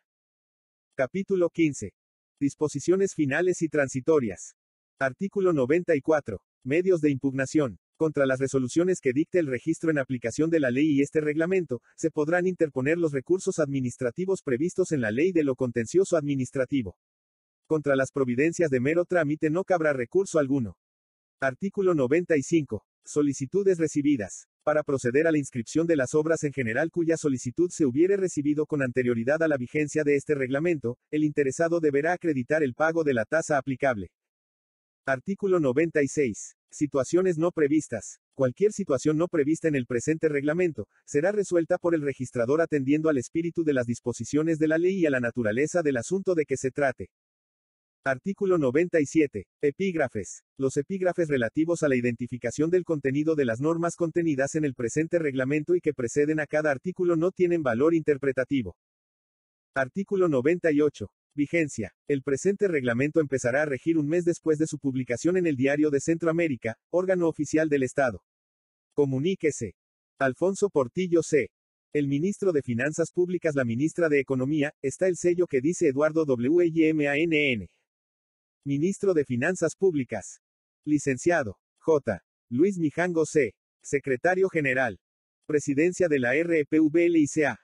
Capítulo 15. Disposiciones finales y transitorias. Artículo 94. Medios de impugnación. Contra las resoluciones que dicte el registro en aplicación de la ley y este reglamento, se podrán interponer los recursos administrativos previstos en la ley de lo contencioso administrativo. Contra las providencias de mero trámite no cabrá recurso alguno. Artículo 95. Solicitudes recibidas. Para proceder a la inscripción de las obras en general cuya solicitud se hubiere recibido con anterioridad a la vigencia de este reglamento, el interesado deberá acreditar el pago de la tasa aplicable. Artículo 96. Situaciones no previstas. Cualquier situación no prevista en el presente reglamento, será resuelta por el registrador atendiendo al espíritu de las disposiciones de la ley y a la naturaleza del asunto de que se trate. Artículo 97. Epígrafes. Los epígrafes relativos a la identificación del contenido de las normas contenidas en el presente reglamento y que preceden a cada artículo no tienen valor interpretativo. Artículo 98. Vigencia. El presente reglamento empezará a regir un mes después de su publicación en el Diario de Centroamérica, órgano oficial del Estado. Comuníquese. Alfonso Portillo C. El ministro de Finanzas Públicas, la ministra de Economía, está el sello que dice Eduardo W.I.M.A.N.N. Ministro de Finanzas Públicas. Licenciado. J. Luis Mijango C. Secretario General. Presidencia de la RPVLICA.